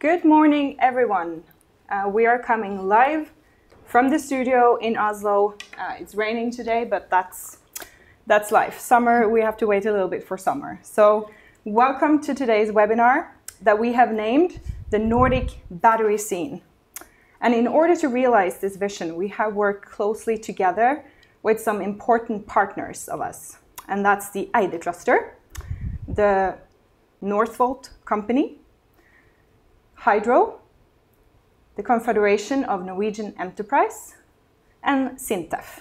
Good morning, everyone. Uh, we are coming live from the studio in Oslo. Uh, it's raining today, but that's that's life. Summer, we have to wait a little bit for summer. So, welcome to today's webinar that we have named the Nordic Battery Scene. And in order to realize this vision, we have worked closely together with some important partners of us, and that's the Eyde Cluster, the Northvolt company, Hydro, the Confederation of Norwegian Enterprise, and SINTEF.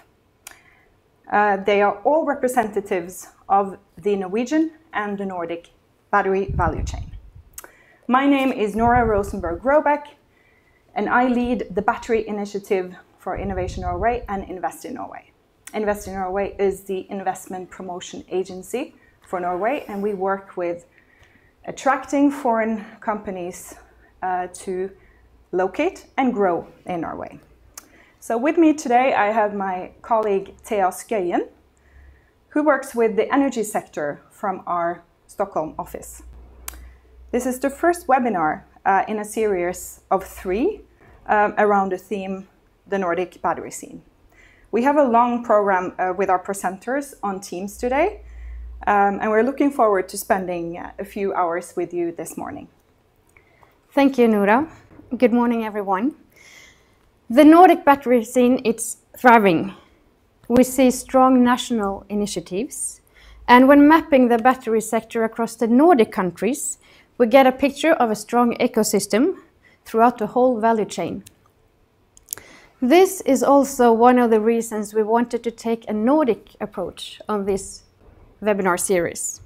Uh, they are all representatives of the Norwegian and the Nordic battery value chain. My name is Nora Rosenberg Grobæk, and I lead the battery initiative for Innovation Norway and Invest in Norway. Invest in Norway is the investment promotion agency for Norway, and we work with attracting foreign companies uh, to locate and grow in Norway. So with me today, I have my colleague Thea Schøyen, who works with the energy sector from our Stockholm office. This is the first webinar uh, in a series of three um, around the theme, the Nordic battery scene. We have a long program uh, with our presenters on Teams today, um, and we're looking forward to spending a few hours with you this morning. Thank you, Nora. Good morning, everyone. The Nordic battery scene is thriving. We see strong national initiatives, and when mapping the battery sector across the Nordic countries, we get a picture of a strong ecosystem throughout the whole value chain. This is also one of the reasons we wanted to take a Nordic approach on this webinar series.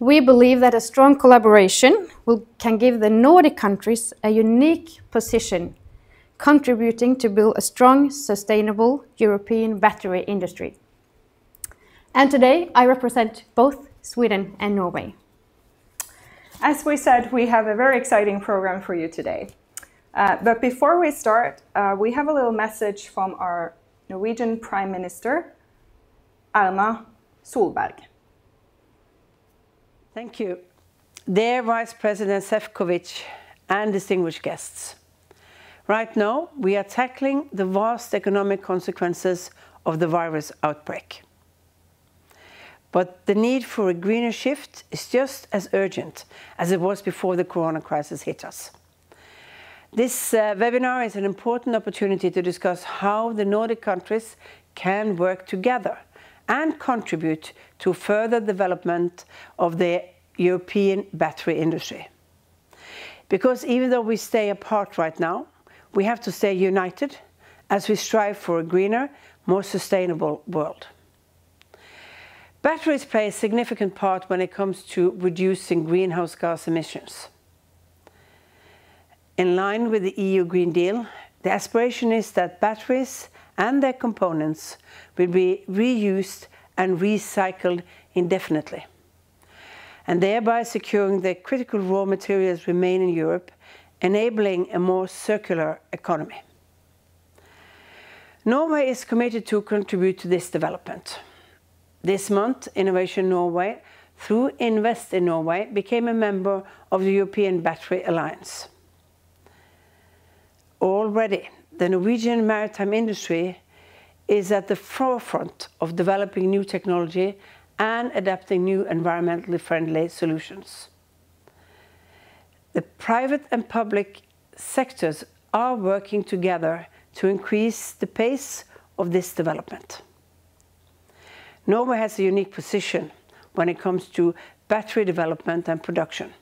We believe that a strong collaboration will, can give the Nordic countries a unique position, contributing to build a strong, sustainable European battery industry. And today I represent both Sweden and Norway. As we said, we have a very exciting program for you today. Uh, but before we start, uh, we have a little message from our Norwegian Prime Minister, Erna Solberg. Thank you. Dear Vice President Šefčovič and distinguished guests. Right now, we are tackling the vast economic consequences of the virus outbreak. But the need for a greener shift is just as urgent as it was before the corona crisis hit us. This uh, webinar is an important opportunity to discuss how the Nordic countries can work together and contribute to further development of the European battery industry. Because even though we stay apart right now, we have to stay united as we strive for a greener, more sustainable world. Batteries play a significant part when it comes to reducing greenhouse gas emissions. In line with the EU Green Deal, the aspiration is that batteries and their components will be reused and recycled indefinitely, and thereby securing that critical raw materials remain in Europe, enabling a more circular economy. Norway is committed to contribute to this development. This month, Innovation Norway, through Invest in Norway, became a member of the European Battery Alliance. Already, the Norwegian maritime industry is at the forefront of developing new technology and adapting new environmentally friendly solutions. The private and public sectors are working together to increase the pace of this development. Norway has a unique position when it comes to battery development and production.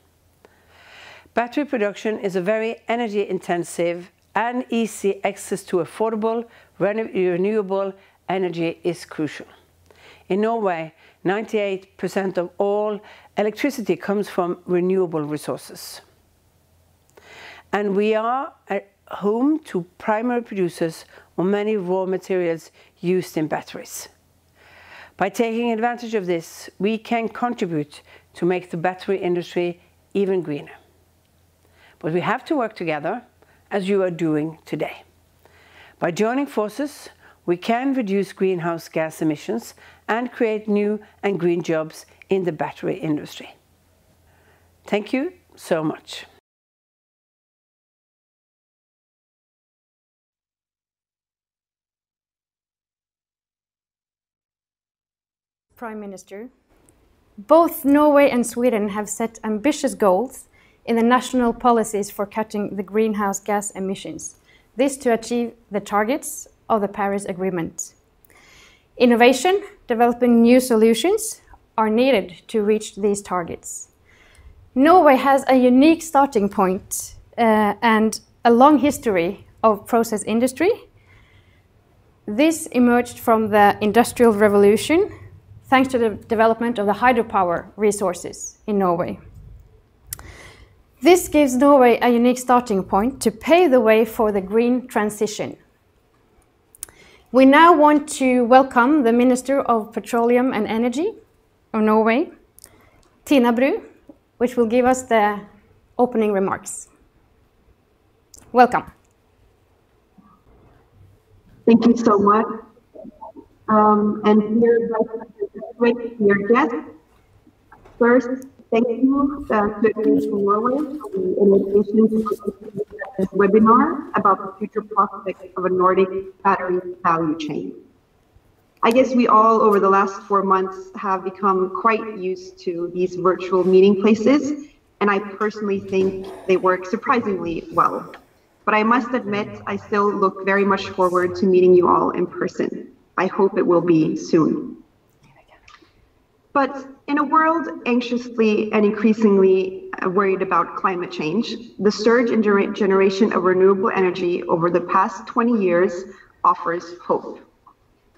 Battery production is a very energy intensive and easy access to affordable, renewable energy is crucial. In Norway, 98% of all electricity comes from renewable resources. And we are home to primary producers of many raw materials used in batteries. By taking advantage of this, we can contribute to make the battery industry even greener. But we have to work together, as you are doing today. By joining forces, we can reduce greenhouse gas emissions and create new and green jobs in the battery industry. Thank you so much. Prime Minister, both Norway and Sweden have set ambitious goals in the national policies for cutting the greenhouse gas emissions, this to achieve the targets of the Paris Agreement. Innovation, developing new solutions, are needed to reach these targets. Norway has a unique starting point, uh, and a long history of process industry. This emerged from the Industrial Revolution thanks to the development of the hydropower resources in Norway. This gives Norway a unique starting point to pave the way for the green transition. We now want to welcome the Minister of Petroleum and Energy of Norway, Tina Bru, which will give us the opening remarks. Welcome. Thank you so much. Um, and dear, dear guests, first, thank you uh, to Norway for the invitation to this webinar about the future prospects of a Nordic battery value chain. I guess we all, over the last four months, have become quite used to these virtual meeting places, and I personally think they work surprisingly well. But I must admit, I still look very much forward to meeting you all in person. I hope it will be soon. But in a world anxiously and increasingly uh, worried about climate change, the surge in gener generation of renewable energy over the past 20 years offers hope.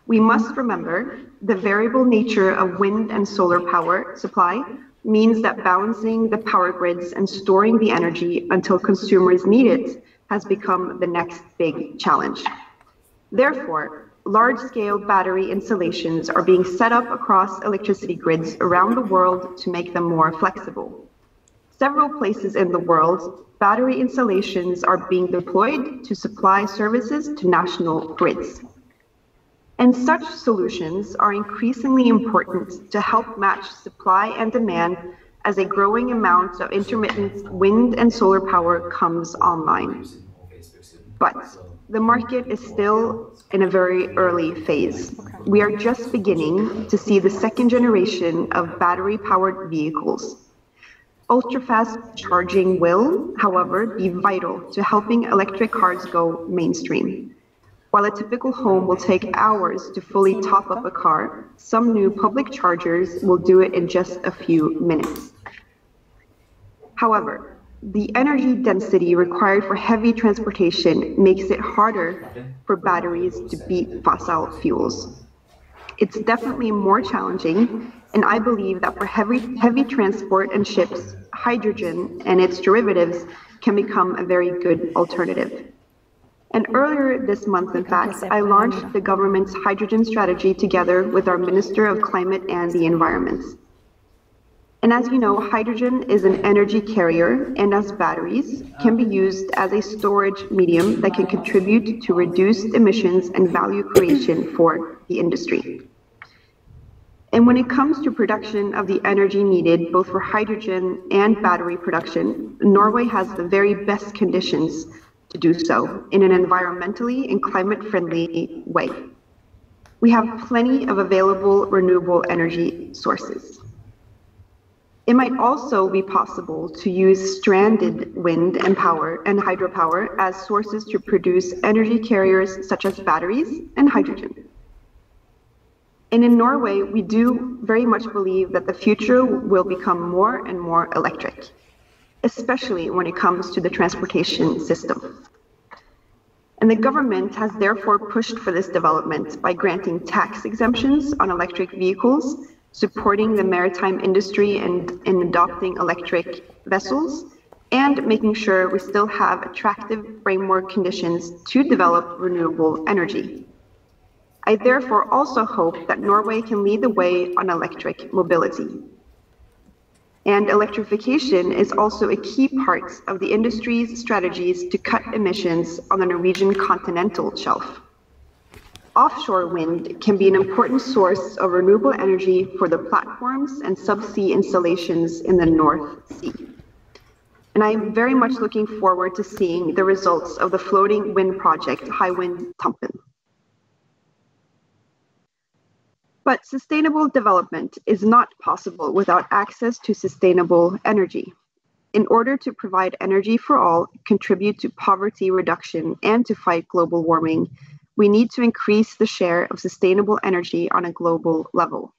We must remember the variable nature of wind and solar power supply means that balancing the power grids and storing the energy until consumers need it has become the next big challenge. Therefore, large-scale battery installations are being set up across electricity grids around the world to make them more flexible. Several places in the world, battery installations are being deployed to supply services to national grids. And such solutions are increasingly important to help match supply and demand as a growing amount of intermittent wind and solar power comes online. But the market is still in a very early phase. We are just beginning to see the second generation of battery-powered vehicles. Ultra-fast charging will, however, be vital to helping electric cars go mainstream. While a typical home will take hours to fully top up a car, some new public chargers will do it in just a few minutes. However, the energy density required for heavy transportation makes it harder for batteries to beat fossil fuels. It's definitely more challenging, and I believe that for heavy, heavy transport and ships, hydrogen and its derivatives can become a very good alternative. And earlier this month, in fact, I launched the government's hydrogen strategy together with our Minister of Climate and the Environment. And as you know, hydrogen is an energy carrier and as batteries can be used as a storage medium that can contribute to reduced emissions and value creation for the industry. And when it comes to production of the energy needed both for hydrogen and battery production, Norway has the very best conditions to do so in an environmentally and climate friendly way. We have plenty of available renewable energy sources. It might also be possible to use stranded wind and power and hydropower as sources to produce energy carriers such as batteries and hydrogen. And in Norway, we do very much believe that the future will become more and more electric, especially when it comes to the transportation system. And the government has therefore pushed for this development by granting tax exemptions on electric vehicles supporting the maritime industry and in adopting electric vessels, and making sure we still have attractive framework conditions to develop renewable energy. I therefore also hope that Norway can lead the way on electric mobility. And electrification is also a key part of the industry's strategies to cut emissions on the Norwegian continental shelf offshore wind can be an important source of renewable energy for the platforms and subsea installations in the North Sea. And I am very much looking forward to seeing the results of the floating wind project, Hywind Tampen. But sustainable development is not possible without access to sustainable energy. In order to provide energy for all, contribute to poverty reduction, and to fight global warming, we need to increase the share of sustainable energy on a global level.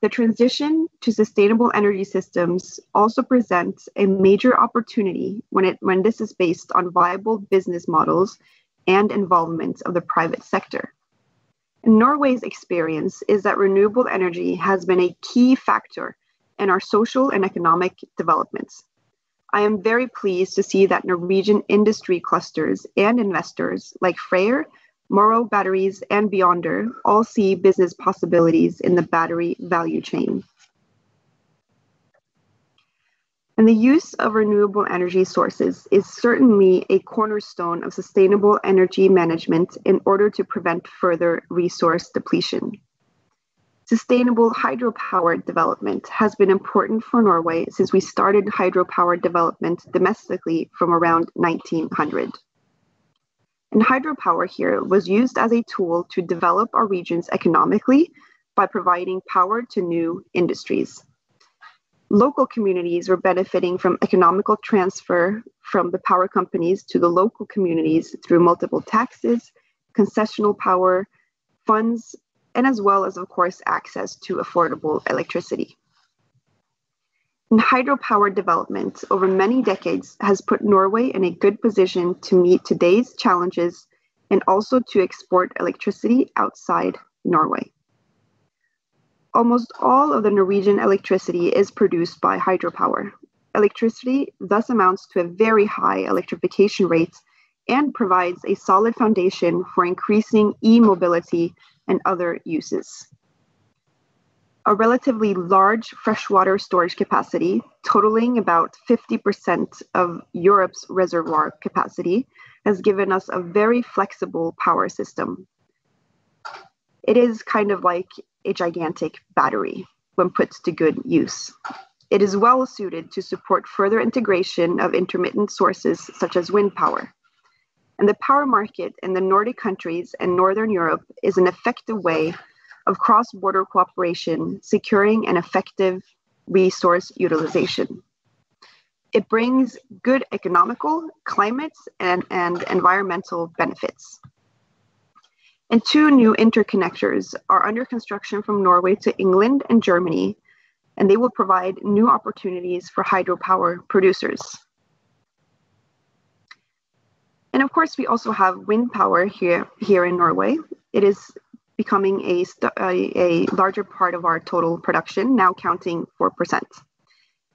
The transition to sustainable energy systems also presents a major opportunity when, it, when this is based on viable business models and involvement of the private sector. Norway's experience is that renewable energy has been a key factor in our social and economic developments. I am very pleased to see that Norwegian industry clusters and investors like Freyr, Morrow Batteries, and Beyonder all see business possibilities in the battery value chain. And the use of renewable energy sources is certainly a cornerstone of sustainable energy management in order to prevent further resource depletion. Sustainable hydropower development has been important for Norway since we started hydropower development domestically from around 1900. And hydropower here was used as a tool to develop our regions economically by providing power to new industries local communities were benefiting from economical transfer from the power companies to the local communities through multiple taxes, concessional power, funds, and as well as, of course, access to affordable electricity. And hydropower development over many decades has put Norway in a good position to meet today's challenges and also to export electricity outside Norway almost all of the Norwegian electricity is produced by hydropower. Electricity thus amounts to a very high electrification rate and provides a solid foundation for increasing e mobility and other uses. A relatively large freshwater storage capacity, totaling about 50% of Europe's reservoir capacity, has given us a very flexible power system. It is kind of like a gigantic battery when put to good use. It is well suited to support further integration of intermittent sources such as wind power. And the power market in the Nordic countries and Northern Europe is an effective way of cross border cooperation, securing an effective resource utilization. It brings good economical, climate, and, and environmental benefits. And two new interconnectors are under construction from Norway to England and Germany, and they will provide new opportunities for hydropower producers. And of course, we also have wind power here, here in Norway. It is becoming a, a, larger part of our total production, now counting 4%.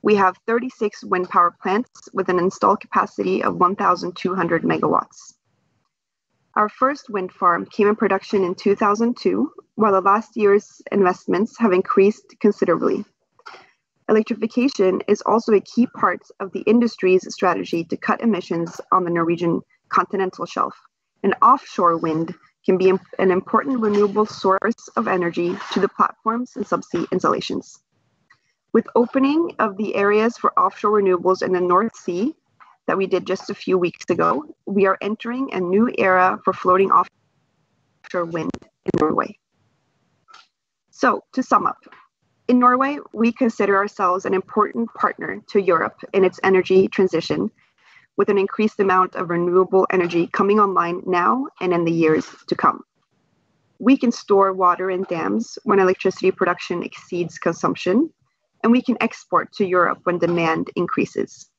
We have 36 wind power plants with an installed capacity of 1,200 megawatts. Our first wind farm came in production in 2002, while the last year's investments have increased considerably. Electrification is also a key part of the industry's strategy to cut emissions on the Norwegian continental shelf. And offshore wind can be an important renewable source of energy to the platforms and subsea installations. With opening of the areas for offshore renewables in the North Sea, that we did just a few weeks ago, we are entering a new era for floating offshore wind in Norway. So, to sum up, in Norway, we consider ourselves an important partner to Europe in its energy transition, with an increased amount of renewable energy coming online now and in the years to come. We can store water in dams when electricity production exceeds consumption, and we can export to Europe when demand increases.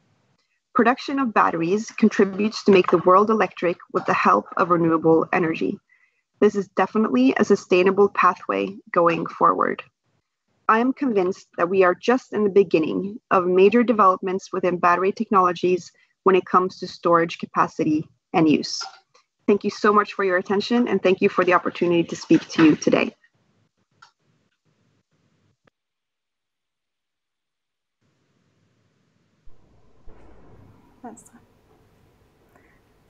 Production of batteries contributes to make the world electric with the help of renewable energy. This is definitely a sustainable pathway going forward. I am convinced that we are just in the beginning of major developments within battery technologies when it comes to storage capacity and use. Thank you so much for your attention and thank you for the opportunity to speak to you today.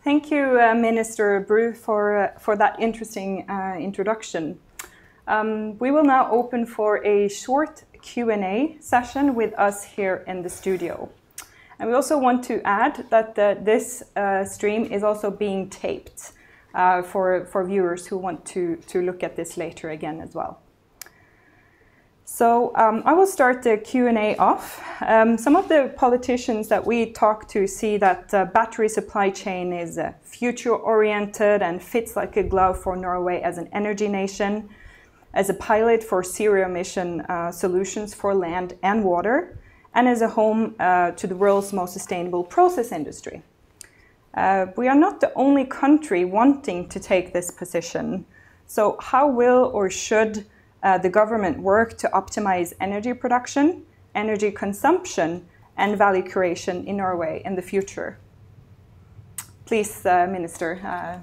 Thank you, uh, Minister Bru, for, uh, for that interesting uh, introduction. Um, we will now open for a short Q&A session with us here in the studio. And we also want to add that uh, this uh, stream is also being taped. uh, for, for viewers who want to, to look at this later again as well. So um, I will start the Q&A off. Um, some of the politicians that we talk to see that uh, battery supply chain is uh, future-oriented and fits like a glove for Norway as an energy nation, as a pilot for zero-emission uh, solutions for land and water, and as a home uh, to the world's most sustainable process industry. Uh, we are not the only country wanting to take this position. So how will or should uh, the government work to optimize energy production, energy consumption, and value creation in Norway in the future? Please, Minister.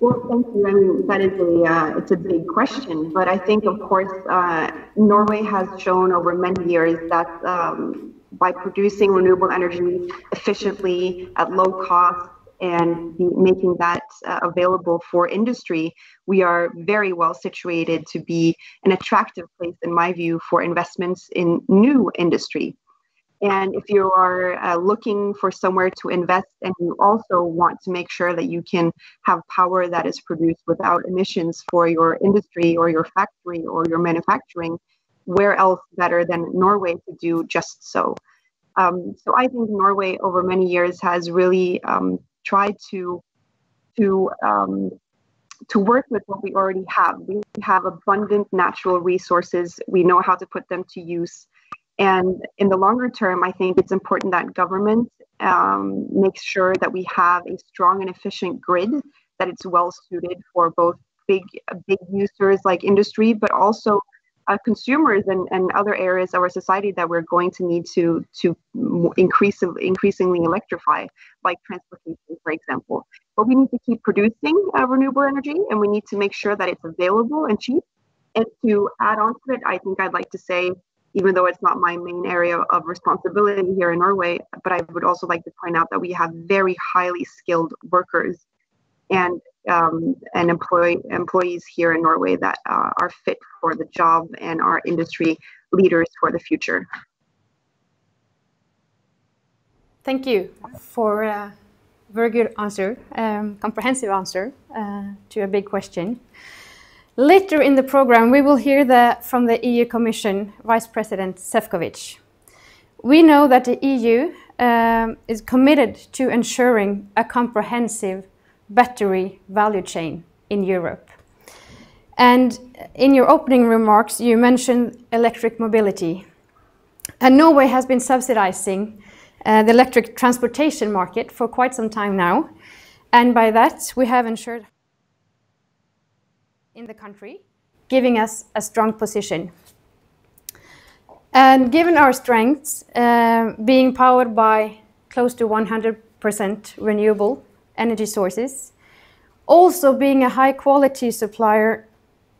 Well, thank you. I mean, that is a uh, it's a big question, but I think, of course, uh, Norway has shown over many years that um, by producing renewable energy efficiently at low cost and making that uh, available for industry, we are very well situated to be an attractive place, in my view, for investments in new industry. And if you are uh, looking for somewhere to invest and you also want to make sure that you can have power that is produced without emissions for your industry or your factory or your manufacturing, where else better than Norway to do just so? Um, so I think Norway over many years has really um, tried to to um, to work with what we already have. We have abundant natural resources. We know how to put them to use. And in the longer term, I think it's important that government um, makes sure that we have a strong and efficient grid, that it's well suited for both big big users like industry, but also uh, consumers and, and other areas of our society that we're going to need to to increase increasingly electrify, like transportation, for example. But we need to keep producing uh, renewable energy, and we need to make sure that it's available and cheap. And to add on to it, I think I'd like to say, even though it's not my main area of responsibility here in Norway, but I would also like to point out that we have very highly skilled workers and um, and employ employees here in Norway that uh, are fit for the job and are industry leaders for the future. Thank you for a very good answer, um, comprehensive answer uh, to a big question. Later in the program, we will hear the, from the EU Commission Vice President Šefčovič. We know that the EU um, is committed to ensuring a comprehensive battery value chain in Europe. And in your opening remarks, you mentioned electric mobility. And Norway has been subsidizing uh, the electric transportation market for quite some time now. And by that, we have ensured in the country, giving us a strong position. And given our strengths, uh, being powered by close to 100% renewable energy sources. Also being a high quality supplier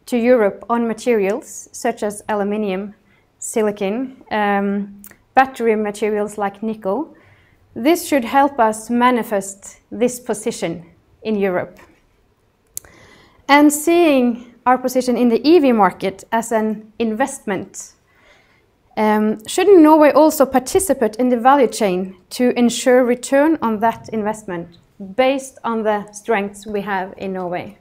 to Europe on materials such as aluminium, silicon, um, battery materials like nickel. This should help us manifest this position in Europe. And seeing our position in the EV market as an investment, um, shouldn't Norway also participate in the value chain to ensure return on that investment based on the strengths we have in Norway?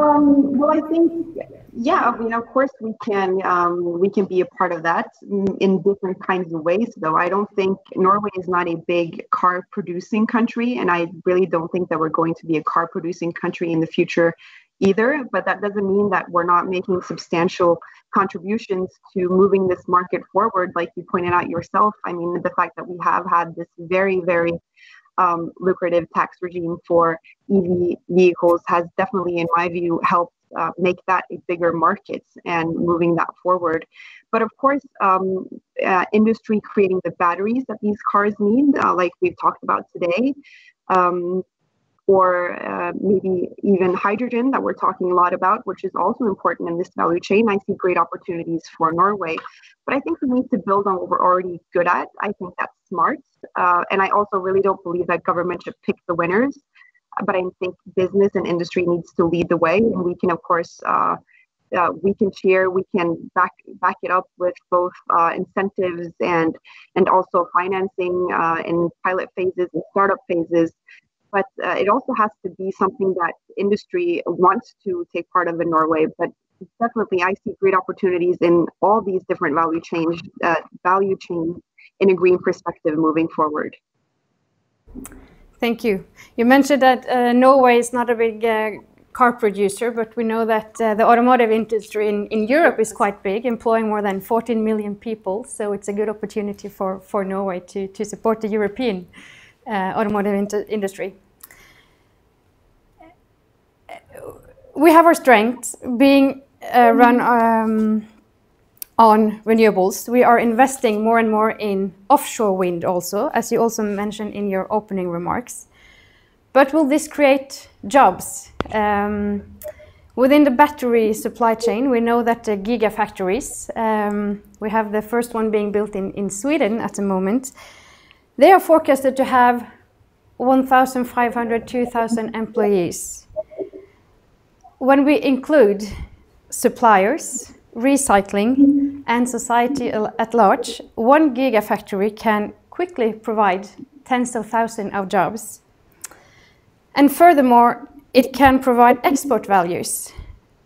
Um, well, I think, yeah, I mean, of course we can um, we can be a part of that in different kinds of ways. Though I don't think Norway is not a big car producing country, and I really don't think that we're going to be a car producing country in the future either. But that doesn't mean that we're not making substantial contributions to moving this market forward, like you pointed out yourself. I mean, the fact that we have had this very, very um, lucrative tax regime for EV vehicles has definitely, in my view, helped uh, make that a bigger market and moving that forward. But of course, um, uh, industry creating the batteries that these cars need, uh, like we've talked about today, um, or uh, maybe even hydrogen that we're talking a lot about, which is also important in this value chain. I see great opportunities for Norway, but I think we need to build on what we're already good at. I think that's smart, uh, and I also really don't believe that government should pick the winners. But I think business and industry needs to lead the way, and we can, of course, uh, uh, we can share, we can back back it up with both uh, incentives and and also financing uh, in pilot phases and startup phases. But uh, it also has to be something that industry wants to take part of in Norway. But definitely, I see great opportunities in all these different value chains, uh, value chains in a green perspective moving forward. Thank you. You mentioned that uh, Norway is not a big uh, car producer, but we know that uh, the automotive industry in, in Europe is quite big, employing more than 14 million people. So it's a good opportunity for, for Norway to, to support the European uh, automotive industry. We have our strengths being uh, run um, on renewables. We are investing more and more in offshore wind also, as you also mentioned in your opening remarks. But will this create jobs? Um, within the battery supply chain, we know that the gigafactories, um, we have the first one being built in, in Sweden at the moment, they are forecasted to have 1,500, 2,000 employees. When we include suppliers, recycling, and society at large, one gigafactory can quickly provide tens of thousands of jobs. And furthermore, it can provide export values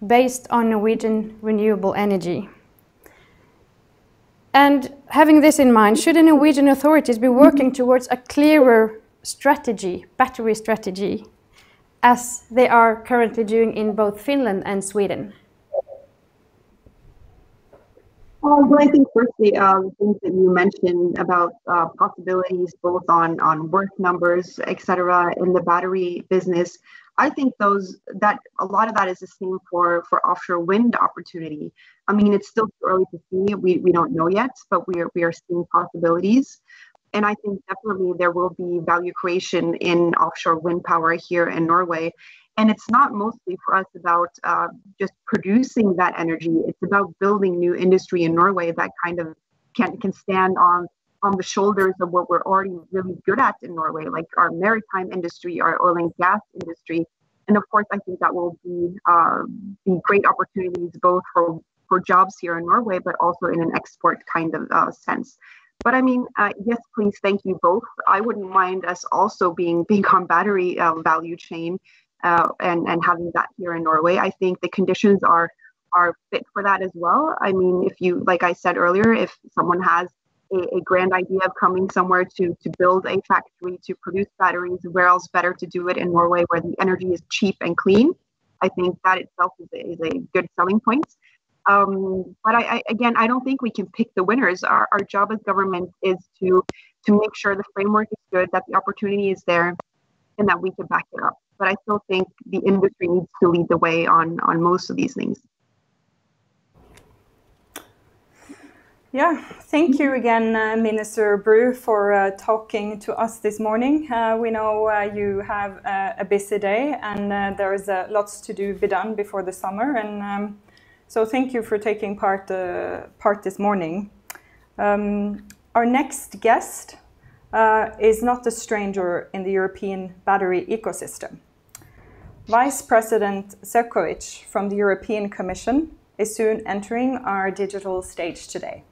based on Norwegian renewable energy. And having this in mind, should the Norwegian authorities be working towards a clearer strategy, battery strategy, as they are currently doing in both Finland and Sweden? Um, well, I think firstly, uh, the things that you mentioned about uh, possibilities both on on work numbers, et cetera, in the battery business, I think those that a lot of that is the same for for offshore wind opportunity. I mean, it's still too early to see. We we don't know yet, but we are we are seeing possibilities. And I think definitely there will be value creation in offshore wind power here in Norway. And it's not mostly for us about uh, just producing that energy. It's about building new industry in Norway that kind of can can stand on on the shoulders of what we're already really good at in Norway, like our maritime industry, our oil and gas industry. And of course, I think that will be uh, be great opportunities both for for jobs here in Norway, but also in an export kind of uh, sense. But I mean, uh, yes, please, thank you both. I wouldn't mind us also being being on battery uh, value chain uh, and and having that here in Norway. I think the conditions are are fit for that as well. I mean, if you like I said earlier, if someone has a, a, grand idea of coming somewhere to to build a factory to produce batteries, where else better to do it in Norway, where the energy is cheap and clean? I think that itself is a, is a good selling point. Um, but I, I, again, I don't think we can pick the winners. Our, our job as government is to to make sure the framework is good, that the opportunity is there, and that we can back it up but I still think the industry needs to lead the way on on most of these things. Yeah, thank you again, uh, Minister Bru, for uh, talking to us this morning. Uh, we know uh, you have uh, a busy day and uh, there's lots to do be done before the summer. And um, so thank you for taking part, part this morning. Um, our next guest is not a stranger in the European battery ecosystem. Vice President Šefčovič from the European Commission is soon entering our digital stage today.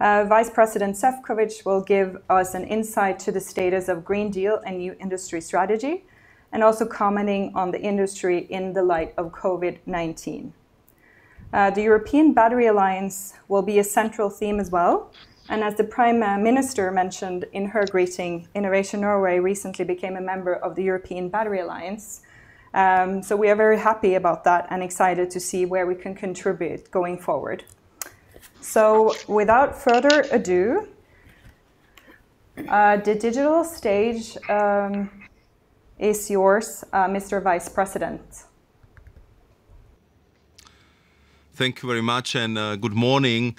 Uh, Vice President Šefčovič will give us an insight to the status of Green Deal and new industry strategy, and also commenting on the industry in the light of COVID-19. Uh, the European Battery Alliance will be a central theme as well, and as the Prime Minister mentioned in her greeting, Innovation Norway recently became a member of the European Battery Alliance. Um, so we are very happy about that and excited to see where we can contribute going forward. So without further ado, uh, the digital stage um, is yours, uh, Mr. Vice President. Thank you very much and uh, good morning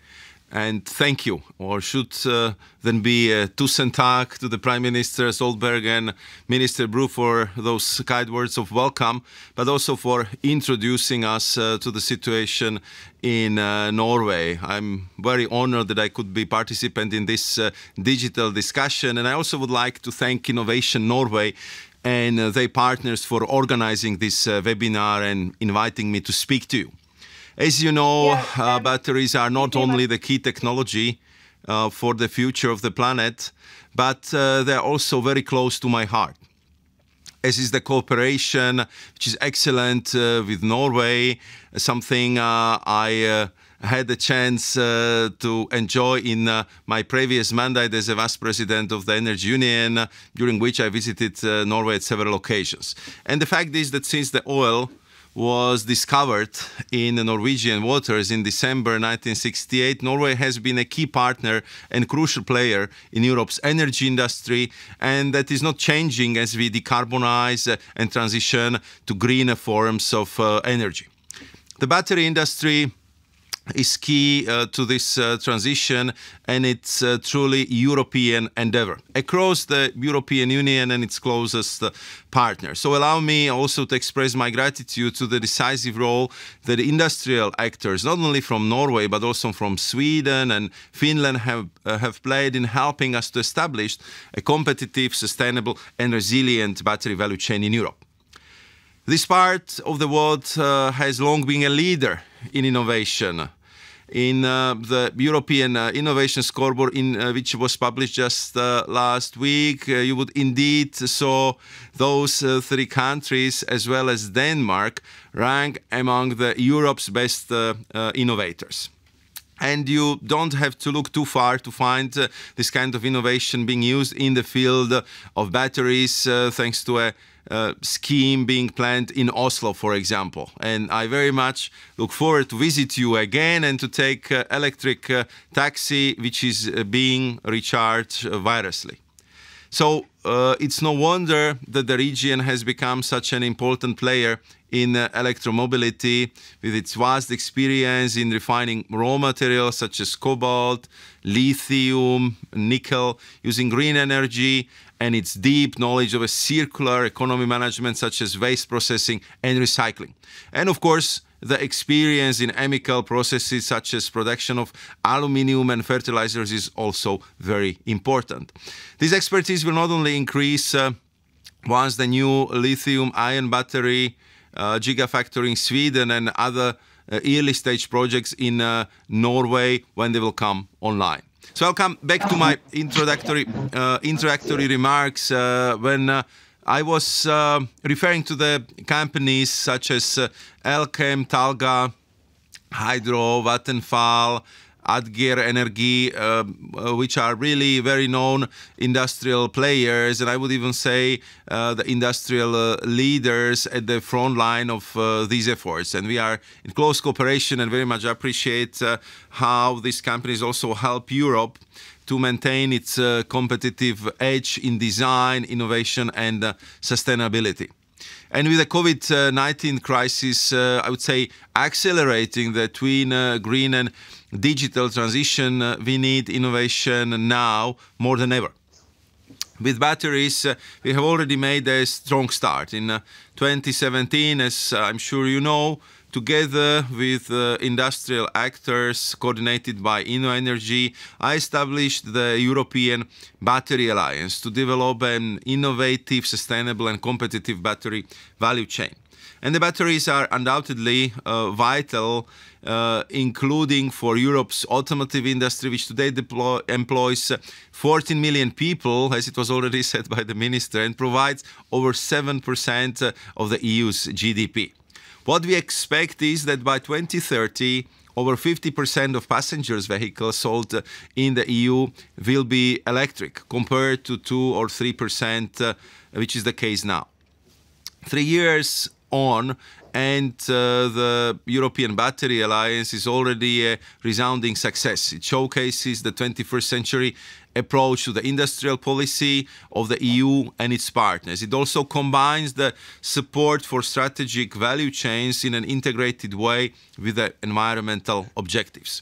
and thank you, or should uh, then be uh, tusen tak to the Prime Minister Stoltenberg and Minister Bru for those kind words of welcome, but also for introducing us uh, to the situation in uh, Norway. I'm very honored that I could be participant in this uh, digital discussion, and I also would like to thank Innovation Norway and uh, their partners for organizing this webinar and inviting me to speak to you. As you know, uh, batteries are not only the key technology uh, for the future of the planet, but uh, they're also very close to my heart. As is the cooperation, which is excellent uh, with Norway, something uh, I uh, had the chance uh, to enjoy in uh, my previous mandate as a vice president of the Energy Union, uh, during which I visited uh, Norway at several occasions. And the fact is that since the oil was discovered in the Norwegian waters in December 1968, Norway has been a key partner and crucial player in Europe's energy industry, and that is not changing as we decarbonize uh, and transition to greener forms of uh, energy. The battery industry is key uh, to this uh, transition and it's uh, truly European endeavor across the European Union and its closest uh, partners. So allow me also to express my gratitude to the decisive role that industrial actors, not only from Norway but also from Sweden and Finland, have uh, have played in helping us to establish a competitive, sustainable, and resilient battery value chain in Europe. This part of the world has long been a leader in innovation. In uh, the European uh, Innovation Scoreboard, in uh, which was published just last week, you would indeed saw those three countries, as well as Denmark, rank among the Europe's best innovators. And you don't have to look too far to find uh, this kind of innovation being used in the field of batteries, uh, thanks to a uh, scheme being planned in Oslo, for example. And I very much look forward to visit you again and to take uh, electric uh, taxi, which is uh, being recharged wirelessly. So uh, it's no wonder that the region has become such an important player in uh, electromobility with its vast experience in refining raw materials such as cobalt, lithium, nickel, using green energy, and its deep knowledge of a circular economy management such as waste processing and recycling. And of course, the experience in chemical processes such as production of aluminium and fertilizers is also very important. This expertise will not only increase uh, once the new lithium ion battery uh, gigafactory in Sweden and other uh, early stage projects in uh, Norway when they will come online. So I'll come back to my introductory uh, introductory remarks uh, when uh, I was uh, referring to the companies such as uh, Elkem, Talga, Hydro, Vattenfall, Agder Energy, uh, uh, which are really very known industrial players, and I would even say uh, the industrial uh, leaders at the front line of uh, these efforts. And we are in close cooperation and very much appreciate how these companies also help Europe to maintain its uh, competitive edge in design, innovation, and uh, sustainability. And with the COVID 19 crisis, uh, I would say accelerating the twin green and digital transition, uh, we need innovation now more than ever. With batteries, uh, we have already made a strong start. In uh, 2017, as I'm sure you know, together with uh, industrial actors coordinated by InnoEnergy, I established the European Battery Alliance to develop an innovative, sustainable, and competitive battery value chain. And the batteries are undoubtedly uh, vital, uh, including for Europe's automotive industry, which today deploy, employs uh, 14 million people, as it was already said by the minister, and provides over 7% uh, of the EU's GDP. What we expect is that by 2030, over 50% of passengers vehicles sold uh, in the EU will be electric, compared to 2 or 3%, uh, which is the case now. Three years on, and uh, the European Battery Alliance is already a resounding success. It showcases the 21st century approach to the industrial policy of the EU and its partners. It also combines the support for strategic value chains in an integrated way with the environmental objectives.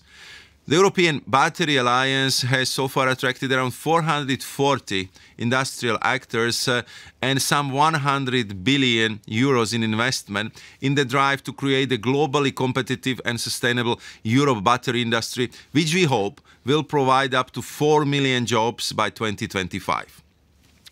The European Battery Alliance has so far attracted around 440 industrial actors uh, and some 100 billion euros in investment in the drive to create a globally competitive and sustainable Europe battery industry, which we hope will provide up to 4 million jobs by 2025.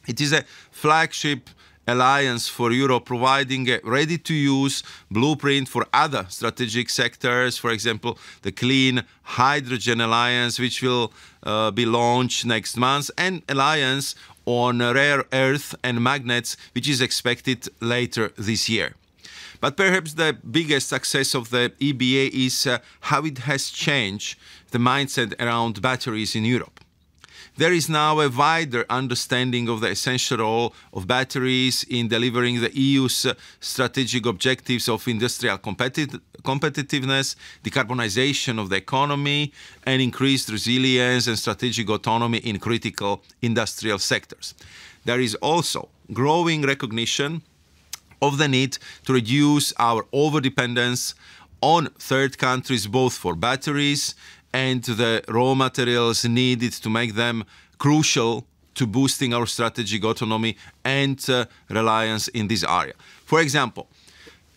It is a flagship Alliance for Europe, providing a ready to use blueprint for other strategic sectors, for example, the Clean Hydrogen Alliance, which will uh, be launched next month, and Alliance on rare earth and magnets, which is expected later this year. But perhaps the biggest success of the EBA is uh, how it has changed the mindset around batteries in Europe. There is now a wider understanding of the essential role of batteries in delivering the EU's uh, strategic objectives of industrial competi competitiveness, decarbonization of the economy, and increased resilience and strategic autonomy in critical industrial sectors. There is also growing recognition of the need to reduce our overdependence on third countries, both for batteries and the raw materials needed to make them crucial to boosting our strategic autonomy and uh, reliance in this area. For example,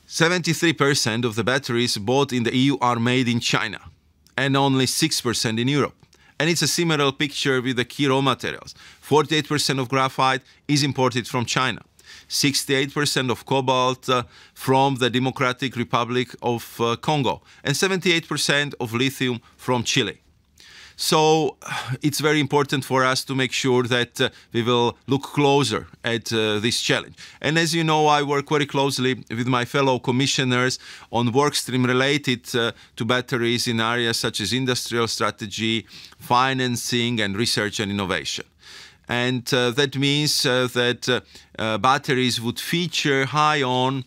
73% of the batteries bought in the EU are made in China and only 6% in Europe. And it's a similar picture with the key raw materials. 48% of graphite is imported from China. 68% of cobalt uh, from the Democratic Republic of uh, Congo, and 78% of lithium from Chile. So it's very important for us to make sure that uh, we will look closer at uh, this challenge. And as you know, I work very closely with my fellow commissioners on work stream related uh, to batteries in areas such as industrial strategy, financing, and research and innovation and uh, that means uh, that uh, batteries would feature high on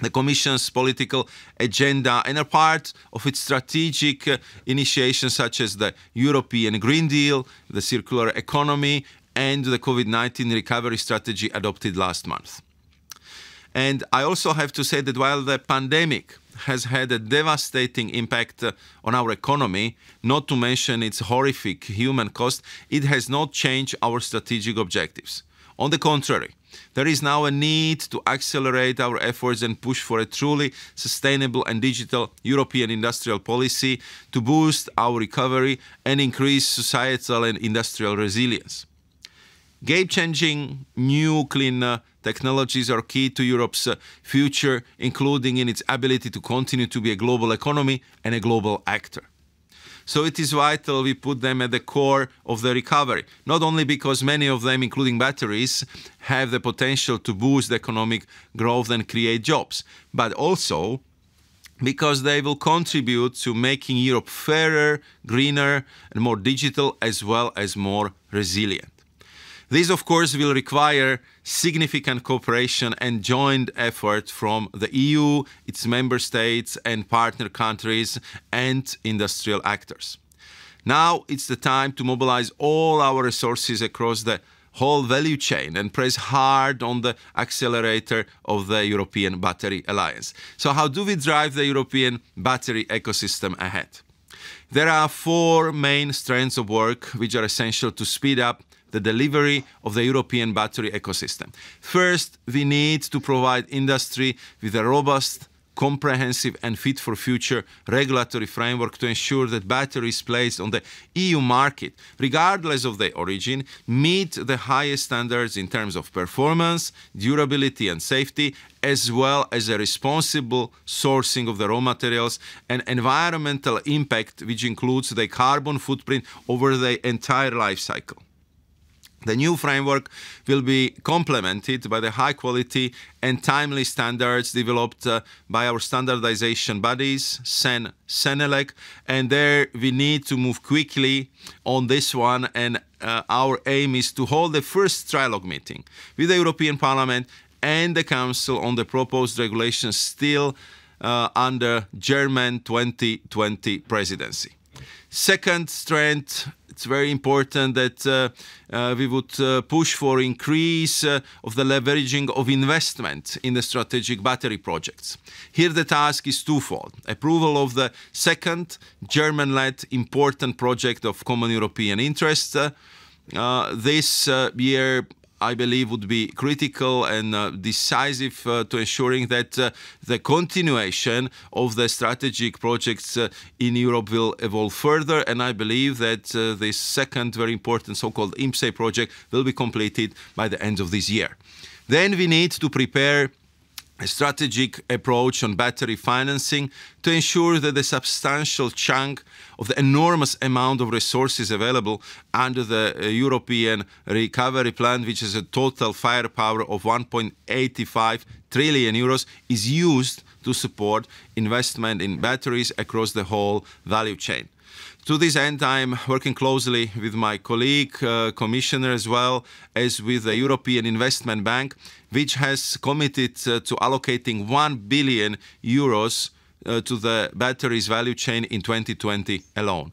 the Commission's political agenda and are part of its strategic uh, initiations such as the European Green Deal, the circular economy, and the COVID 19 recovery strategy adopted last month. And I also have to say that while the pandemic has had a devastating impact on our economy, not to mention its horrific human cost, it has not changed our strategic objectives. On the contrary, there is now a need to accelerate our efforts and push for a truly sustainable and digital European industrial policy to boost our recovery and increase societal and industrial resilience. Game changing new clean uh, technologies are key to Europe's uh, future, including in its ability to continue to be a global economy and a global actor. So it is vital we put them at the core of the recovery, not only because many of them, including batteries, have the potential to boost economic growth and create jobs, but also because they will contribute to making Europe fairer, greener, and more digital, as well as more resilient. This, of course, will require significant cooperation and joint effort from the EU, its member states and partner countries and industrial actors. Now it's the time to mobilize all our resources across the whole value chain and press hard on the accelerator of the European Battery Alliance. So how do we drive the European battery ecosystem ahead? There are four main strands of work which are essential to speed up the delivery of the European battery ecosystem. First, we need to provide industry with a robust, comprehensive and fit for future regulatory framework to ensure that batteries placed on the EU market, regardless of their origin, meet the highest standards in terms of performance, durability and safety, as well as a responsible sourcing of the raw materials and environmental impact, which includes the carbon footprint over the entire life cycle. The new framework will be complemented by the high quality and timely standards developed uh, by our standardization bodies, CEN, CENELEC, and there we need to move quickly on this one and uh, our aim is to hold the first trilogue meeting with the European Parliament and the Council on the proposed regulations still uh, under German 2020 presidency. Second strand it's very important that uh, uh, we would uh, push for increase uh, of the leveraging of investment in the strategic battery projects. Here the task is twofold. Approval of the second German-led important project of common European interest. Uh, this uh, year I believe would be critical and uh, decisive uh, to ensuring that uh, the continuation of the strategic projects uh, in Europe will evolve further. And I believe that uh, this second very important so-called IPCEI project will be completed by the end of this year. Then we need to prepare a strategic approach on battery financing to ensure that the substantial chunk of the enormous amount of resources available under the uh, European Recovery Plan, which is a total firepower of 1.85 trillion euros, is used to support investment in batteries across the whole value chain. To this end, I'm working closely with my colleague, uh, Commissioner, as well as with the European Investment Bank, which has committed uh, to allocating 1 billion euros uh, to the batteries value chain in 2020 alone.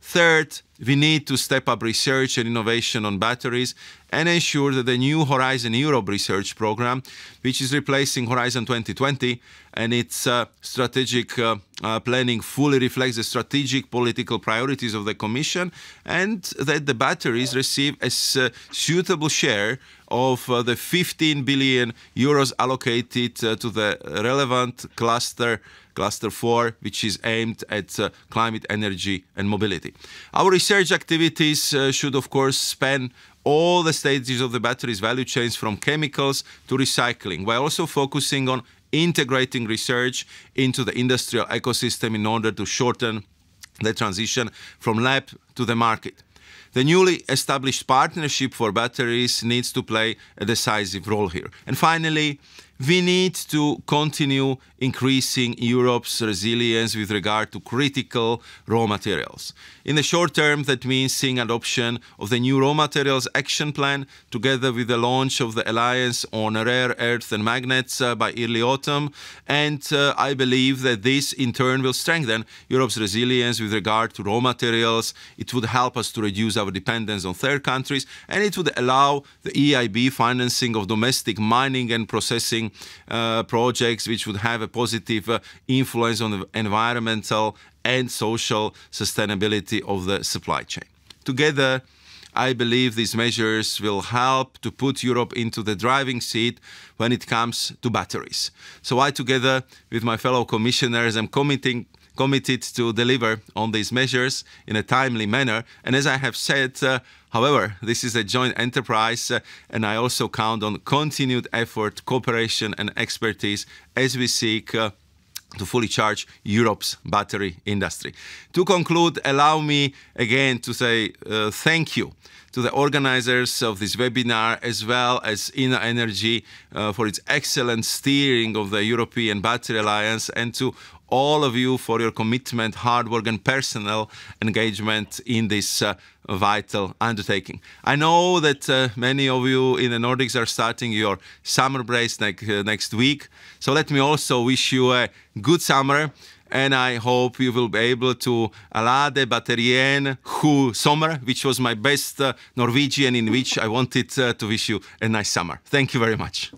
Third, we need to step up research and innovation on batteries and ensure that the new Horizon Europe research program, which is replacing Horizon 2020 and its uh, strategic uh, uh, planning fully reflects the strategic political priorities of the Commission and that the batteries receive a uh, suitable share of uh, the 15 billion euros allocated uh, to the relevant cluster Cluster 4, which is aimed at uh, climate, energy, and mobility. Our research activities uh, should, of course, span all the stages of the battery's value chains from chemicals to recycling, while also focusing on integrating research into the industrial ecosystem in order to shorten the transition from lab to the market. The newly established partnership for batteries needs to play a decisive role here. And finally, we need to continue increasing Europe's resilience with regard to critical raw materials. In the short term, that means seeing adoption of the new raw materials action plan together with the launch of the Alliance on Rare Earth and Magnets uh, by early autumn. And uh, I believe that this in turn will strengthen Europe's resilience with regard to raw materials. It would help us to reduce our dependence on third countries and it would allow the EIB financing of domestic mining and processing uh, projects which would have a positive uh, influence on the environmental and social sustainability of the supply chain. Together, I believe these measures will help to put Europe into the driving seat when it comes to batteries. So I, together with my fellow commissioners, am committing committed to deliver on these measures in a timely manner. And as I have said, uh, however, this is a joint enterprise, uh, and I also count on continued effort, cooperation, and expertise as we seek. Uh, to fully charge Europe's battery industry. To conclude, allow me again to say uh, thank you to the organizers of this webinar as well as InnoEnergy uh, for its excellent steering of the European Battery Alliance and to all of you for your commitment, hard work, and personal engagement in this uh, vital undertaking. I know that uh, many of you in the Nordics are starting your summer breaks ne uh, next week. So let me also wish you a good summer. And I hope you will be able to alade batterien hu sommer, which was my best uh, Norwegian in which I wanted uh, to wish you a nice summer. Thank you very much.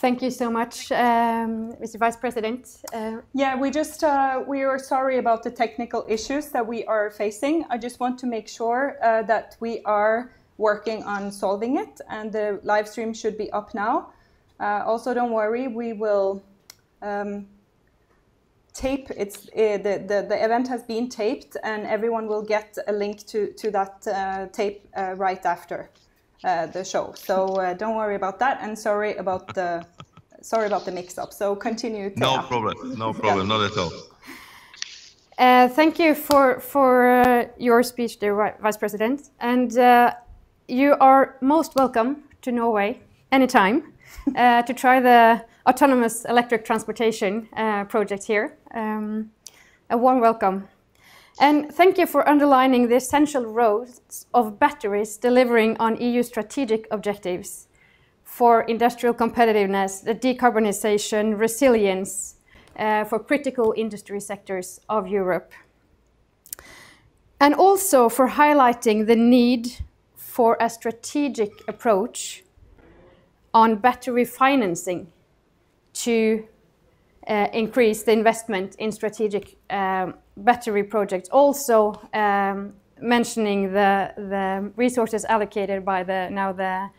Thank you so much, um, Mr. Vice President. Uh, yeah, we just uh, we are sorry about the technical issues that we are facing. I just want to make sure uh, that we are working on solving it, and the live stream should be up now. Uh, also, don't worry, we will um, tape. It's uh, the, the the event has been taped, and everyone will get a link to to that uh, tape right after the show. So uh, don't worry about that, and sorry about the sorry about the mix-up. So continue. No problem. No problem. Yeah. Not at all. Uh, thank you for for uh, your speech, dear Vice President, and uh, you are most welcome to Norway anytime uh, to try the autonomous electric transportation project here. Um, a warm welcome. And thank you for underlining the essential roles of batteries delivering on EU strategic objectives for industrial competitiveness, the decarbonization, resilience uh, for critical industry sectors of Europe. And also for highlighting the need for a strategic approach on battery financing to increase the investment in strategic um, battery projects, also um, mentioning the, the resources allocated by the now the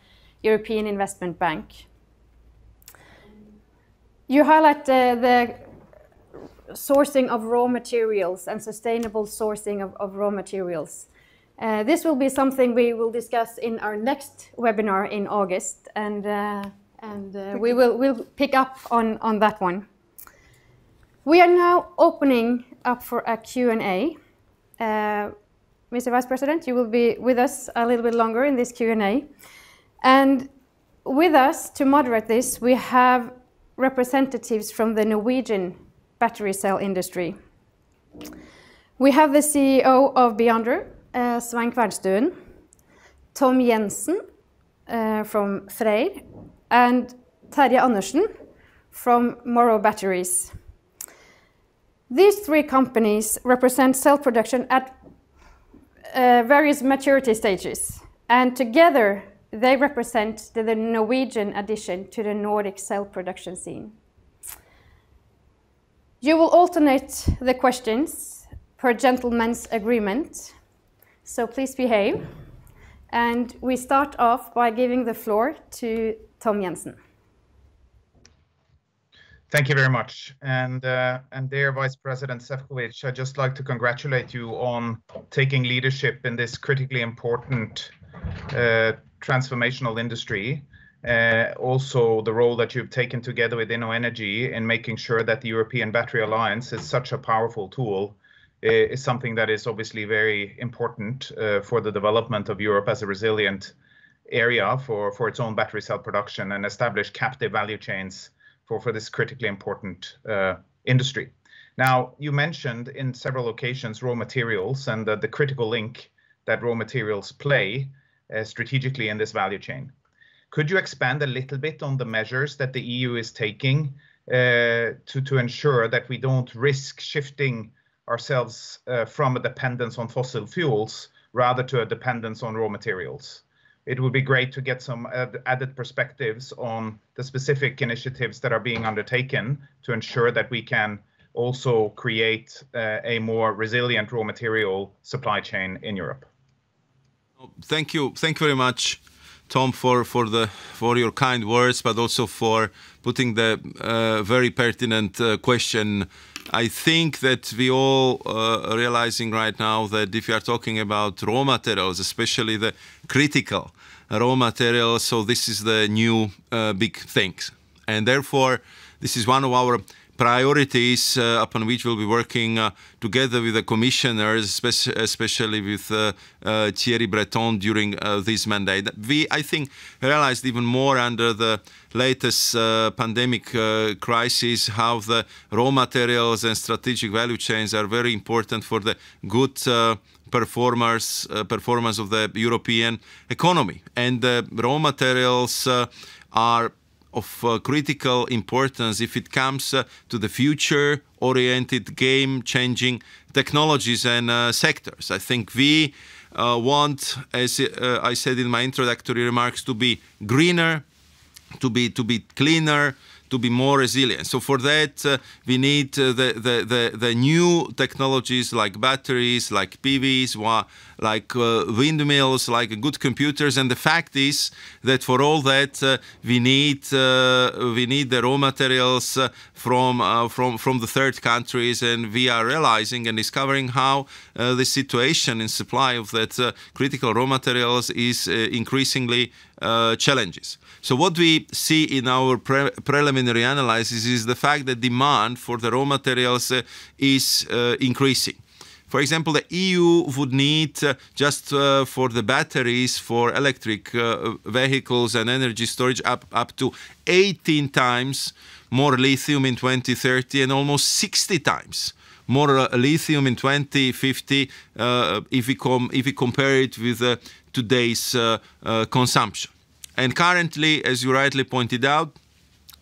European Investment Bank. You highlight the, the sourcing of raw materials and sustainable sourcing of, of raw materials. Uh, this will be something we will discuss in our next webinar in August, and, uh, and uh, we will we'll pick up on, on that one. We are now opening up for a Q&A. Uh, Mr. Vice President, you will be with us a little bit longer in this Q&A. And with us to moderate this, we have representatives from the Norwegian battery cell industry. We have the CEO of Beyonder, uh, Svein Kvernstuen, Tom Jensen uh, from Freyr, and Terje Andersen from Morrow Batteries. These three companies represent cell production at uh, various maturity stages, and together they represent the, Norwegian addition to the Nordic cell production scene. You will alternate the questions per gentleman's agreement, so please behave. And we start off by giving the floor to Tom Jensen. Thank you very much. And, uh, and dear Vice President Šefčovič, I'd just like to congratulate you on taking leadership in this critically important uh, transformational industry. Uh, also, the role that you've taken together with InnoEnergy in making sure that the European Battery Alliance is such a powerful tool uh, is something that is obviously very important uh, for the development of Europe as a resilient area for, for its own battery cell production and establish captive value chains for, for this critically important uh, industry. Now, you mentioned in several occasions raw materials and the, the critical link that raw materials play uh, strategically in this value chain. Could you expand a little bit on the measures that the EU is taking uh, to, to ensure that we don't risk shifting ourselves uh, from a dependence on fossil fuels rather to a dependence on raw materials? It would be great to get some added perspectives on the specific initiatives that are being undertaken to ensure that we can also create uh, a more resilient raw material supply chain in Europe. Thank you. Thank you very much, Tom, for, for, the, for your kind words, but also for putting the uh, very pertinent uh, question. I think that we all uh, realizing right now that if you are talking about raw materials, especially the critical raw materials, so this is the new uh, big things. And therefore, this is one of our priorities uh, upon which we'll be working uh, together with the commissioners, especially with uh, uh, Thierry Breton during uh, this mandate. We, I think, realized even more under the latest pandemic crisis how the raw materials and strategic value chains are very important for the good performers, performance of the European economy. And the raw materials are of uh, critical importance if it comes uh, to the future oriented game changing technologies and uh, sectors. I think we uh, want, as uh, I said in my introductory remarks, to be greener, to be, to be cleaner, to be more resilient. So for that, uh, we need uh, the, the, the, the, new technologies like batteries, like PVs, like uh, windmills, like good computers. And the fact is that for all that, uh, we need uh, we need the raw materials uh, from from from the third countries, and we are realizing and discovering how the situation in supply of that critical raw materials is increasingly challenges. So what we see in our pre preliminary analysis is the fact that demand for the raw materials uh, is uh, increasing. For example, the EU would need uh, just uh, for the batteries for electric uh, vehicles and energy storage up, up to 18 times more lithium in 2030 and almost 60 times more uh, lithium in 2050 if, we if we compare it with today's consumption. And currently, as you rightly pointed out,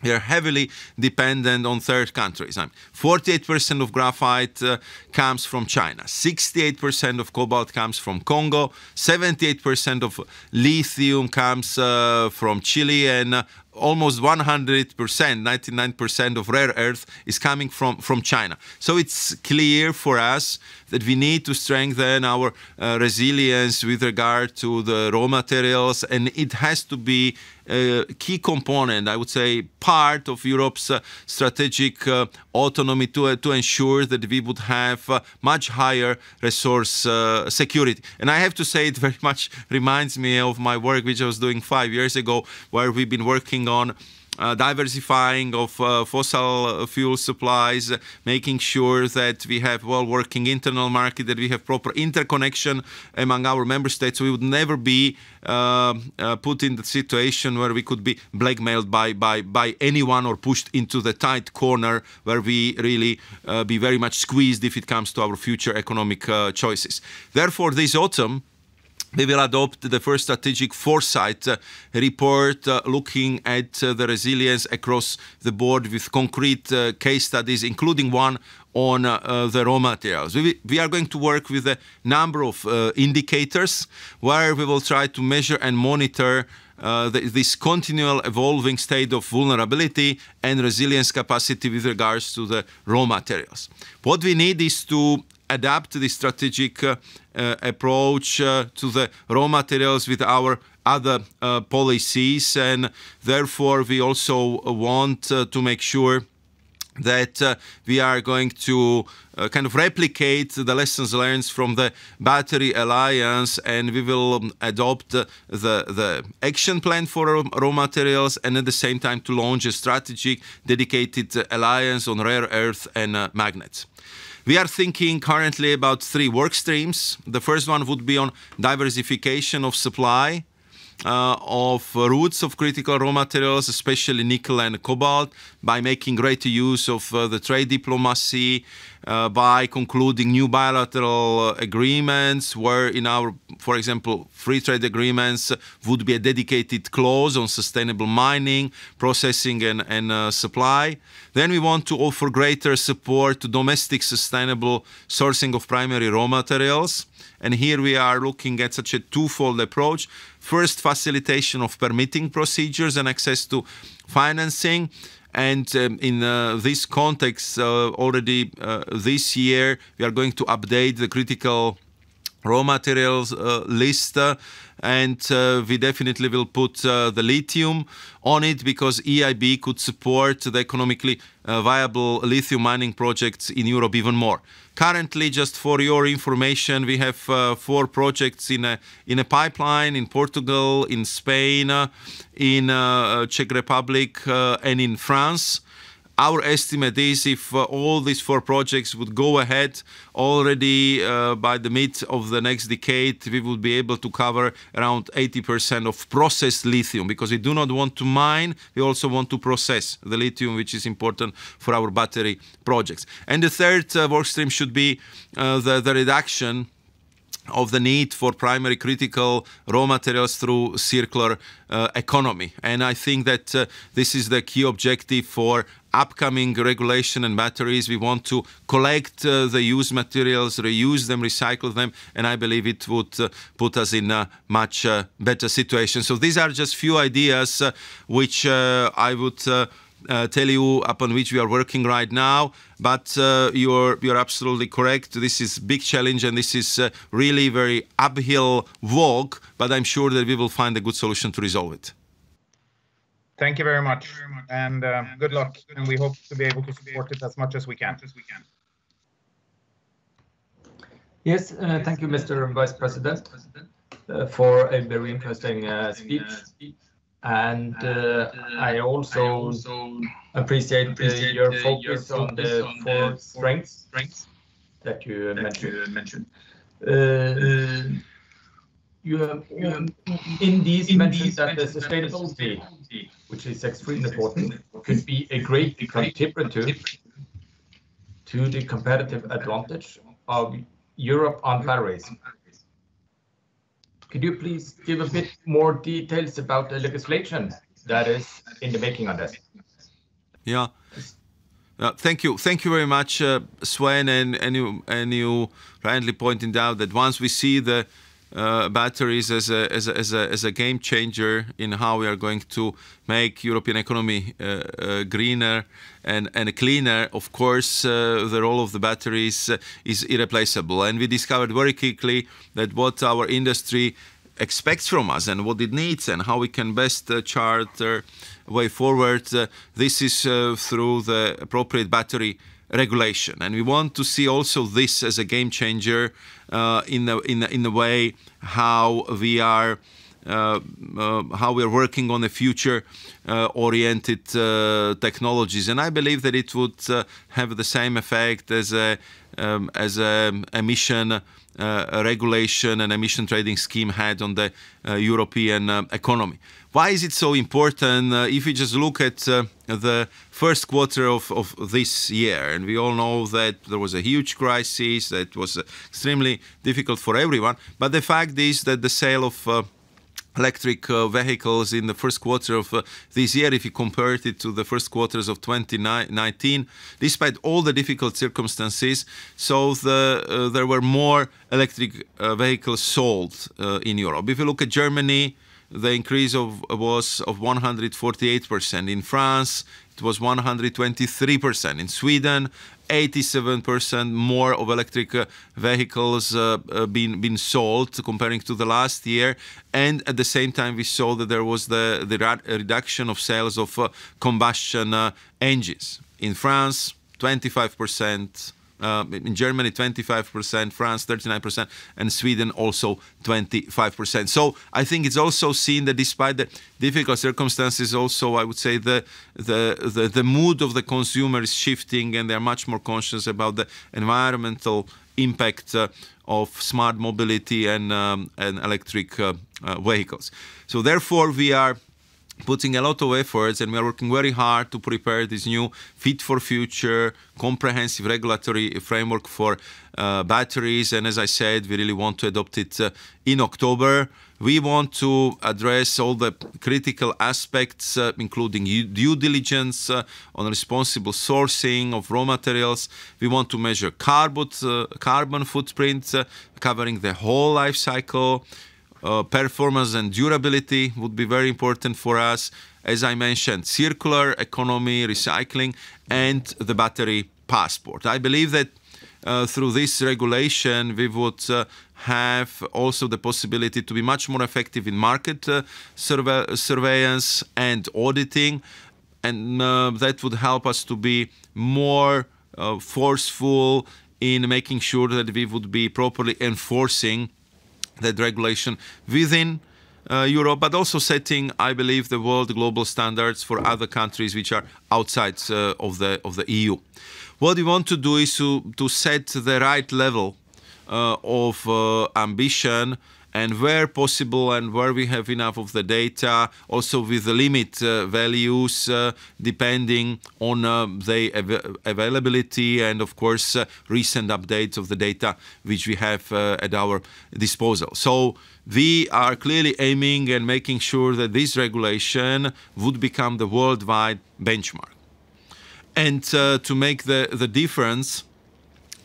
we are heavily dependent on third countries. 48% of graphite uh, comes from China, 68% of cobalt comes from Congo, 78% of lithium comes uh, from Chile, and uh, almost 100%, 99% of rare earth is coming from, from China. So it's clear for us that we need to strengthen our uh, resilience with regard to the raw materials, and it has to be a key component, I would say, part of Europe's uh, strategic uh, autonomy to, uh, to ensure that we would have uh, much higher resource uh, security. And I have to say, it very much reminds me of my work which I was doing five years ago, where we've been working on uh, diversifying of uh, fossil fuel supplies, making sure that we have a well-working internal market, that we have proper interconnection among our member states. We would never be uh, uh, put in the situation where we could be blackmailed by, by, by anyone or pushed into the tight corner where we really uh, be very much squeezed if it comes to our future economic choices. Therefore, this autumn, we will adopt the first strategic foresight uh, report uh, looking at uh, the resilience across the board with concrete case studies, including one on the raw materials. We, we, are going to work with a number of indicators where we will try to measure and monitor uh, the, this continual evolving state of vulnerability and resilience capacity with regards to the raw materials. What we need is to adapt the strategic uh, uh, approach uh, to the raw materials with our other policies, and therefore we also want to make sure that uh, we are going to uh, kind of replicate the lessons learned from the battery alliance and we will um, adopt uh, the, the action plan for raw materials and at the same time to launch a strategic dedicated alliance on rare earth and magnets. We are thinking currently about three work streams. The first one would be on diversification of supply uh, of routes of critical raw materials, especially nickel and cobalt, by making greater use of uh, the trade diplomacy, uh, by concluding new bilateral uh, agreements, where in our, for example, free trade agreements would be a dedicated clause on sustainable mining, processing, and, and uh, supply. Then we want to offer greater support to domestic sustainable sourcing of primary raw materials. And here we are looking at such a twofold approach. First, facilitation of permitting procedures and access to financing. And um, in uh, this context, uh, already uh, this year, we are going to update the critical raw materials uh, list uh, and uh, we definitely will put the lithium on it because EIB could support the economically uh, viable lithium mining projects in Europe even more. Currently, just for your information, we have uh, four projects in a in a pipeline in Portugal, in Spain, uh, in uh, Czech Republic, and in France our estimate is if uh, all these four projects would go ahead already uh, by the mid of the next decade, we would be able to cover around 80% of processed lithium because we do not want to mine, we also want to process the lithium, which is important for our battery projects. And the third uh, work stream should be uh, the, the reduction of the need for primary critical raw materials through circular uh, economy. And I think that uh, this is the key objective for upcoming regulation and batteries. We want to collect uh, the used materials, reuse them, recycle them, and I believe it would uh, put us in a much uh, better situation. So these are just few ideas uh, which uh, I would uh, tell you upon which we are working right now. But you're you're absolutely correct. This is big challenge, and this is really very uphill walk. But I'm sure that we will find a good solution to resolve it. Thank you very much, and uh, good luck. And we hope to be able to support it as much as we can. Yes, uh, thank you, Mr. Vice President, uh, for a very interesting uh, speech. And uh, I also appreciate uh, your focus on the four strengths that you mentioned. You have, in these mentioned that the sustainability which is extremely important, could be a great contributor to the competitive advantage of Europe on batteries. Could you please give a bit more details about the legislation that is in the making on this? Yeah. Uh, thank you. Thank you very much, uh, Sven. And, and, you, and you rightly pointed out that once we see the uh, batteries as a, as, a, as, a, as a game changer in how we are going to make European economy uh, uh, greener and, and cleaner. Of course, uh, the role of the batteries uh, is irreplaceable. And we discovered very quickly that what our industry expects from us and what it needs and how we can best uh, chart way forward, this is through the appropriate battery regulation. And we want to see also this as a game changer uh, in the in the, in the way how we are. Uh, uh, how we are working on the future uh, oriented uh, technologies and I believe that it would uh, have the same effect as a um, as a emission regulation and emission trading scheme had on the European economy. Why is it so important? Uh, if you just look at uh, the first quarter of, of this year, and we all know that there was a huge crisis that was extremely difficult for everyone, but the fact is that the sale of uh, electric uh, vehicles in the first quarter of uh, this year if you compare it to the first quarters of 2019 despite all the difficult circumstances so the, uh, there were more electric vehicles sold in Europe if you look at Germany the increase of, was of 148%. In France, it was 123%. In Sweden, 87% more of electric uh, vehicles uh, uh, being been sold comparing to the last year and at the same time we saw that there was the, the reduction of sales of uh, combustion uh, engines in France 25% uh, in Germany 25%, France 39%, and Sweden also 25%. So I think it's also seen that despite the difficult circumstances, also I would say the the the, the mood of the consumer is shifting, and they're much more conscious about the environmental impact uh, of smart mobility and um, and electric uh, uh vehicles. So therefore, we are putting a lot of efforts and we are working very hard to prepare this new fit for future comprehensive regulatory framework for uh, batteries. And as i said we really want to adopt it uh, in october. We want to address all the critical aspects uh, including due diligence uh, on responsible sourcing of raw materials. We want to measure carbon uh, carbon footprint uh, covering the whole life cycle uh, performance and durability would be very important for us. As I mentioned, circular economy, recycling, and the battery passport. I believe that uh, through this regulation, we would uh, have also the possibility to be much more effective in market uh, surve surveillance and auditing, and uh, that would help us to be more uh, forceful in making sure that we would be properly enforcing that regulation within uh, Europe, but also setting, I believe, the world global standards for other countries which are outside uh, of the of the EU. What we want to do is to to set the right level uh, of uh, ambition and where possible and where we have enough of the data, also with the limit uh, values uh, depending on uh, the av availability and of course uh, recent updates of the data which we have uh, at our disposal. So we are clearly aiming and making sure that this regulation would become the worldwide benchmark. And uh, to make the, the difference,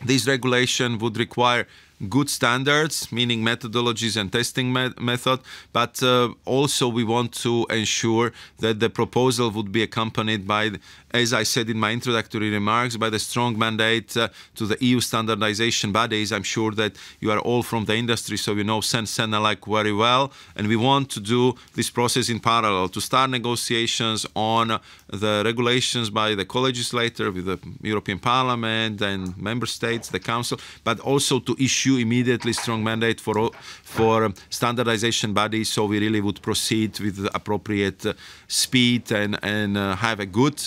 this regulation would require good standards, meaning methodologies and testing me method, but uh, also we want to ensure that the proposal would be accompanied by, as I said in my introductory remarks, by the strong mandate uh, to the EU standardization bodies. I'm sure that you are all from the industry, so you know CEN-CENELEC very well, and we want to do this process in parallel, to start negotiations on the regulations by the co-legislator with the European Parliament and member states, the Council, but also to issue immediately strong mandate for for standardization bodies. So we really would proceed with appropriate uh, speed and and uh, have a good,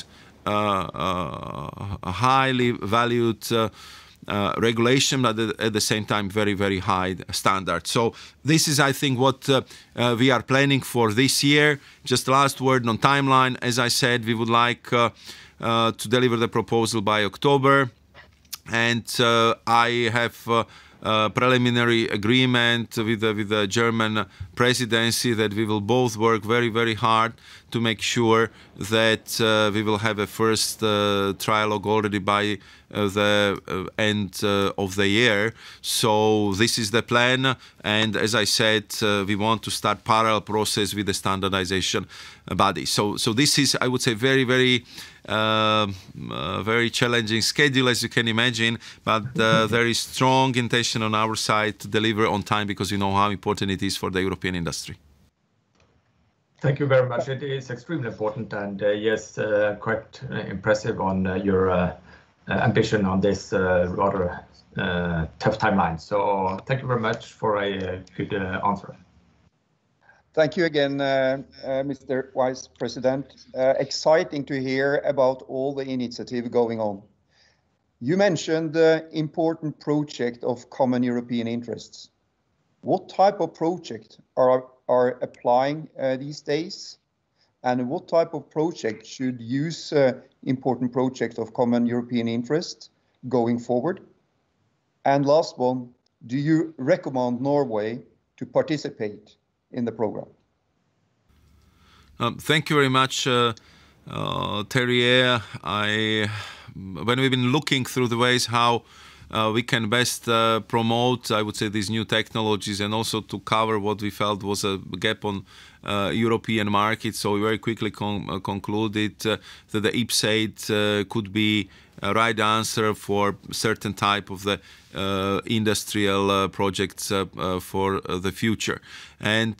highly valued. Uh, uh, regulation, but at the same time, very, very high standard. So this is, I think, what uh, uh, we are planning for this year. Just last word on timeline. As I said, we would like to deliver the proposal by October, and I have uh, preliminary agreement with the, with the German presidency that we will both work very, very hard to make sure that uh, we will have a first uh, trialogue already by uh, the uh, end uh, of the year. So this is the plan, and as I said, we want to start parallel process with the standardization body. So, so this is, I would say, very, very uh, uh, very challenging schedule, as you can imagine, but uh, there is strong intention on our side to deliver on time because we know how important it is for the European industry. Thank you very much. It is extremely important and uh, yes, uh, quite uh, impressive on your ambition on this rather tough timeline. So thank you very much for a good answer. Thank you again, uh, uh, Mr. Vice President. Uh, exciting to hear about all the initiative going on. You mentioned the important project of common European interests. What type of project are, are applying uh, these days? And what type of project should use uh, important projects of common European interest going forward? And last one, do you recommend Norway to participate in the program. Um, thank you very much, uh, uh, Terje. I, when we've been looking through the ways how uh, we can best uh, promote, I would say, these new technologies and also to cover what we felt was a gap on uh, European market. So we very quickly con uh, concluded that the IPCEI could be a right answer for certain type of the uh, industrial uh, projects uh, for the future. And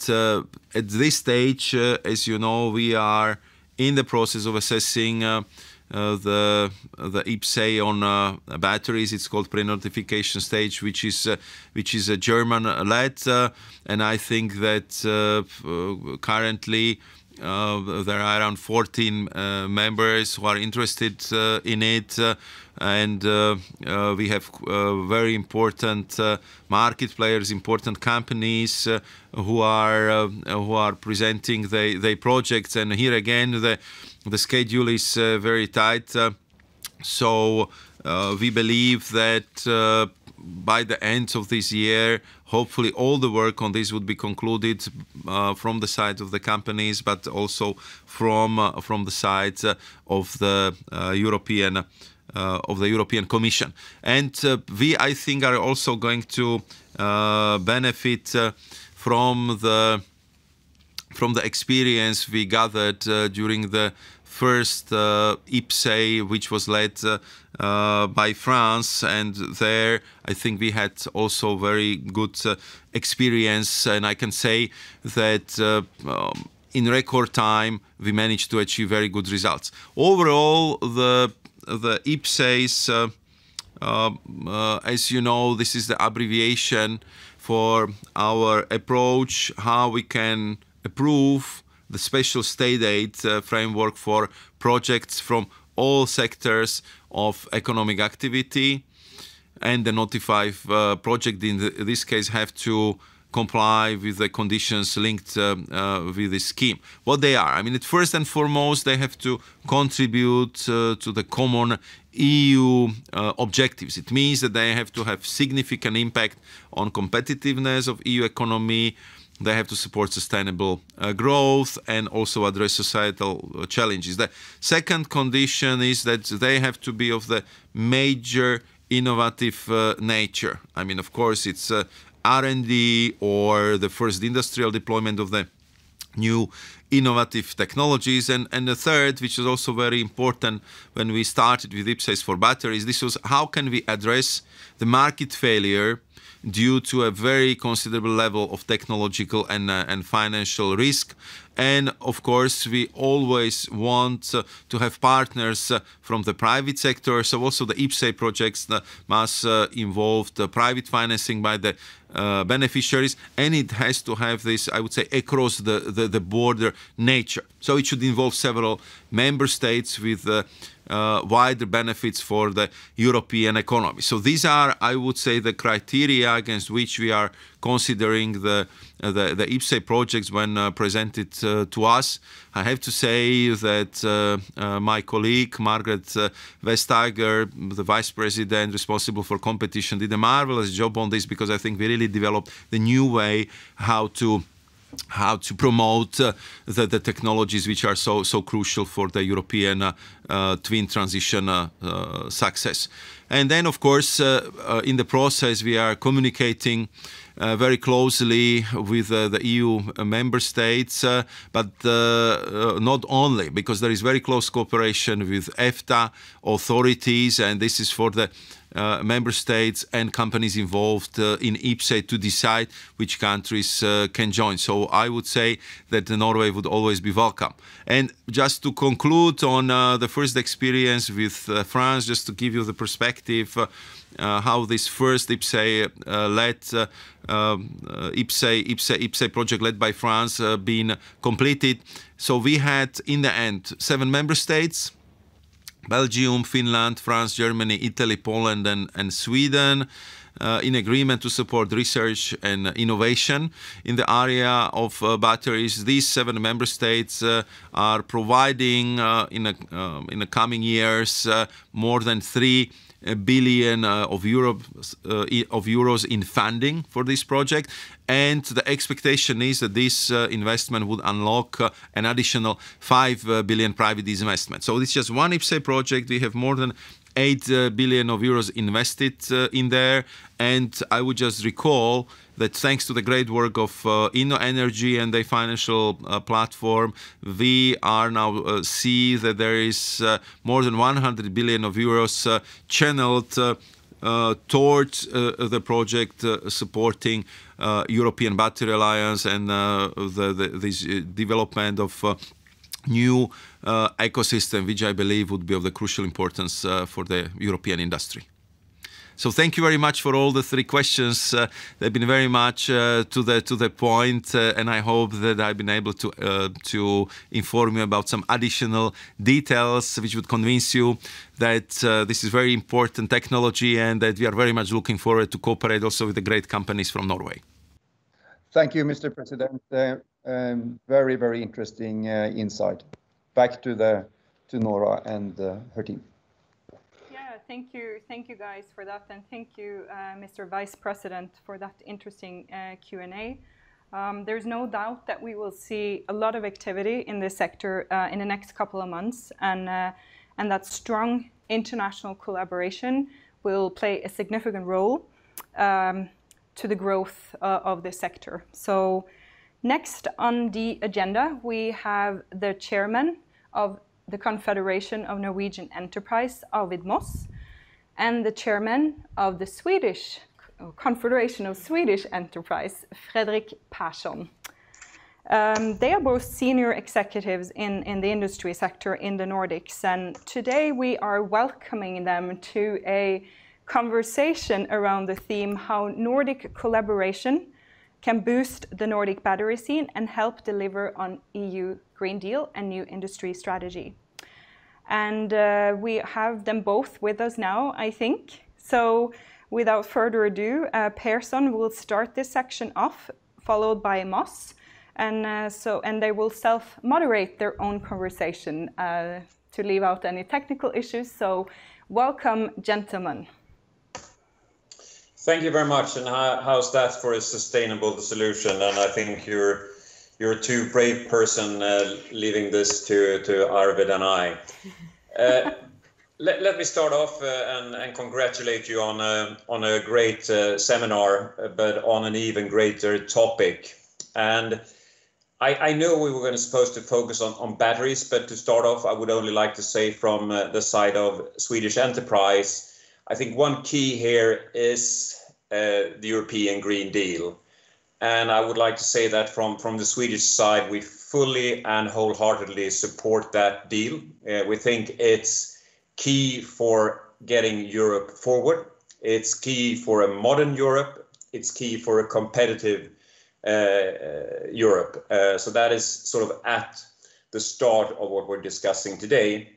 at this stage, as you know, we are in the process of assessing uh, the the IPCEI on uh, batteries. It's called pre-notification stage, which is uh, which is a German led, and I think that currently uh, there are around 14 uh, members who are interested uh, in it, and we have very important market players, important companies who are who are presenting their their projects. And here again, the the schedule is very tight. so we believe that by the end of this year, hopefully all the work on this would be concluded uh, from the side of the companies, but also from uh, from the side uh, of the uh, European uh, of the European Commission. And uh, we, I think, are also going to benefit from the from the experience we gathered during the first uh, IPCEI, which was led uh, uh, by France, and there I think we had also very good uh, experience, and I can say that. Um, in record time, we managed to achieve very good results. Overall, the the IPCEIs, uh, uh, as you know, this is the abbreviation for our approach, how we can approve the special state aid uh, framework for projects from all sectors of economic activity and the notified uh, project in, the, in, this case have to comply with the conditions linked uh, uh, with the scheme. What they are, I mean, first and foremost, they have to contribute uh, to the common EU uh, objectives. It means that they have to have significant impact on competitiveness of EU economy, they have to support sustainable uh, growth and also address societal challenges. The second condition is that they have to be of the major innovative uh, nature. I mean, of course, it's uh, R&D or the first industrial deployment of the new innovative technologies. And, and the third, which is also very important when we started with IPCEIs for batteries, this was how can we address the market failure due to a very considerable level of technological and, uh, and financial risk. And of course, we always want uh, to have partners uh, from the private sector. So also the IPCEI projects must uh, involve the private financing by the uh, beneficiaries and it has to have this i would say across the, the, the border nature so it should involve several member states with uh, wider benefits for the European economy. So these are, I would say, the criteria against which we are considering the uh, the, the IPCEI projects when uh, presented uh, to us. I have to say that uh, my colleague Margaret Vestager, the vice president responsible for competition, did a marvelous job on this because I think we really developed the new way how to how to promote uh, the, the, technologies which are so so crucial for the European uh, uh, twin transition success. And then, of course, in the process, we are communicating uh, very closely with uh, the EU member states, uh, but not only, because there is very close cooperation with EFTA authorities, and this is for the uh, member states and companies involved uh, in IPCEI to decide which countries uh, can join. So I would say that Norway would always be welcome. And just to conclude on the first experience with France, just to give you the perspective, uh, how this first uh, led uh, um, IPCEI, IPCEI, IPCEI project led by France been completed. So we had in the end seven member states. Belgium, Finland, France, Germany, Italy, Poland, and, and Sweden. Uh, in agreement to support research and innovation in the area of uh, batteries. These seven member states uh, are providing in, a, um, in the coming years more than three billion uh, of, Europe, uh, of euros in funding for this project. And the expectation is that this uh, investment would unlock an additional 5 billion private investment. So it's just one IPCEI project. We have more than 8 uh, of euros invested in there. And I would just recall that thanks to the great work of uh, Energy and their financial uh, platform, we are now uh, see that there is uh, more than 100 billion of euros uh, channeled uh, towards the project supporting European Battery Alliance and the, the, this development of new ecosystem, which I believe would be of the crucial importance for the European industry. So thank you very much for all the three questions. Uh, they've been very much uh, to the to the point, uh, and I hope that I've been able to uh, to inform you about some additional details which would convince you that uh, this is very important technology and that we are very much looking forward to cooperate also with the great companies from Norway. Thank you, Mr. President. Um, very very interesting insight. Back to the to Nora and her team thank you, thank you guys for that, and thank you, uh, Mr. Vice President, for that interesting uh, Q&A. Um, there's no doubt that we will see a lot of activity in this sector uh, in the next couple of months, and and that strong international collaboration will play a significant role um, to the growth uh, of this sector. So, next on the agenda, we have the chairman of the Confederation of Norwegian Enterprise, Arvid Moss, and the chairman of the Swedish Confederation of Swedish Enterprise, Fredrik Persson. Um, they are both senior executives in, in the industry sector in the Nordics, and today we are welcoming them to a conversation around the theme how Nordic collaboration can boost the Nordic battery scene and help deliver on EU Green Deal and new industry strategy. And uh, we have them both with us now, I think. So without further ado, uh, Persson will start this section off, followed by Moss. And, uh, so, and they will self-moderate their own conversation uh, to leave out any technical issues. So welcome, gentlemen. Thank you very much. And how, how's that for a sustainable solution? And I think you're you're a too brave person uh, leaving this to, to Arvid and I. Uh, let, let me start off uh, and, and congratulate you on a, on a great uh, seminar, but on an even greater topic. And I, I know we were going to supposed to focus on, on batteries, but to start off, I would only like to say from uh, the side of Swedish enterprise, I think one key here is uh, the European Green Deal. And I would like to say that from, from the Swedish side, we fully and wholeheartedly support that deal. Uh, we think it's key for getting Europe forward. It's key for a modern Europe. It's key for a competitive uh, uh, Europe. Uh, so that is sort of at the start of what we're discussing today.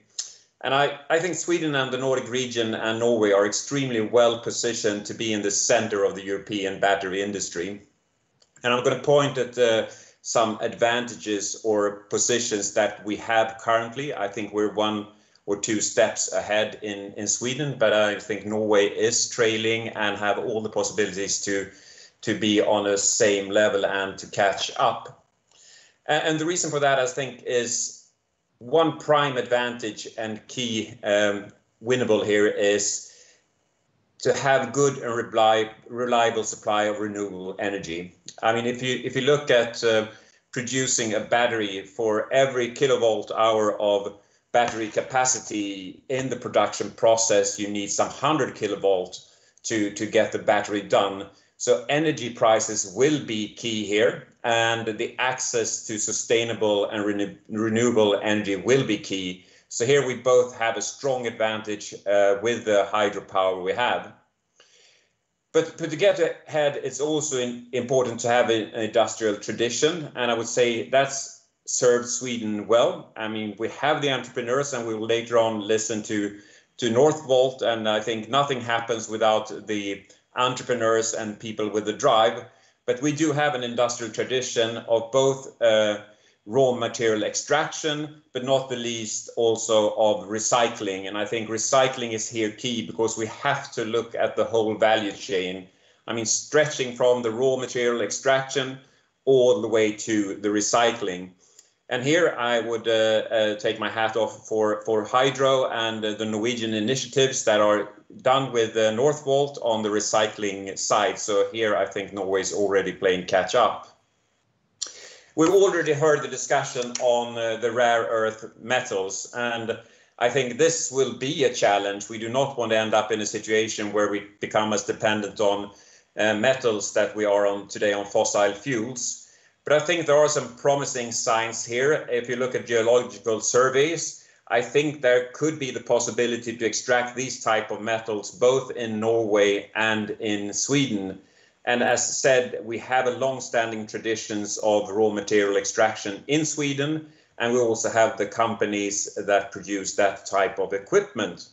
And I, I think Sweden and the Nordic region and Norway are extremely well positioned to be in the center of the European battery industry. And I'm going to point at uh, some advantages or positions that we have currently. I think we're one or two steps ahead in, in Sweden, but I think Norway is trailing and have all the possibilities to, to be on the same level and to catch up. And the reason for that, I think, is one prime advantage and key um, winnable here is to have good and reliable supply of renewable energy. I mean, if you if you look at uh, producing a battery for every kilowatt hour of battery capacity in the production process, you need some 100 kilovolt to, to get the battery done. So energy prices will be key here, and the access to sustainable and renew renewable energy will be key. So here we both have a strong advantage uh, with the hydropower we have. But, but to get ahead, it's also in, important to have an industrial tradition, and I would say that's served Sweden well. I mean, we have the entrepreneurs, and we will later on listen to to Northvolt, and I think nothing happens without the entrepreneurs and people with the drive. But we do have an industrial tradition of both uh, raw material extraction, but not the least also of recycling. And I think recycling is here key because we have to look at the whole value chain. I mean, stretching from the raw material extraction all the way to the recycling. And here I would uh, uh, take my hat off for, for Hydro and uh, the Norwegian initiatives that are done with uh, Northvolt on the recycling side. So here I think Norway is already playing catch up. We've already heard the discussion on uh, the rare earth metals, and I think this will be a challenge. We do not want to end up in a situation where we become as dependent on uh, metals that we are on today on fossil fuels. But I think there are some promising signs here. If you look at geological surveys, I think there could be the possibility to extract these type of metals both in Norway and in Sweden. And as said, we have a long-standing traditions of raw material extraction in Sweden, and we also have the companies that produce that type of equipment.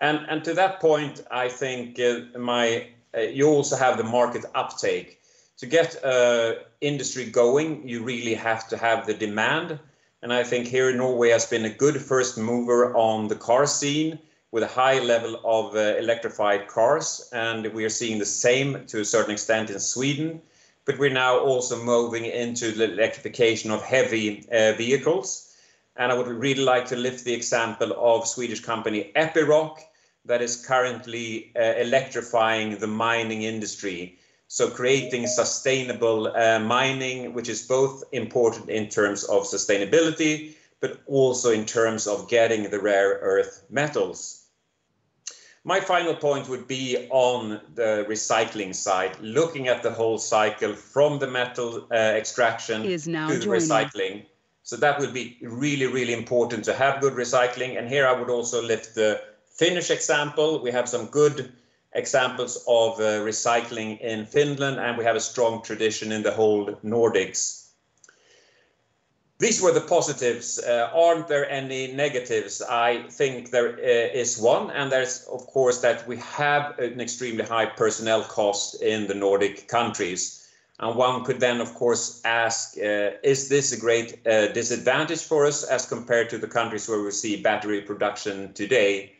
And, and to that point, I think uh, my uh, you also have the market uptake to get uh, industry going, you really have to have the demand. And I think here in Norway has been a good first mover on the car scene with a high level of uh, electrified cars. And we are seeing the same to a certain extent in Sweden. But we're now also moving into the electrification of heavy uh, vehicles. And I would really like to lift the example of Swedish company Epiroc that is currently uh, electrifying the mining industry so creating sustainable uh, mining, which is both important in terms of sustainability, but also in terms of getting the rare earth metals. My final point would be on the recycling side, looking at the whole cycle from the metal uh, extraction to the recycling. So that would be really, really important to have good recycling. And here I would also lift the Finnish example. We have some good examples of uh, recycling in Finland, and we have a strong tradition in the whole Nordics. These were the positives. Uh, aren't there any negatives? I think there uh, is one, and there's, of course, that we have an extremely high personnel cost in the Nordic countries. And one could then, of course, ask, uh, is this a great uh, disadvantage for us as compared to the countries where we see battery production today?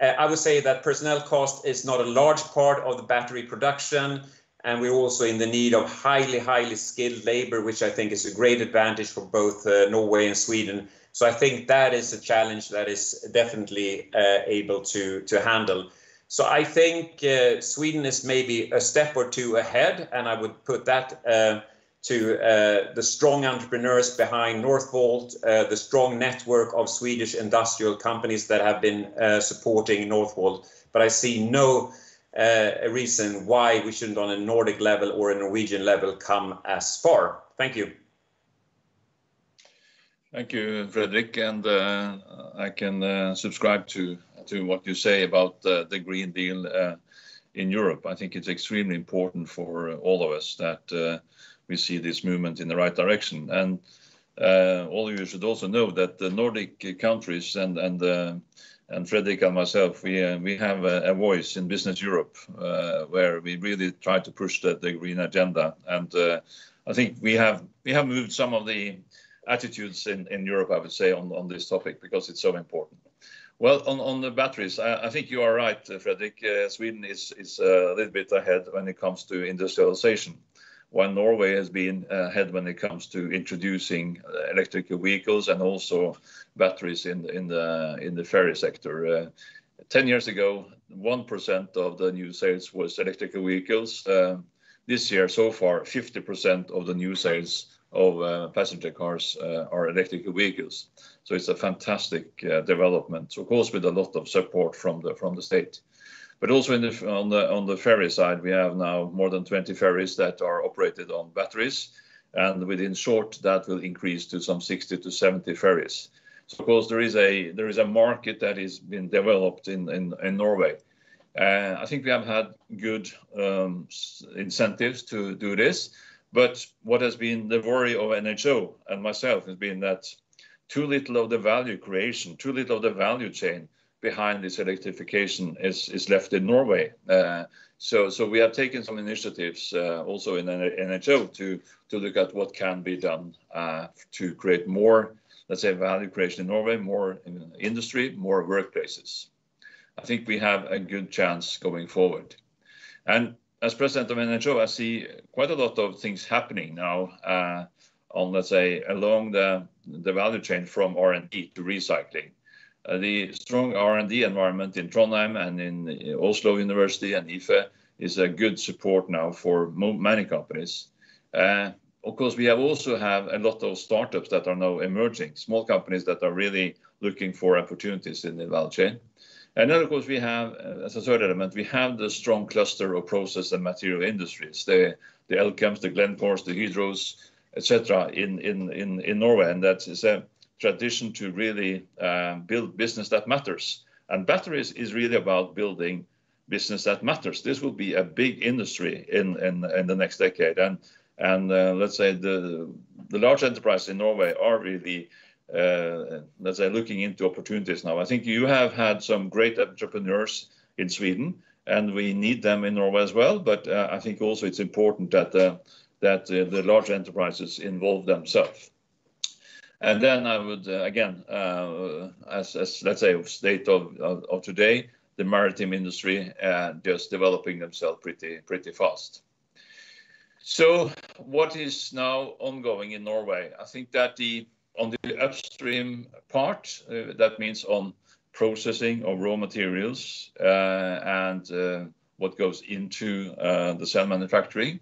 Uh, I would say that personnel cost is not a large part of the battery production, and we're also in the need of highly, highly skilled labor, which I think is a great advantage for both uh, Norway and Sweden. So I think that is a challenge that is definitely uh, able to, to handle. So I think uh, Sweden is maybe a step or two ahead, and I would put that uh, to uh, the strong entrepreneurs behind Northvolt, uh, the strong network of Swedish industrial companies that have been supporting Northvolt. But I see no uh, a reason why we shouldn't, on a Nordic level or a Norwegian level, come as far. Thank you. Thank you, Fredrik, and uh, I can uh, subscribe to to what you say about the Green Deal in Europe. I think it's extremely important for all of us that we see this movement in the right direction. And all of you should also know that the Nordic countries and and and Fredrik and myself, we uh, we have a, a, voice in Business Europe uh, where we really try to push the, the green agenda, and uh, I think we have we have moved some of the attitudes in, in Europe, I would say, on, on this topic because it's so important. Well, on, on the batteries, I, I think you are right, Fredrik. Uh, Sweden is is a little bit ahead when it comes to industrialization while Norway has been ahead when it comes to introducing electric vehicles and also batteries in in the in the ferry sector. Uh, 10 years ago, 1% of the new sales was electric vehicles. Uh, this year, so far, 50% of the new sales of uh, passenger cars are electric vehicles. So it's a fantastic development, of course, with a lot of support from the from the state. But also the, on the on the ferry side, we have now more than 20 ferries that are operated on batteries, and within short that will increase to some 60 to 70 ferries. Of course there is a there is a market that is being developed in in, in Norway. Uh, I think we have had good um, incentives to do this, but what has been the worry of NHO and myself has been that too little of the value creation, too little of the value chain behind this electrification is, is left in Norway. Uh, so, so we have taken some initiatives uh, also in NHO to, to look at what can be done uh, to create more, let's say, value creation in Norway, more in industry, more workplaces. I think we have a good chance going forward. And as president of NHO, I see quite a lot of things happening now uh, on, let's say, along the, the value chain from R&D to recycling. Uh, the strong R&D environment in Trondheim and in Oslo University and IFE is a good support now for many companies. Uh, of course, we have also have a lot of startups that are now emerging, small companies that are really looking for opportunities in the value chain. And then, of course, we have, uh, as a third element, we have the strong cluster of process and material industries, the the Elkems, the Glencores, the Hydros, etc. in in in in Norway, and that is a tradition to really uh, build business that matters. And batteries is really about building business that matters. This will be a big industry in in, in the next decade. And and uh, let's say the the large enterprises in Norway are really uh, let's say looking into opportunities now. I think you have had some great entrepreneurs in Sweden, and we need them in Norway as well. But uh, I think also it's important that that the large enterprises involve themselves. And then I would uh, again, uh, as, as let's say state of, of, of today, the maritime industry uh, just developing themselves pretty pretty fast. So what is now ongoing in Norway? I think that the on the upstream part, uh, that means on processing of raw materials uh, and uh, what goes into the cell manufacturing.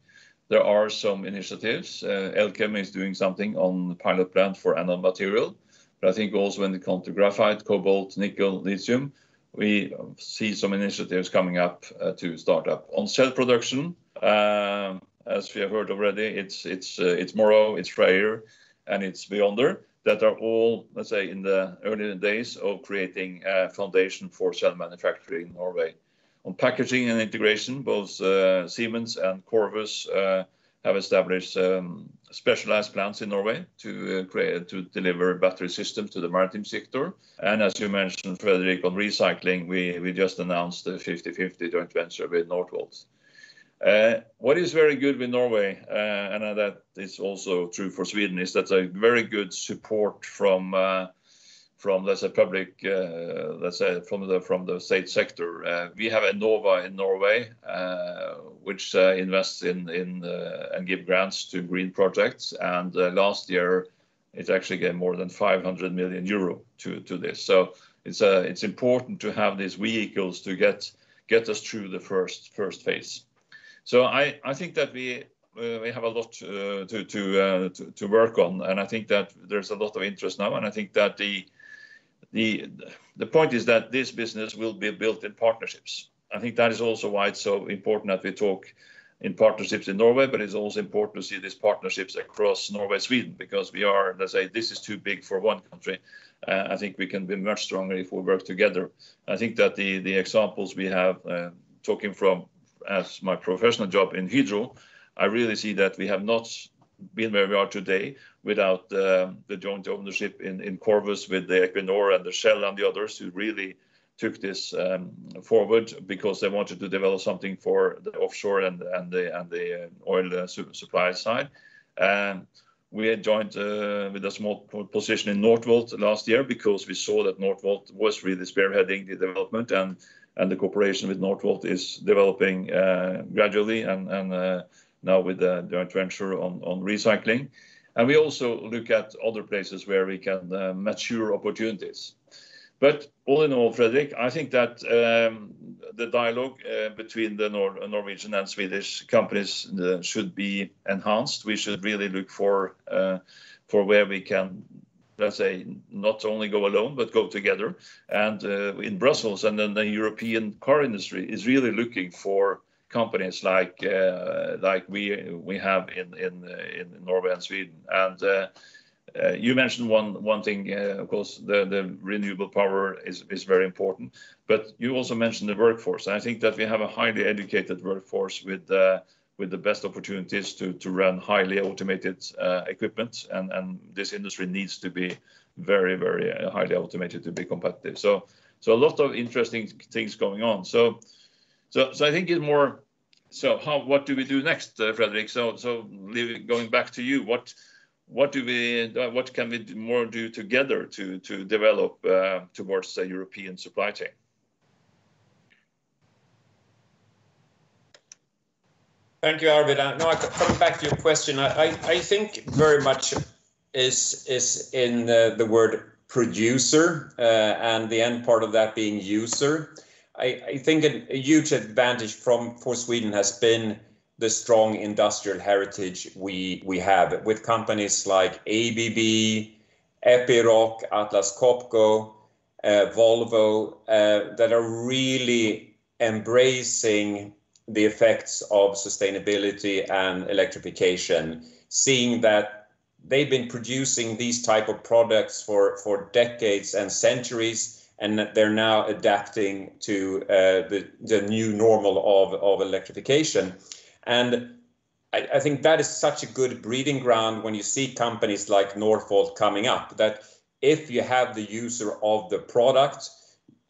There are some initiatives. Uh, Elkem is doing something on the pilot plant for anode material. But I think also when it comes to graphite, cobalt, nickel, lithium, we see some initiatives coming up uh, to start up. On cell production, uh, as we have heard already, it's it's uh, it's Morrow, it's FREYR, and it's Beyonder that are all, let's say, in the early days of creating a foundation for cell manufacturing in Norway. On packaging and integration, both uh, Siemens and Corvus uh, have established um, specialized plants in Norway to uh, create to deliver battery systems to the maritime sector. And as you mentioned, Fredrik, on recycling, we, we just announced the 50-50 joint venture with Northvolt. Uh, what is very good with Norway, uh, and that is also true for Sweden, is that a very good support from uh, from let's say public, uh, let's say from the from the state sector. Uh, we have Enova in Norway, uh, which uh, invests in in uh, and give grants to green projects. And uh, last year, it actually gave more than 500 million euro to to this. So it's uh, it's important to have these vehicles to get get us through the first first phase. So I I think that we. we have a lot to to to, to work on, and I think that there's a lot of interest now, and I think that the the the point is that this business will be built in partnerships. I think that is also why it's so important that we talk in partnerships in Norway, but it's also important to see these partnerships across Norway, Sweden, because we are, let's say, this is too big for one country. Uh, I think we can be much stronger if we work together. I think that the the examples we have, uh, talking from as my professional job in Hydro, I really see that we have not been where we are today without um, the joint ownership in Corvus with the Equinor and the Shell and the others who really took this um, forward because they wanted to develop something for the offshore and the uh, oil uh, supply side. And We had joined uh, with a small position in Northvolt last year because we saw that Northvolt was really spearheading the development and the cooperation with Northvolt is developing uh, gradually and uh, now with the joint venture on recycling. And we also look at other places where we can uh, mature opportunities. But all in all, Fredrik, I think that um, the dialogue between the Norwegian and Swedish companies should be enhanced. We should really look for where we can, let's say, not only go alone, but go together. And uh, in Brussels, and then the European car industry is really looking for companies like uh, like we we have in in uh, in Norway and Sweden. And you mentioned one one thing, of course, the the renewable power is very important, but you also mentioned the workforce. I think that we have a highly educated workforce with the best opportunities to to run highly automated uh, equipment, and and this industry needs to be very very uh, highly automated to be competitive. So, so a lot of interesting things going on. So, so, so I think it's more, So, how what do we do next, uh, Fredrik? Going back to you, what what do we what can we more do together to develop towards a European supply chain? Thank you, Arvid. Uh, no, coming back to your question, I I think very much is is in the word producer, uh, and the end part of that being user. I I think a huge advantage from for Sweden has been the strong industrial heritage we we have with companies like ABB, Epiroc, Atlas Copco, uh, Volvo, that are really embracing the effects of sustainability and electrification, seeing that they've been producing these type of products for for decades and centuries, and that they're now adapting to uh, the the new normal of of electrification. And I think that is such a good breeding ground when you see companies like Northvolt coming up, that if you have the user of the product,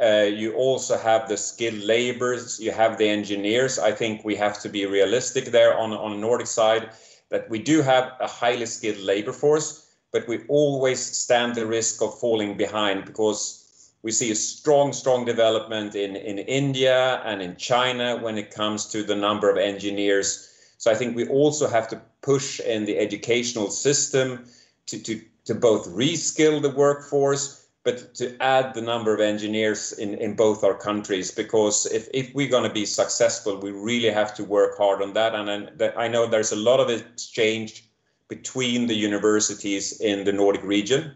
Uh, you also have the skilled laborers, you have the engineers. I think we have to be realistic there on the Nordic side, that we do have a highly skilled labor force, but we always stand the risk of falling behind because we see a strong strong development in in India and in China when it comes to the number of engineers. So I think we also have to push in the educational system to, to to both reskill the workforce, but to add the number of engineers in in both our countries. Because if if we're going to be successful, we really have to work hard on that. And I know there's a lot of exchange between the universities in the Nordic region.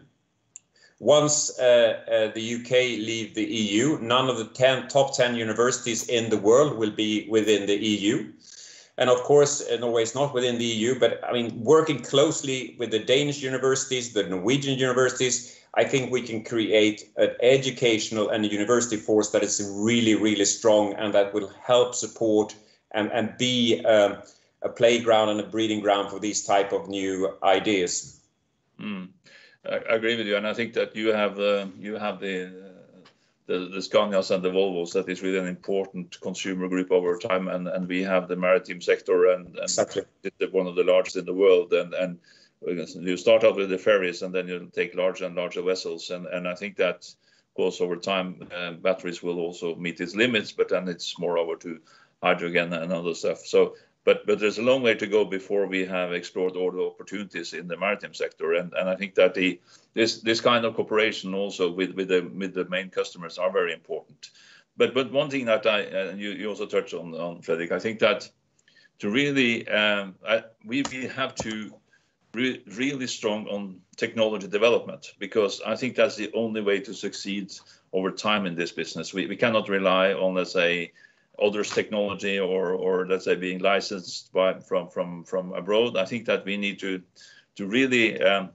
Once uh, uh, the U.K. leave the EU, none of the 10, top 10 universities in the world will be within the EU. And of course, uh, Norway is not within the EU, but I mean working closely with the Danish universities, the Norwegian universities, I think we can create an educational and a university force that is really really strong and that will help support and be um, a playground and a breeding ground for these type of new ideas. Hmm. I agree with you. And I think that you have uh, uh, the Scanias and the Volvos that is really an important consumer group over time. And we have the maritime sector. Exactly One of the largest in the world. You start off with the ferries, and then you take larger and larger vessels. And, and I think that, of course, over time, uh, batteries will also meet its limits, but then it's more over to hydrogen and other stuff. So, but, but there's a long way to go before we have explored all the opportunities in the maritime sector. And, and I think that this kind of cooperation also with the main customers are very important. But, but one thing that uh, you also touched on, Fredrik, I think that to really, um, we have to really strong on technology development because I think that's the only way to succeed over time in this business. We cannot rely on, let's say, others' technology or or let's say being licensed from from, from abroad. I think that we need to really um,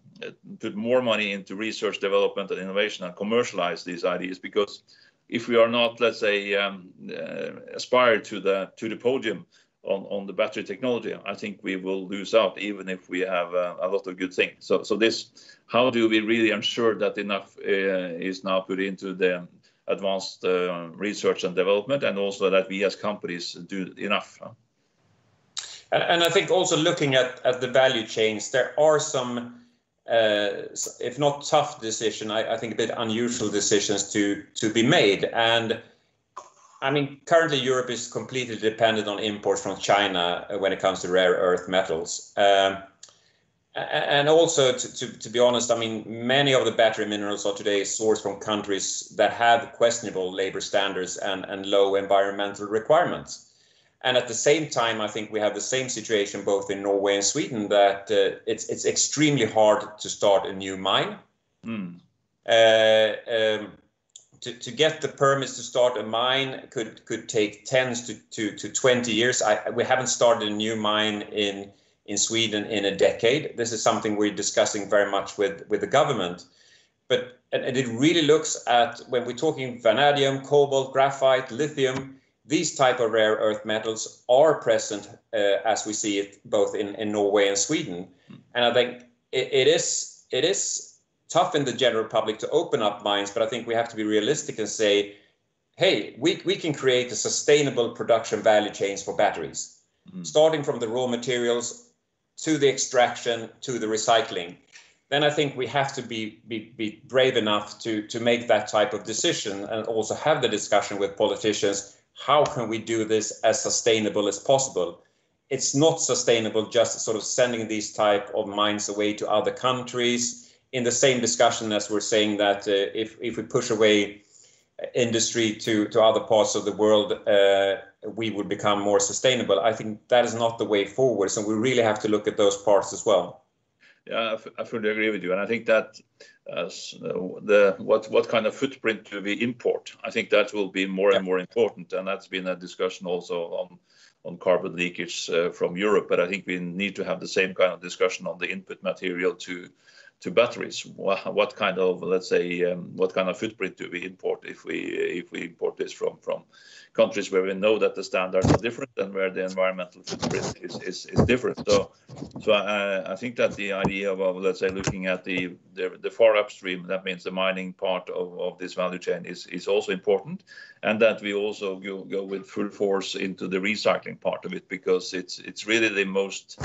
put more money into research development and innovation and commercialize these ideas because if we are not, let's say, um, uh, aspire to the to the podium, on, the battery technology, I think we will lose out even if we have uh, a lot of good things. So, this, how do we really ensure that enough uh, is now put into the advanced uh, research and development, and also that we as companies do enough? And, I think also looking at, the value chains, there are some if not tough decision, I, think a bit unusual decisions to to be made. And I mean, currently Europe is completely dependent on imports from China uh, when it comes to rare earth metals. Um, and also, to, to, to, be honest, I mean, many of the battery minerals are today sourced from countries that have questionable labor standards and, and low environmental requirements. And at the same time, I think we have the same situation both in Norway and Sweden that uh, it's it's extremely hard to start a new mine. Mm. Uh, um, to, to get the permits to start a mine could could take tens to, to, to 20 years. I, we haven't started a new mine in in Sweden in a decade. This is something we're discussing very much with, with the government. But and, it really looks at when we're talking vanadium, cobalt, graphite, lithium, these type of rare earth metals are present uh, as we see it both in, in Norway and Sweden. And I think it, it is it is tough in the general public to open up mines, but I think we have to be realistic and say, hey, we, we can create a sustainable production value chains for batteries, mm. starting from the raw materials to the extraction to the recycling. Then I think we have to be, be, be brave enough to, to make that type of decision and also have the discussion with politicians. How can we do this as sustainable as possible? It's not sustainable just sort of sending these type of mines away to other countries in the same discussion as we're saying that uh, if if we push away industry to to other parts of the world, uh, we would become more sustainable. I think that is not the way forward. So we really have to look at those parts as well. Yeah, I fully agree with you, and I think that uh, the what what kind of footprint do we import? I think that will be more and more important, and that's been a discussion also on on carbon leakage uh, from Europe. But I think we need to have the same kind of discussion on the input material to to batteries. What kind of, let's say, um, what kind of footprint do we import if we if we import this from from countries where we know that the standards are different and where the environmental footprint is is, is different. So so I, I think that the idea of, let's say looking at the, the the far upstream, that means the mining part of, of this value chain is is also important, and that we also go go with full force into the recycling part of it because it's it's really the most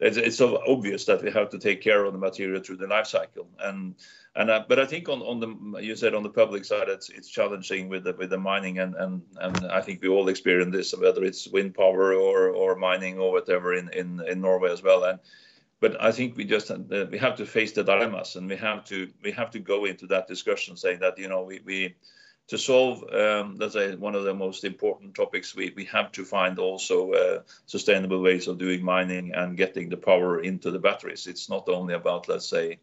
it's, it's so obvious that we have to take care of the material through the life cycle. And and uh, but I think on, on the you said on the public side it's it's challenging with the with the mining and and and I think we all experience this whether it's wind power or or mining or whatever in in in Norway as well. And but I think we just uh, we have to face the dilemmas and we have to we have to go into that discussion saying that you know we we to solve, um, let's say, one of the most important topics, we, we have to find also uh, sustainable ways of doing mining and getting the power into the batteries. It's not only about, let's say,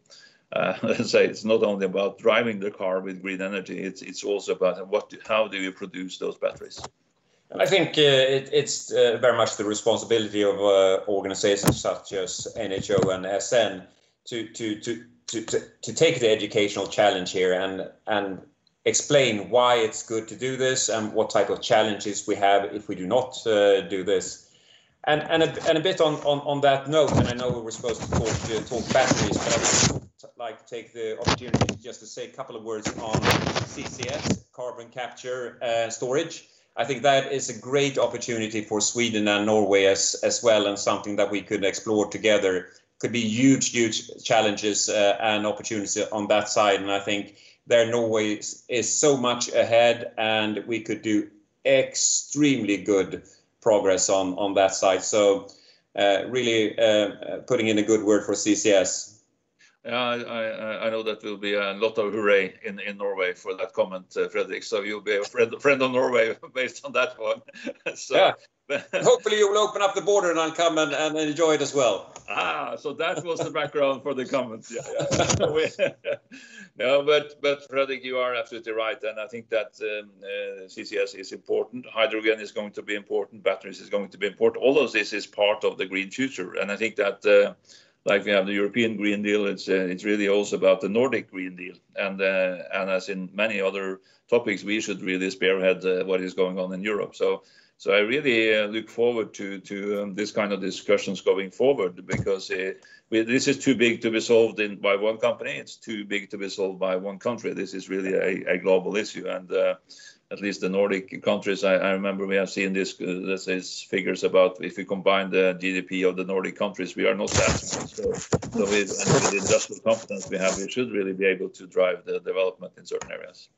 uh, let's say it's not only about driving the car with green energy. It's it's also about what how do you produce those batteries. I think uh, it, it's uh, very much the responsibility of uh, organizations such as NHO and SN to to to, to, to take the educational challenge here and and explain why it's good to do this and what type of challenges we have if we do not uh, do this. And, and, a, and a bit on, on, on that note, and I know we were supposed to talk, to talk batteries, but I would like to take the opportunity just to say a couple of words on CCS, carbon capture uh, storage. I think that is a great opportunity for Sweden and Norway as, as well, and something that we could explore together. Could be huge, huge challenges uh, and opportunities on that side. And I think there Norway is so much ahead, and we could do extremely good progress on on that side. So uh, really uh, putting in a good word for CCS. Yeah, I, I, know that will be a lot of hooray in, in Norway for that comment, uh, Fredrik. So you'll be a friend, friend of Norway based on that one. so, yeah. Hopefully you will open up the border and I'll come and, and enjoy it as well. Ah, so that was the background for the comments. Yeah, yeah. no, but but Fredrik, you are absolutely right, and I think that um, uh, CCS is important. Hydrogen is going to be important. Batteries is going to be important. All of this is part of the green future, and I think that. Uh, like we have the European Green Deal, it's uh, it's really also about the Nordic Green Deal, and uh, and as in many other topics, we should really spearhead uh, what is going on in Europe. So So I really uh, look forward to to um, this kind of discussions going forward because uh, we, this is too big to be solved in by one company. It's too big to be solved by one country. This is really a, a global issue, and uh, at least the Nordic countries, I, I remember we have seen this. Uh, figures about if we combine the GDP of the Nordic countries, we are not that. So, so with, with the industrial competence we have, we should really be able to drive the development in certain areas.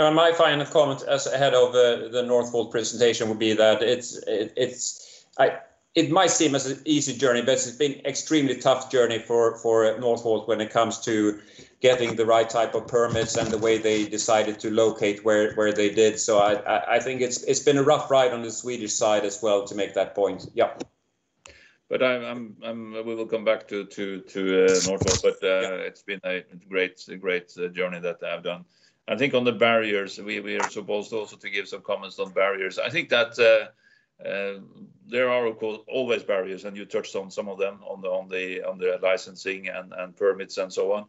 Now, my final comment as ahead of uh, the Northvolt presentation would be that it's it, it's I it might seem as an easy journey, but it's been extremely tough journey for for Northvolt when it comes to getting the right type of permits and the way they decided to locate where where they did. So I I, I think it's it's been a rough ride on the Swedish side as well to make that point. Yeah. But I'm, I'm, I'm, we will come back to to to uh, Northvolt. But uh, yeah. it's been a great, great uh, journey that I've done. I think on the barriers, we, we are supposed also to give some comments on barriers. I think that uh, uh, there are of course always barriers, and you touched on some of them on the on the on the licensing and, and permits and so on.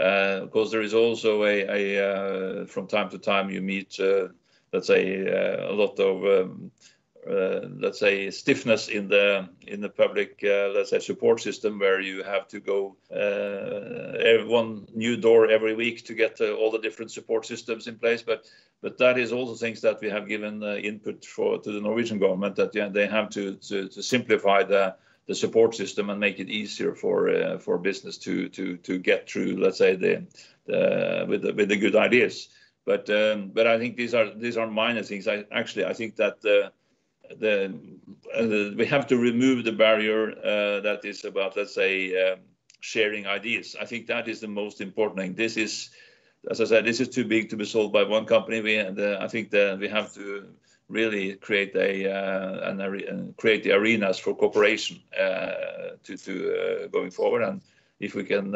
Uh, of course, there is also a, a uh, from time to time you meet, uh, let's say, uh, a lot of um, let's say stiffness in the in the public uh, let's say support system where you have to go uh, one new door every week to get uh, all the different support systems in place. But but that is also things that we have given uh, input for to the Norwegian government that yeah, they have to, to, to simplify the the support system and make it easier for uh, for business to to to get through let's say the, the with the, with the good ideas. But um, but I think these are these are minor things. I actually I think that the, uh, we have to remove the barrier uh, that is about, let's say, um, sharing ideas. I think that is the most important thing. This is, as I said, this is too big to be solved by one company. We, the, I think that we have to really create a uh, an, uh, create the arenas for cooperation uh, to to uh, going forward. And if we can